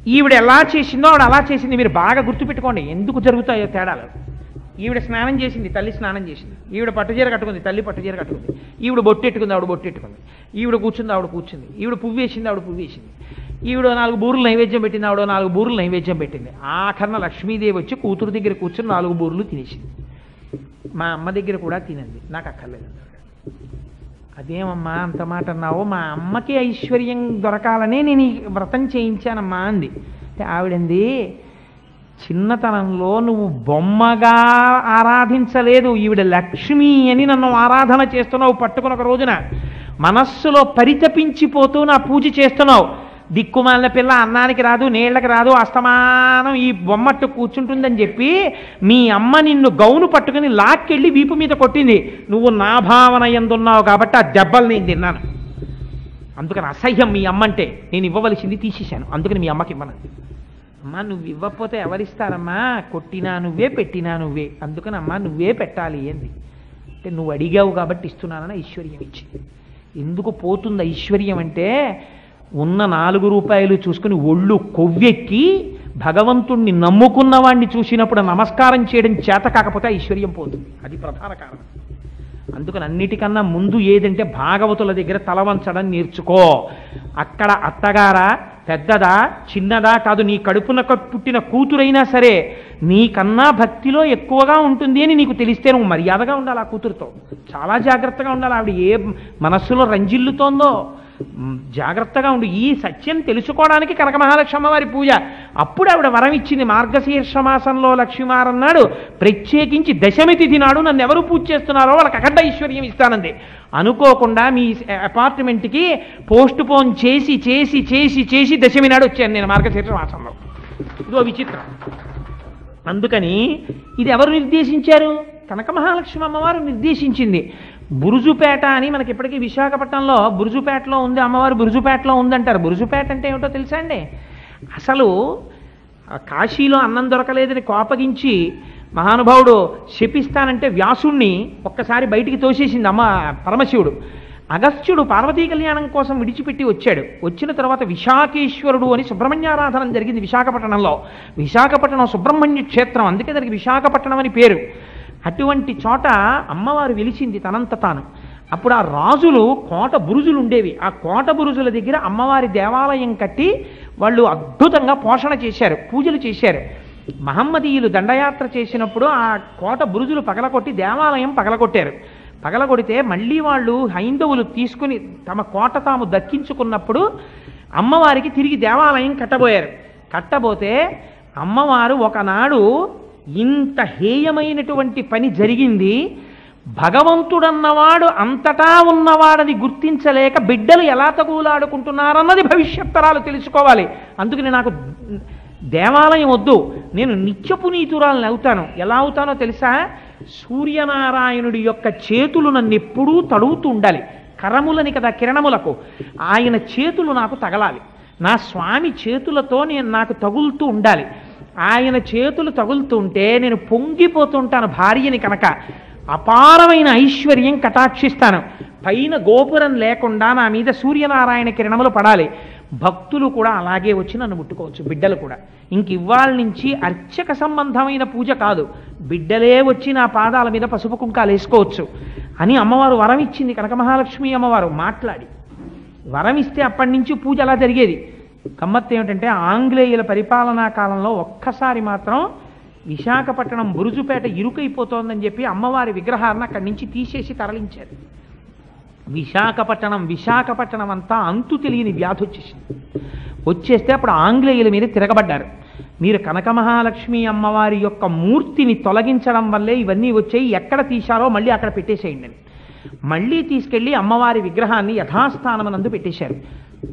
[SPEAKER 1] ఈవిడ ఎలా చేసిందో ఆవిడ అలా చేసింది. మీరు బాగా గుర్తుపెట్టుకోండి ఎందుకు జరుగుతాయో తేడాలు. ఈవిడ స్నానం చేసింది తల్లి స్నానం చేసింది. ఈవిడ పట్టుచీర కట్టుకుంది తల్లి పట్టుచీర కట్టుకుంది. ఈవిడ బొట్టెట్టుకుంది ఆవిడ బొట్టెట్టుకుంది ఈవిడ కూర్చుంది ఆవిడ కూర్చుంది. ఈవిడ పువ్వు వేసింది ఆవిడ పువ్వు వేసింది. ఈవిడ నాలుగు బూరులు నైవేద్యం పెట్టింది ఆవిడ నాలుగు బూరులు నైవేద్యం పెట్టింది. ఆఖరణ లక్ష్మీదేవి వచ్చి కూతురు దగ్గర కూర్చుని నాలుగు బూరులు తినేసింది. మా అమ్మ దగ్గర కూడా తినంది. నాకు అక్కర్లేదు. అదేమమ్మా అంత మాట అన్నావు? మా అమ్మకి ఐశ్వర్యం దొరకాలనే నేను ఈ వ్రతం చేయించానమ్మా అంది. అంటే ఆవిడంది చిన్నతనంలో నువ్వు బొమ్మగా ఆరాధించలేదు. ఈవిడ లక్ష్మి అని నన్ను ఆరాధన చేస్తున్నావు పట్టుకుని ఒక రోజున. మనస్సులో పరితపించిపోతూ నా పూజ చేస్తున్నావు. దిక్కుమాలిన పిల్ల అన్నానికి రాదు నీళ్ళకి రాదు అస్తమానం ఈ బొమ్మట్టు కూర్చుంటుందని చెప్పి మీ అమ్మ నిన్ను గౌను పట్టుకుని లాక్కెళ్ళి వీపు మీద కొట్టింది. నువ్వు నా భావన ఎందున్నావు కాబట్టి ఆ దెబ్బలు నేను తిన్నాను. అందుకని అసహ్యం మీ అమ్మంటే నేను ఇవ్వవలసింది తీసేశాను. అందుకని మీ అమ్మకి ఇవ్వను. అమ్మా నువ్వు ఇవ్వకపోతే ఎవరిస్తారమ్మా? కొట్టినా నువ్వే పెట్టినా నువ్వే. అందుకని అమ్మా నువ్వే పెట్టాలి ఏంది? అంటే నువ్వు అడిగావు కాబట్టి ఇస్తున్నానని ఐశ్వర్యం ఇచ్చింది. ఎందుకు పోతుంది ఐశ్వర్యం అంటే ఉన్న నాలుగు రూపాయలు చూసుకుని ఒళ్ళు కొవ్వెక్కి భగవంతుణ్ణి నమ్ముకున్న వాడిని చూసినప్పుడు నమస్కారం చేయడం చేత కాకపోతే ఐశ్వర్యం పోతుంది అది ప్రధాన కారణం. అందుకని అన్నిటికన్నా ముందు ఏదంటే భాగవతుల దగ్గర తల వంచడం నేర్చుకో. అక్కడ అత్తగారా పెద్దదా చిన్నదా కాదు నీ కడుపున పుట్టిన కూతురైనా సరే నీకన్నా భక్తిలో ఎక్కువగా ఉంటుంది అని నీకు తెలిస్తే నువ్వు మర్యాదగా ఉండాలి ఆ కూతురుతో. చాలా జాగ్రత్తగా ఉండాలి. ఆవిడ ఏ మనస్సులో రంజిల్లుతోందో జాగ్రత్తగా ఉండు. ఈ సత్యం తెలుసుకోవడానికి కనక మహాలక్ష్మి వారి పూజ. అప్పుడు ఆవిడ వరం ఇచ్చింది మార్గశీర్ష మాసంలో లక్ష్మీవారన్నాడు ప్రత్యేకించి దశమి తిథి నాడు నన్ను ఎవరు పూజ చేస్తున్నారో వాళ్ళకి అఖండ ఐశ్వర్యం ఇస్తానంది. అనుకోకుండా మీ అపార్ట్మెంట్కి పోస్ట్ పోన్ చేసి చేసి చేసి చేసి దశమి నాడు వచ్చాను నేను మార్గశీర్ష మాసంలో ఇదో విచిత్రం. అందుకని ఇది ఎవరు నిర్దేశించారు? కనక మహాలక్ష్మి అమ్మవారు నిర్దేశించింది. బురుజుపేట అని మనకి ఇప్పటికీ విశాఖపట్నంలో బురుజుపేటలో ఉంది అమ్మవారు బురుజుపేటలో ఉందంటారు. బురుజుపేట అంటే ఏమిటో తెలుసా అండి? అసలు కాశీలో అన్నం దొరకలేదని కోపగించి మహానుభావుడు శపిస్తానంటే వ్యాసుణ్ణి ఒక్కసారి బయటికి తోసేసింది అమ్మ పరమశివుడు. అగస్త్యుడు పార్వతీ కళ్యాణం కోసం విడిచిపెట్టి వచ్చాడు. వచ్చిన తర్వాత విశాఖేశ్వరుడు అని సుబ్రహ్మణ్యారాధన జరిగింది విశాఖపట్నంలో. విశాఖపట్నం సుబ్రహ్మణ్య క్షేత్రం అందుకే దానికి విశాఖపట్నం అని పేరు. అటువంటి చోట అమ్మవారు వెలిచింది తనంత తాను. అప్పుడు ఆ రాజులు కోట బురుజులు ఉండేవి. ఆ కోట బురుజుల దగ్గర అమ్మవారి దేవాలయం కట్టి వాళ్ళు అద్భుతంగా పోషణ చేశారు పూజలు చేశారు. మహమ్మదీయులు దండయాత్ర చేసినప్పుడు ఆ కోట బురుజులు పగలగొట్టి దేవాలయం పగలగొట్టారు. పగలగొడితే మళ్ళీ వాళ్ళు హైందవులు తీసుకుని తమ కోట తాము దక్కించుకున్నప్పుడు అమ్మవారికి తిరిగి దేవాలయం కట్టబోయారు. కట్టబోతే అమ్మవారు ఒకనాడు ఇంత హేయమైనటువంటి పని జరిగింది భగవంతుడన్నవాడు అంతటా ఉన్నవాడని గుర్తించలేక బిడ్డలు ఎలా తగులాడుకుంటున్నారన్నది భవిష్యత్తరాలు తెలుసుకోవాలి. అందుకని నాకు దేవాలయం వద్దు నేను నిత్యపునీతురాలను అవుతాను. ఎలా అవుతానో తెలుసా? సూర్యనారాయణుడి యొక్క చేతులు నన్ను ఎప్పుడూ తడుగుతూ ఉండాలి. కరములని కదా కిరణములకు. ఆయన చేతులు నాకు తగలాలి. నా స్వామి చేతులతో నేను నాకు తగులుతూ ఉండాలి. ఆయన చేతులు తగులుతుంటే నేను పొంగిపోతుంటాను భార్యని కనుక. అపారమైన ఐశ్వర్యం కటాక్షిస్తాను. పైన గోపురం లేకుండా నా మీద సూర్యనారాయణ కిరణములు పడాలి. భక్తులు కూడా అలాగే వచ్చి నన్ను ముట్టుకోవచ్చు బిడ్డలు కూడా. ఇంక ఇవాళ నుంచి అర్చక సంబంధమైన పూజ కాదు. బిడ్డలే వచ్చి నా పాదాల మీద పసుపు కుంకాలు వేసుకోవచ్చు అని అమ్మవారు వరం ఇచ్చింది కనక మహాలక్ష్మి అమ్మవారు మాట్లాడి. వరం ఇస్తే అప్పటి నుంచి పూజ అలా జరిగేది. గమ్మత్తు ఏమిటంటే ఆంగ్లేయుల పరిపాలనా కాలంలో ఒక్కసారి మాత్రం విశాఖపట్నం బురుజుపేట ఇరుకైపోతోందని చెప్పి అమ్మవారి విగ్రహాలను అక్కడి నుంచి తీసేసి తరలించారు. విశాఖపట్నం విశాఖపట్నం అంతా అంతు తెలియని వ్యాధి వచ్చేసింది. వచ్చేస్తే అప్పుడు ఆంగ్లేయుల మీద తిరగబడ్డారు. మీరు కనక మహాలక్ష్మి అమ్మవారి యొక్క మూర్తిని తొలగించడం వల్లే ఇవన్నీ వచ్చాయి ఎక్కడ తీశారో మళ్ళీ అక్కడ పెట్టేసేయండి అని. మళ్ళీ తీసుకెళ్ళి అమ్మవారి విగ్రహాన్ని యథాస్థానమనందు పెట్టేశారు.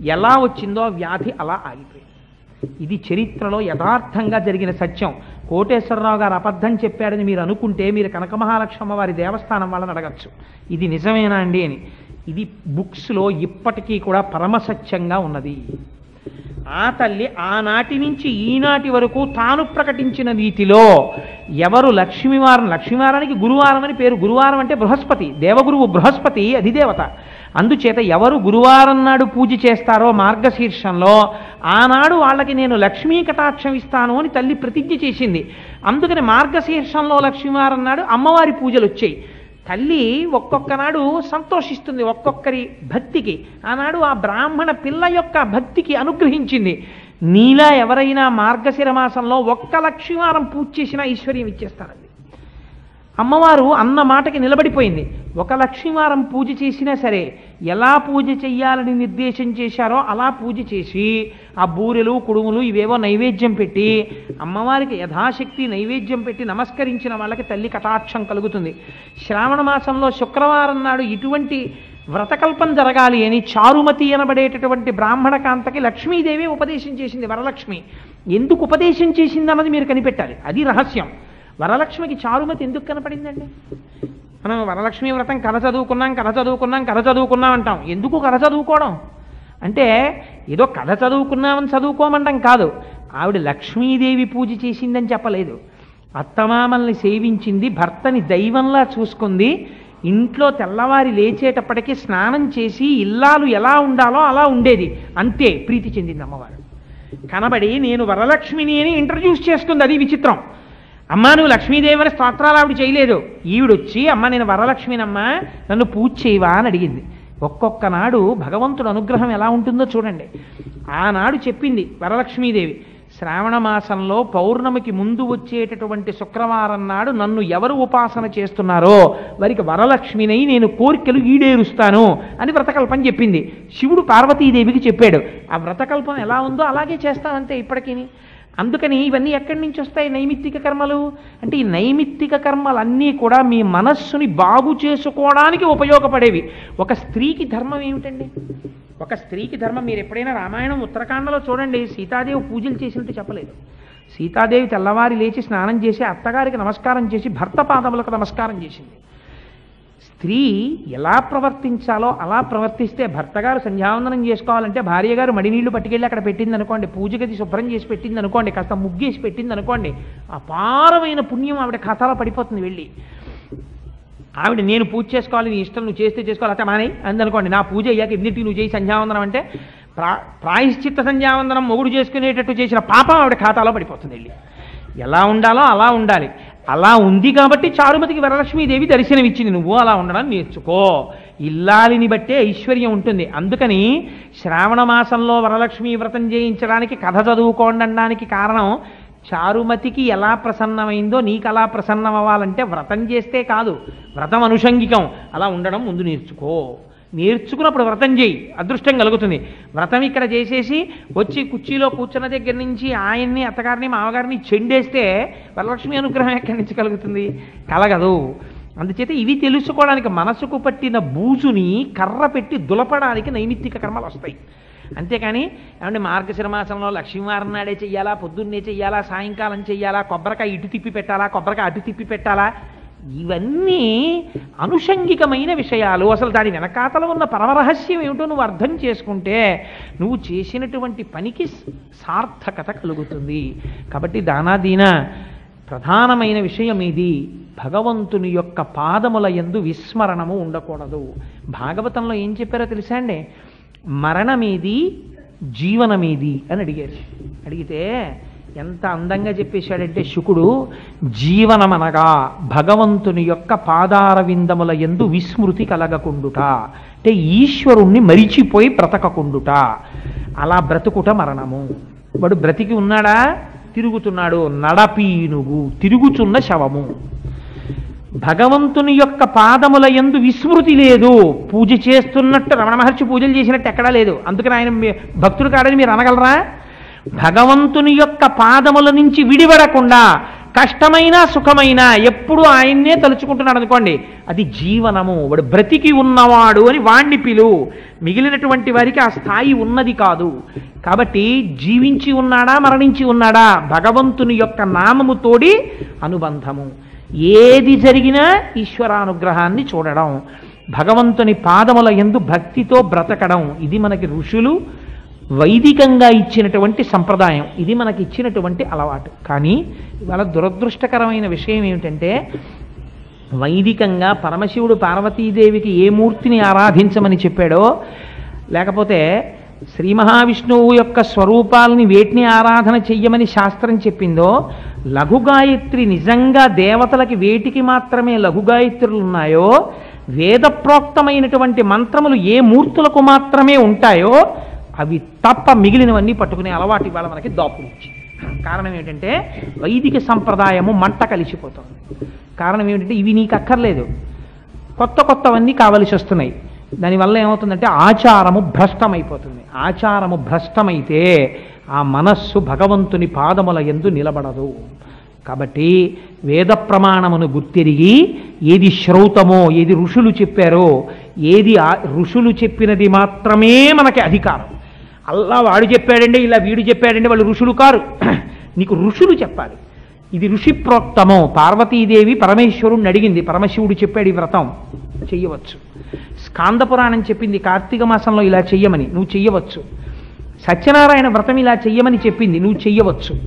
[SPEAKER 1] ఎలా వచ్చిందో వ్యాధి అలా ఆగిపోయింది. ఇది చరిత్రలో యథార్థంగా జరిగిన సత్యం. కోటేశ్వరరావు గారు అబద్ధం చెప్పాడని మీరు అనుకుంటే మీరు కనక మహాలక్ష్మ వారి దేవస్థానం వాళ్ళని అడగచ్చు. ఇది నిజమేనా అండి అని. ఇది బుక్స్లో ఇప్పటికీ కూడా పరమసత్యంగా ఉన్నది. ఆ తల్లి ఆనాటి నుంచి ఈనాటి వరకు తాను ప్రకటించిన నీతిలో ఎవరు లక్ష్మీవారం లక్ష్మీవారానికి గురువారం అని పేరు. గురువారం అంటే బృహస్పతి దేవగురువు బృహస్పతి అధిదేవత. అందుచేత ఎవరు గురువారం నాడు పూజ చేస్తారో మార్గశీర్షంలో ఆనాడు వాళ్ళకి నేను లక్ష్మీ కటాక్షం ఇస్తాను అని తల్లి ప్రతిజ్ఞ చేసింది. అందుకని మార్గశీర్షంలో లక్ష్మీవారం నాడు అమ్మవారి పూజలు వచ్చాయి. తల్లి ఒక్కొక్కనాడు సంతోషిస్తుంది ఒక్కొక్కరి భక్తికి. ఆనాడు ఆ బ్రాహ్మణ పిల్ల యొక్క భక్తికి అనుగ్రహించింది. నీలా ఎవరైనా మార్గశిర మాసంలో ఒక్క లక్ష్మీవారం పూజ చేసినా ఈశ్వర్యం ఇచ్చేస్తారు అమ్మవారు అన్న మాటకి నిలబడిపోయింది. ఒక లక్ష్మీవారం పూజ చేసినా సరే ఎలా పూజ చెయ్యాలని నిర్దేశం చేశారో అలా పూజ చేసి ఆ బూరెలు కుడుములు ఇవేవో నైవేద్యం పెట్టి అమ్మవారికి యథాశక్తి నైవేద్యం పెట్టి నమస్కరించిన వాళ్ళకి తల్లి కటాక్షం కలుగుతుంది. శ్రావణ మాసంలో శుక్రవారం నాడు ఇటువంటి వ్రతకల్పం జరగాలి అని చారుమతి అనబడేటటువంటి బ్రాహ్మణ కాంతకి లక్ష్మీదేవి ఉపదేశం చేసింది వరలక్ష్మి. ఎందుకు ఉపదేశం చేసింది అన్నది మీరు కనిపెట్టాలి. అది రహస్యం. వరలక్ష్మికి చారుమతి ఎందుకు కనపడిందండి? మనం వరలక్ష్మి వ్రతం కథ చదువుకున్నాం కథ చదువుకున్నాం కథ చదువుకున్నాం అంటాం. ఎందుకు కథ చదువుకోవడం? అంటే ఏదో కథ చదువుకున్నామని చదువుకోమంటాం కాదు. ఆవిడ లక్ష్మీదేవి పూజ చేసిందని చెప్పలేదు. అత్తమామల్ని సేవించింది భర్తని దైవంలా చూసుకుంది. ఇంట్లో తెల్లవారి లేచేటప్పటికి స్నానం చేసి ఇల్లాలు ఎలా ఉండాలో అలా ఉండేది. అంతే ప్రీతి చెందింది అమ్మవారు. కనబడి నేను వరలక్ష్మిని అని ఇంట్రడ్యూస్ చేసుకుంది. అది విచిత్రం. అమ్మా నువ్వు లక్ష్మీదేవిని స్తోత్రాలు ఆవిడ చేయలేదు. ఈవిడొచ్చి అమ్మ నేను వరలక్ష్మినమ్మా నన్ను పూజ చేయవా? అని అడిగింది. ఒక్కొక్క నాడు భగవంతుడు అనుగ్రహం ఎలా ఉంటుందో చూడండి. ఆనాడు చెప్పింది వరలక్ష్మీదేవి శ్రావణ మాసంలో పౌర్ణమికి ముందు వచ్చేటటువంటి శుక్రవారం నాడు నన్ను ఎవరు ఉపాసన చేస్తున్నారో వారికి వరలక్ష్మినై నేను కోరికలు ఈడేరుస్తాను అని వ్రతకల్పం చెప్పింది. శివుడు పార్వతీదేవికి చెప్పాడు ఆ వ్రతకల్పం ఎలా ఉందో అలాగే చేస్తానంతే ఇప్పటికీ అందుకని ఇవన్నీ ఎక్కడి నుంచి వస్తాయి నైమిత్తిక కర్మలు? అంటే ఈ నైమిత్తిక కర్మలన్నీ కూడా మీ మనస్సుని బాగు చేసుకోవడానికి ఉపయోగపడేవి. ఒక స్త్రీకి ధర్మం ఏమిటండి? ఒక స్త్రీకి ధర్మం మీరు ఎప్పుడైనా రామాయణం ఉత్తరాఖండలో చూడండి సీతాదేవి పూజలు చేసినట్టు చెప్పలేదు. సీతాదేవి తెల్లవారి లేచి స్నానం చేసి అత్తగారికి నమస్కారం చేసి భర్త పాదములకు నమస్కారం చేసింది. స్త్రీ ఎలా ప్రవర్తించాలో అలా ప్రవర్తిస్తే భర్త గారు సంధ్యావందనం చేసుకోవాలంటే భార్య గారు మడినీళ్ళు పట్టుకెళ్ళి అక్కడ పెట్టింది అనుకోండి పూజ గది శుభ్రం చేసి పెట్టింది అనుకోండి కాస్త ముగ్గేసి పెట్టింది అనుకోండి అపారమైన పుణ్యం ఆవిడ ఖాతాలో పడిపోతుంది వెళ్ళి. ఆవిడ నేను పూజ చేసుకోవాలి నీ ఇష్టం నువ్వు చేస్తే చేసుకోవాలి అట్లా మానే అందనుకోండి. నా పూజ అయ్యాక ఎన్నింటికి నువ్వు చేయి సంధ్యావందనం అంటే ప్రా ప్రాయశ్చిత్త సంధ్యావందనం మొగుడు చేసుకునేటట్టు చేసిన పాపం ఆవిడ ఖాతాలో పడిపోతుంది వెళ్ళి. ఎలా ఉండాలో అలా ఉండాలి. అలా ఉంది కాబట్టి చారుమతికి వరలక్ష్మీదేవి దర్శనమిచ్చింది. నువ్వు అలా ఉండడం నేర్చుకో. ఇల్లాలిని బట్టే ఐశ్వర్యం ఉంటుంది. అందుకని శ్రావణ మాసంలో వరలక్ష్మి వ్రతం చేయించడానికి కథ చదువుకోండి అనడానికి కారణం చారుమతికి ఎలా ప్రసన్నమైందో నీకు అలా ప్రసన్నమవ్వాలంటే వ్రతం చేస్తే కాదు. వ్రతం అనుషంగికం. అలా ఉండడం ముందు నేర్చుకో. నేర్చుకున్నప్పుడు వ్రతం చేయి. అదృష్టం కలుగుతుంది. వ్రతం ఇక్కడ చేసేసి వచ్చి కుర్చీలో కూర్చున్న దగ్గర నుంచి ఆయన్ని అత్తగారిని మామగారిని చెండేస్తే వరలక్ష్మి అనుగ్రహం ఎక్కడి నుంచి కలుగుతుంది? కలగదు. అందుచేత ఇవి తెలుసుకోవడానికి మనసుకు పట్టిన బూజుని కర్ర పెట్టి దులపడానికి నైమిత్తిక కర్మలు వస్తాయి. అంతేకాని ఏమంటే మార్గశిర మాసంలో లక్ష్మీవారం నాడే చెయ్యాలా పొద్దున్నే చెయ్యాలా సాయంకాలం చెయ్యాలా కొబ్బరికాయ ఇటు తిప్పి పెట్టాలా కొబ్బరికాయ అటు తిప్పి పెట్టాలా? ఇవన్నీ అనుషంగికమైన విషయాలు. అసలు దాని వెనకాతల ఉన్న పరమరహస్యం ఏమిటో నువ్వు అర్థం చేసుకుంటే నువ్వు చేసినటువంటి పనికి సార్థకత కలుగుతుంది. కాబట్టి దానాదీన ప్రధానమైన విషయం ఇది. భగవంతుని యొక్క పాదముల ఎందు విస్మరణము ఉండకూడదు. భాగవతంలో ఏం చెప్పారో తెలుసా అండి? మరణమేది జీవనమేది అని అడిగారు. అడిగితే ఎంత అందంగా చెప్పేశాడంటే శుకుడు జీవనమనగా భగవంతుని యొక్క పాదార విందముల ఎందు విస్మృతి కలగకుండుట. అంటే ఈశ్వరుణ్ణి మరిచిపోయి బ్రతకకుండుట. అలా బ్రతుకుట మరణము. వాడు బ్రతికి ఉన్నాడా? తిరుగుతున్నాడు. నడపీనుగు తిరుగుచున్న శవము. భగవంతుని యొక్క పాదముల ఎందు విస్మృతి లేదు. పూజ చేస్తున్నట్టు రమణ మహర్షి పూజలు చేసినట్టు ఎక్కడా లేదు. అందుకని ఆయన మీ- భక్తుడు కాడని మీరు అనగలరా? భగవంతుని యొక్క పాదముల నుంచి విడిపడకుండా కష్టమైన సుఖమైన ఎప్పుడు ఆయన్నే తలుచుకుంటున్నాడు అనుకోండి. అది జీవనము. వాడు బ్రతికి ఉన్నవాడు అని వాణ్ణి పిలు. మిగిలినటువంటి వారికి ఆ స్థాయి ఉన్నది కాదు. కాబట్టి జీవించి ఉన్నాడా మరణించి ఉన్నాడా? భగవంతుని యొక్క నామము తోడి అనుబంధము. ఏది జరిగినా ఈశ్వరానుగ్రహాన్ని చూడడం. భగవంతుని పాదముల ఎందు భక్తితో బ్రతకడం. ఇది మనకి ఋషులు వైదికంగా ఇచ్చినటువంటి సంప్రదాయం. ఇది మనకి ఇచ్చినటువంటి అలవాటు. కానీ ఇవాళ దురదృష్టకరమైన విషయం ఏమిటంటే వైదికంగా పరమశివుడు పార్వతీదేవికి ఏ మూర్తిని ఆరాధించమని చెప్పాడో లేకపోతే శ్రీ మహావిష్ణువు యొక్క స్వరూపాలని వేటిని ఆరాధన చెయ్యమని శాస్త్రం చెప్పిందో లఘుగాయత్రి నిజంగా దేవతలకి వేటికి మాత్రమే లఘుగాయత్రులు ఉన్నాయో వేదప్రోక్తమైనటువంటి మంత్రములు ఏ మూర్తులకు మాత్రమే ఉంటాయో అవి తప్ప మిగిలినవన్నీ పట్టుకునే అలవాటు ఇవాళ మనకి దాపుడు కారణం ఏంటంటే వైదిక సంప్రదాయము మంట కలిసిపోతుంది. కారణం ఏమిటంటే ఇవి నీకు అక్కర్లేదు. కొత్త కొత్తవన్నీ కావలసి వస్తున్నాయి. దానివల్ల ఏమవుతుందంటే ఆచారము భ్రష్టమైపోతుంది. ఆచారము భ్రష్టమైతే ఆ మనస్సు భగవంతుని పాదముల ఎందు నిలబడదు. కాబట్టి వేద ప్రమాణమును గుర్తిరిగి ఏది శ్రౌతమో ఏది ఋషులు చెప్పారో ఏది ఋషులు చెప్పినది మాత్రమే మనకి అధికారం. అల్లా వాడు చెప్పాడండి ఇలా వీడు చెప్పాడండి వాళ్ళు ఋషులు కారు. నీకు ఋషులు చెప్పాలి. ఇది ఋషి ప్రోక్తమో పార్వతీదేవి పరమేశ్వరుణ్ణి అడిగింది. పరమశివుడు చెప్పాడు ఈ వ్రతం. చెయ్యవచ్చు. స్కాంద పురాణం చెప్పింది. కార్తీక మాసంలో ఇలా చెయ్యమని. నువ్వు చెయ్యవచ్చు. సత్యనారాయణ వ్రతం ఇలా చెయ్యమని చెప్పింది. నువ్వు చెయ్యవచ్చు.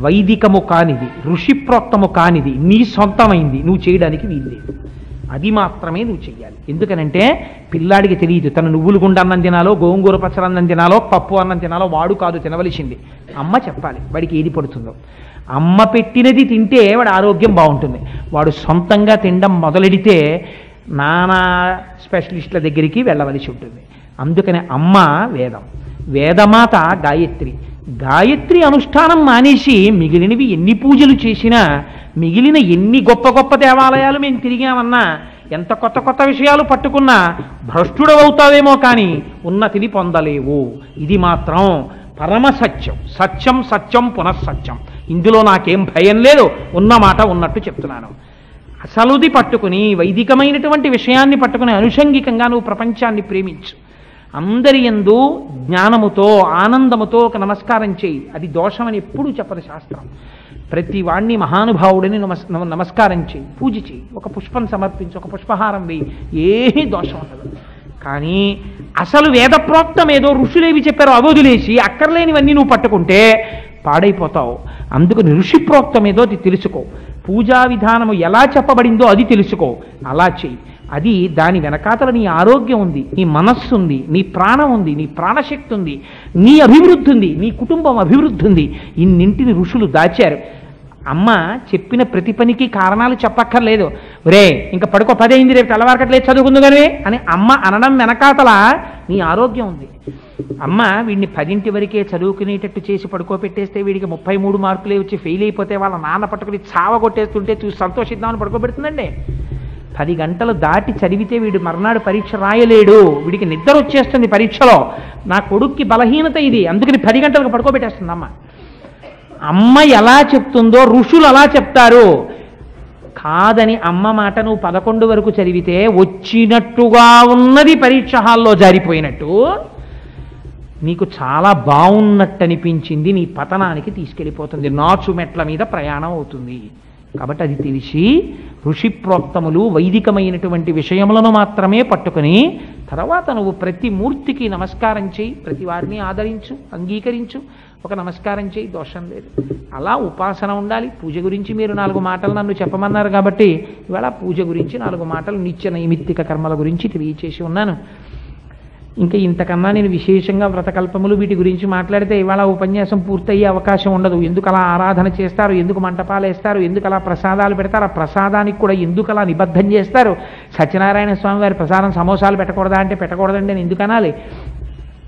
[SPEAKER 1] వైదికము కానిది ఋషి ప్రోక్తము కానిది నీ సొంతమైంది. నువ్వు చేయడానికి వీల్లేదు. అది మాత్రమే నువ్వు చెయ్యాలి. ఎందుకనంటే పిల్లాడికి తెలియదు తన నువ్వులు గుండె అన్నం తినాలో గోంగూర పచ్చడి అన్నం తినాలో పప్పు అన్నం తినాలో వాడు కాదు తినవలసింది. అమ్మ చెప్పాలి వాడికి ఏది పడుతుందో. అమ్మ పెట్టినది తింటే వాడి ఆరోగ్యం బాగుంటుంది. వాడు సొంతంగా తినడం మొదలెడితే నానా స్పెషలిస్టుల దగ్గరికి వెళ్ళవలసి ఉంటుంది. అందుకని అమ్మ వేదం. వేదమాత గాయత్రి. గాయత్రి అనుష్ఠానం మానేసి మిగిలినవి ఎన్ని పూజలు చేసినా మిగిలిన ఎన్ని గొప్ప గొప్ప దేవాలయాలు మేము తిరిగామన్నా ఎంత కొత్త కొత్త విషయాలు పట్టుకున్నా భ్రష్టుడవుతావేమో కానీ ఉన్నతిని పొందలేవు. ఇది మాత్రం పరమ సత్యం. సత్యం సత్యం పునఃసత్యం. ఇందులో నాకేం భయం లేదు. ఉన్న మాట ఉన్నట్టు చెప్తున్నాను. అసలుది పట్టుకుని వైదికమైనటువంటి విషయాన్ని పట్టుకుని అనుషంగికంగా నువ్వు ప్రపంచాన్ని ప్రేమించు. అందరి ఎందు జ్ఞానముతో ఆనందముతో ఒక నమస్కారం చేయి. అది దోషమని ఎప్పుడూ చెప్పదు శాస్త్రం. ప్రతి వాణ్ణి మహానుభావుడిని నమస్ నమ- నమస్కారం చేయి. పూజ చేయి. ఒక పుష్పం సమర్పించి ఒక పుష్పహారం వేయి. ఏమీ దోషం ఉండదు. కానీ అసలు వేదప్రోక్తం ఏదో ఋషులేవి చెప్పారో అవధులేసి అక్కర్లేనివన్నీ నువ్వు పట్టుకుంటే పాడైపోతావు. అందుకని ఋషిప్రోక్తం ఏదో అది తెలుసుకో. పూజా విధానము ఎలా చెప్పబడిందో అది తెలుసుకో. అలా చేయి. అది దాని వెనకాతల నీ ఆరోగ్యం ఉంది నీ మనస్సు ఉంది నీ ప్రాణం ఉంది నీ ప్రాణశక్తి ఉంది నీ అభివృద్ధి ఉంది నీ కుటుంబం అభివృద్ధి ఉంది. ఇన్నింటిని ఋషులు దాచారు. అమ్మ చెప్పిన ప్రతి పనికి కారణాలు చెప్పక్కర్లేదు. ఒరే ఇంకా పడుకో పదైంది రేపు తెల్లవారకట్లేదు చదువుకుందు కానీ అని అమ్మ అనడం వెనకాతల నీ ఆరోగ్యం ఉంది. అమ్మ వీడిని పదింటి వరకే చదువుకునేటట్టు చేసి పడుకోబెట్టేస్తే వీడికి ముప్పై మూడు మార్కులే వచ్చి ఫెయిల్ అయిపోతే వాళ్ళ నాన్న పట్టుకుని చావ కొట్టేస్తుంటే చూసి సంతోషిద్దామని పడుకోబెడుతుందండి. పది గంటలు దాటి చదివితే వీడు మర్నాడు పరీక్ష రాయలేడు. వీడికి నిద్ర వచ్చేస్తుంది పరీక్షలో. నా కొడుక్కి బలహీనత ఇది. అందుకని పది గంటలకు పడుకోబెట్టేస్తుంది అమ్మ అమ్మ ఎలా చెప్తుందో ఋషులు అలా చెప్తారు. కాదని అమ్మ మాట నువ్వు పదకొండు వరకు చదివితే వచ్చినట్టుగా ఉన్నది పరీక్ష హాల్లో జారిపోయినట్టు. నీకు చాలా బాగున్నట్టు అనిపించింది నీ పతనానికి తీసుకెళ్ళిపోతుంది. నాచు మెట్ల మీద ప్రయాణం అవుతుంది. కాబట్టి అది తెలిసి ఋషి ప్రోక్తములు వైదికమైనటువంటి విషయములను మాత్రమే పట్టుకుని తర్వాత నువ్వు ప్రతి మూర్తికి నమస్కారం చేయి ప్రతి వారిని ఆదరించు అంగీకరించు ఒక నమస్కారం చేయి దోషం లేదు. అలా ఉపాసన ఉండాలి. పూజ గురించి మీరు నాలుగు మాటలు నన్ను చెప్పమన్నారు కాబట్టి ఇవాళ పూజ గురించి నాలుగు మాటలు నిత్య నైమిత్తిక కర్మల గురించి తెలియచేసి ఉన్నాను. ఇంకా ఇంతకన్నా నేను విశేషంగా వ్రతకల్పములు వీటి గురించి మాట్లాడితే ఇవాళ ఉపన్యాసం పూర్తయ్యే అవకాశం ఉండదు. ఎందుకు అలా ఆరాధన చేస్తారు? ఎందుకు మంటపాలు వేస్తారు? ఎందుకు అలా ప్రసాదాలు పెడతారు? ఆ ప్రసాదానికి కూడా ఎందుకు అలా నిబద్ధం చేస్తారు? సత్యనారాయణ స్వామి వారి ప్రసాదం సమోసాలు పెట్టకూడదా అంటే పెట్టకూడదండి నేను ఎందుకు అనాలి?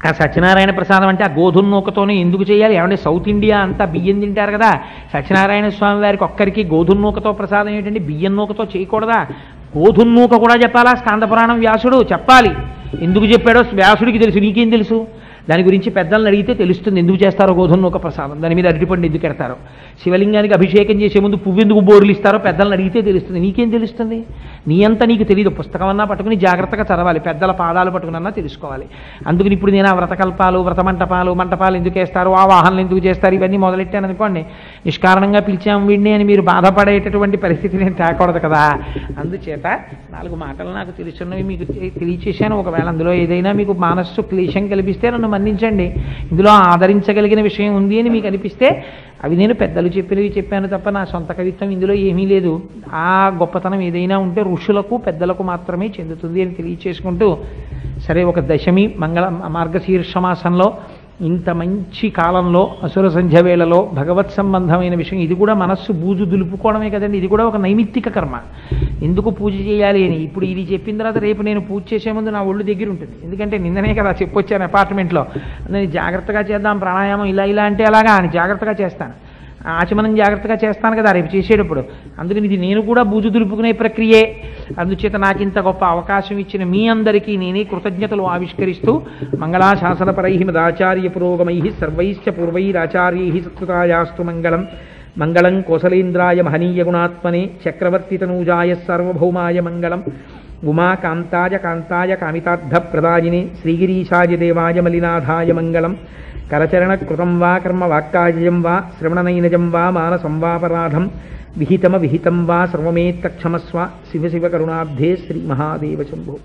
[SPEAKER 1] ఆ సత్యనారాయణ ప్రసాదం అంటే ఆ గోధుమ నూకతోనే ఎందుకు చేయాలి? ఏమంటే సౌత్ ఇండియా అంతా బియ్యం తింటారు కదా. సత్యనారాయణ స్వామి వారికి ఒక్కరికి గోధుమ నూకతో ప్రసాదం ఏంటంటే బియ్యం నూకతో చేయకూడదా? గోధుమ నూక కూడా చెప్పాలా? స్కాంద పురాణం వ్యాసుడు చెప్పాలి. ఎందుకు చెప్పాడో వ్యాసుడికి తెలుసు నీకేం తెలుసు? దాని గురించి పెద్దలను అడిగితే తెలుస్తుంది ఎందుకు చేస్తారో గోధుమ ఒక ప్రసాదం. దాని మీద అరటిపండు ఎందుకు ఎడతారో. శివలింగానికి అభిషేకం చేసే ముందు పువ్వు ఎందుకు బోర్లు ఇస్తారో పెద్దలను అడిగితే తెలుస్తుంది. నీకేం తెలుస్తుంది? నీ అంతా నీకు తెలియదు పుస్తకం అన్నా పట్టుకుని జాగ్రత్తగా చదవాలి. పెద్దల పాదాలు పట్టుకునన్నా తెలుసుకోవాలి. అందుకని ఇప్పుడు నేను ఆ వ్రతకల్పాలు వ్రత మంటపాలు మంటపాలు ఎందుకు వేస్తారు ఆ వాహనాలు ఎందుకు చేస్తారు ఇవన్నీ మొదలెట్టాను అనుకోండి నిష్కారణంగా పిలిచాం వీడిని అని మీరు బాధపడేటటువంటి పరిస్థితి నేను తేకూడదు కదా. అందుచేత నాలుగు మాటలు నాకు తెలుసున్నవి మీకు తెలియచేశాను. ఒకవేళ అందులో ఏదైనా మీకు మనస్సు క్లేశం కల్పిస్తే నన్ను మన్నించండి. ఇందులో ఆదరించగలిగిన విషయం ఉంది అని మీకు అనిపిస్తే అవి నేను పెద్దలు చెప్పినవి చెప్పాను తప్ప నా సొంత కవిత్వం ఇందులో ఏమీ లేదు. ఆ గొప్పతనం ఏదైనా ఉంటే ఋషులకు పెద్దలకు మాత్రమే చెందుతుంది అని తెలియచేసుకుంటూ సరే ఒక దశమి మంగళ మార్గశీర్ష మాసంలో ఇంత మంచి కాలంలో అసుర సంధ్య వేళలో భగవత్ సంబంధమైన విషయం ఇది కూడా మనస్సు బూజు దులుపుకోవడమే కదండి. ఇది కూడా ఒక నైమిత్తిక కర్మ. ఎందుకు పూజ చేయాలి అని? ఇప్పుడు ఇది చెప్పిన తర్వాత రేపు నేను పూజ చేసే ముందు నా ఒళ్ళు దగ్గర ఉంటుంది. ఎందుకంటే నిన్ననే కదా చెప్పొచ్చాను అపార్ట్మెంట్లో నేను జాగ్రత్తగా చేద్దాం ప్రాణాయామం ఇలా ఇలా అంటే అలాగా అని జాగ్రత్తగా చేస్తాను. ఆచమనం జాగ్రత్తగా చేస్తాను కదా రేపు చేసేటప్పుడు. అందుకని ఇది నేను కూడా బూజు దులుపుకునే ప్రక్రియే. అందుచేత నాకు ఇంత గొప్ప అవకాశం ఇచ్చిన మీ అందరికీ నేనే కృతజ్ఞతలు ఆవిష్కరిస్తూ మంగళాశాసనపరై మదాచార్య పురోగమై సర్వైశ్చ పూర్వైరాచార్యై సత్కృతాయాస్తు మంగళం. మంగళం కోసలేంద్రాయ మహనీయ గుణాత్మనే చక్రవర్తి తనూజాయ సార్వభౌమాయ మంగళం. ఉమాకాంతాయ కాంతాయ కామితార్థప్రదాయిని శ్రీగిరీశాయ దేవాయ మలినాథాయ మంగళం. కరచరణకృతం వా కర్మ వాక్కాజయం వా శ్రవణనైనజం వా మానసం వాపరాధం విహితమ విహితం వా సర్వమేత్తక్షమస్వ శివ శివ కరుణాబ్ధే శ్రీ మహాదేవ శంభో